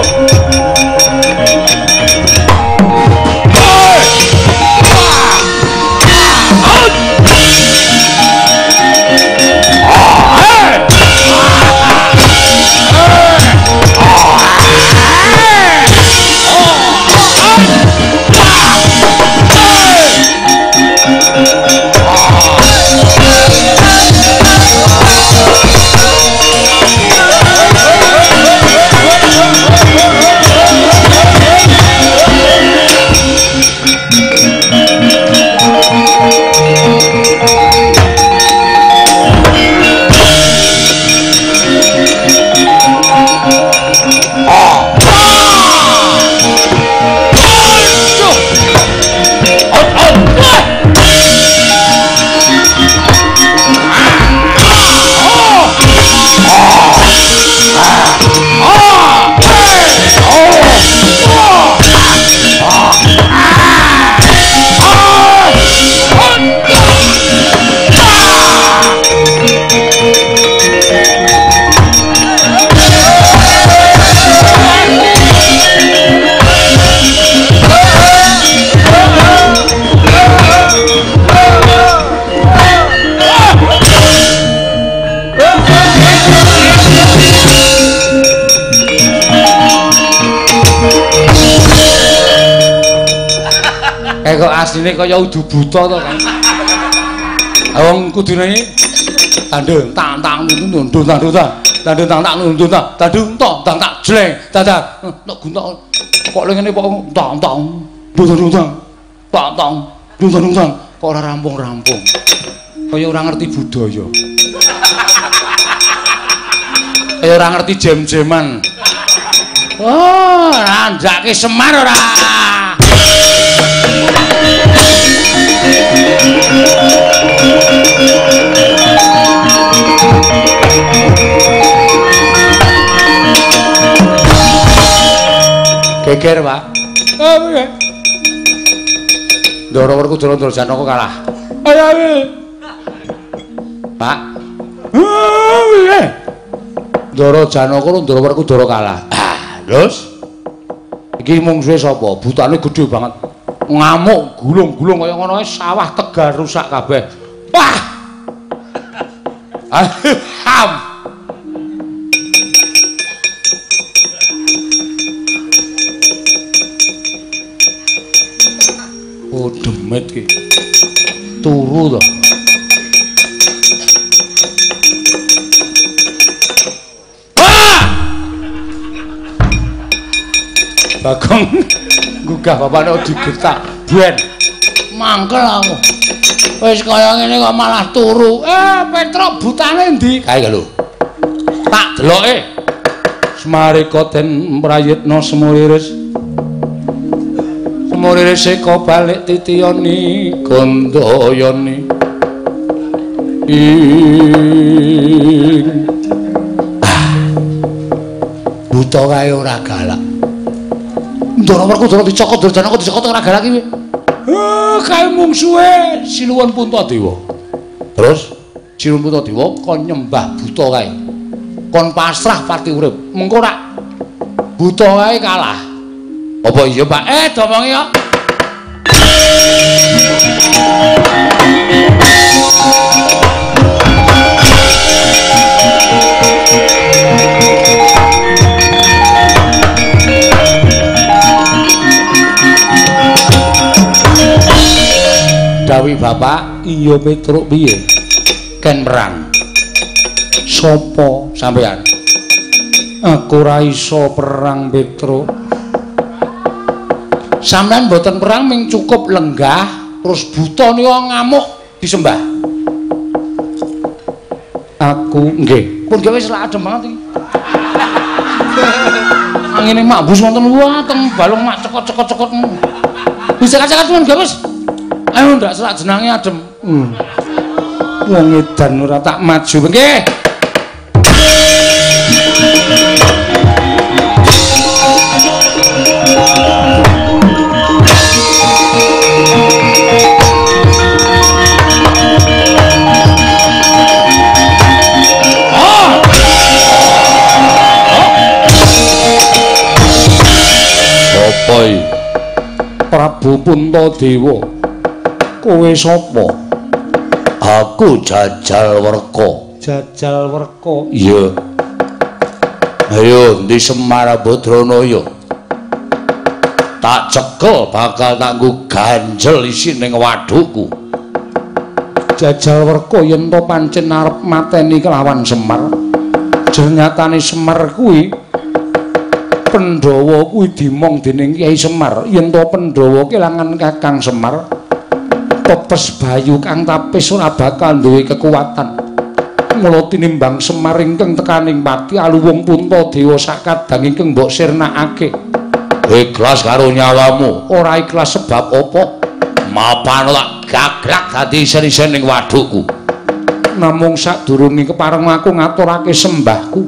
Asline kaya udu buta to kan. Wong kudune tandung tang tang nundun nundun tandung tang tandung tang tang nundun tang tandung tang tang tang jleng dadak nek guntak kok ngene kok tang tang nundun tang tang tang nundun tang kok ora rampung-rampung. Kaya ora ngerti budaya. Kaya ora ngerti jem-jeman. Oh, ranjake Semar ora. Geger, Pak. Oh, piye? Ndara Werkudara Ndara Janaka kalah. Ayo, ayo. Pak, piye? Ndara Janaka karo Ndara Werkudara kalah. Ah, terus iki mungsuhe sapa? Butane gedhe banget. Ngamuk, gulung-gulung kaya ngono sawah tegar rusak kabeh. Wah! Ham. Oh, demit ki. Turu to. Wah! Bagong gugah bapakne digetak. Ben. Mangkel aku. Wis kaya ngene kok malah turu. Eh, Petruk butane ndi? Kae lho. Tak deloke. Semarika den prayitna semuriris. Semuriris eka balik titiyani gandayani. Ing buta kae ora galak. Ndara Werkudara dicokot Durjana kok dicokot ora galak iki. Kae mungsuhe Siluwun Puntadewa. Terus Siluwun Puntadewa kon nyembah buta kae. Kon pasrah pati urip. Mengko ora buta kae kalah. Apa iya, Pak? Eh, domongi kok. Dawi Bapak, iya Petruk piye? Ken perang. Sopo sampean? Aku ora iso perang Petruk. Sampean mboten perang ming cukup lenggah terus buta nika ngamuk disembah. Aku nggih, pun gawe selak adem banget iki. Angine mak bus wonten wateng balung mak cekot-cekot-cekot. Bisa kacak pun gak wis. Ayo ndak selak jenenge adem. Hmm. Wong edan ora tak maju nggih. Prabu Puntadewa. Kowe sapa? Aku Jajal Werka. Jajal Werka. Iya. Ayo di Semar Badranaya. Tak cekel bakal tak nggo ganjel isi ning wadukku. Jajal Werka yen to pancen arep mateni kelawan Semar. Ternyatane Semar kuwi Pandhawa kuwi dimong dening Kyai Semar yen to Pandhawa kelangan Kakang Semar pepes bayu kang tapis ora bakal duwe kekuatan. Mula tinimbang Semar ingkang tekaning pati aluwung Puntadewa sakadang ingkang mbok sirnakake. Ikhlas karo nyawamu. Ora ikhlas sebab apa? Mapan tak gagrak dadi isen-isen ning wadukku. Namung sadurunge kepareng aku ngaturake sembahku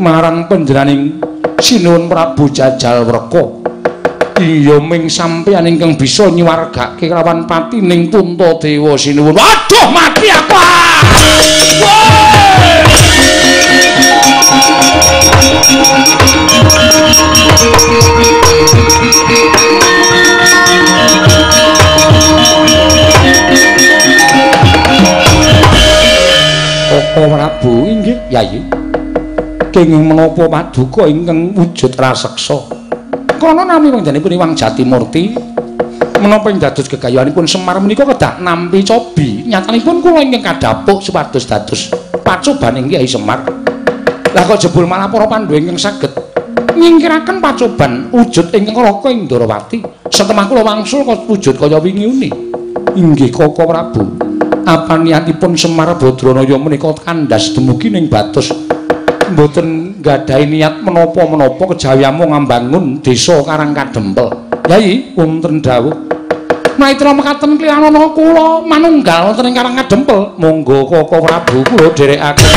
marang panjenenganing Sinuwun Prabu Jajal Werka. Iya ming sampeyan ingkang bisa nyuwargake kelawan pati ning Puntadewa Sinuwun. Waduh mati aku. ah! Koko Prabu inggih, Yayi. kenging menapa paduka ingkang wujud raseksa. Kono nami panjenenganipun Iwang Jatimurti menapa ing dados gegayanipun Semar menika kedah nampi cobi. Nyatanipun kula ingkang kadhapuk supados dados pacobaning Kyai Semar. Lah kok jebul malah para pandhu ingkang saged nyingkiraken pacoban wujud ingkang raka ing Ndarawati. Setemah kula wangsul kok wujud kaya wingi uni. Inggih Koko Prabu. Apa niatipun Semar Badranaya menika kandhas dumugi ning Batus? Mboten nggadahi niat menapa-menapa kejawiamu ngambangun desa Karang Kadempel. Yai, wonten dawuh. Maitra mekaten kliyan kula manunggal wonten ing Karang Kadempel. Monggo Koko Prabu kula dherekaken.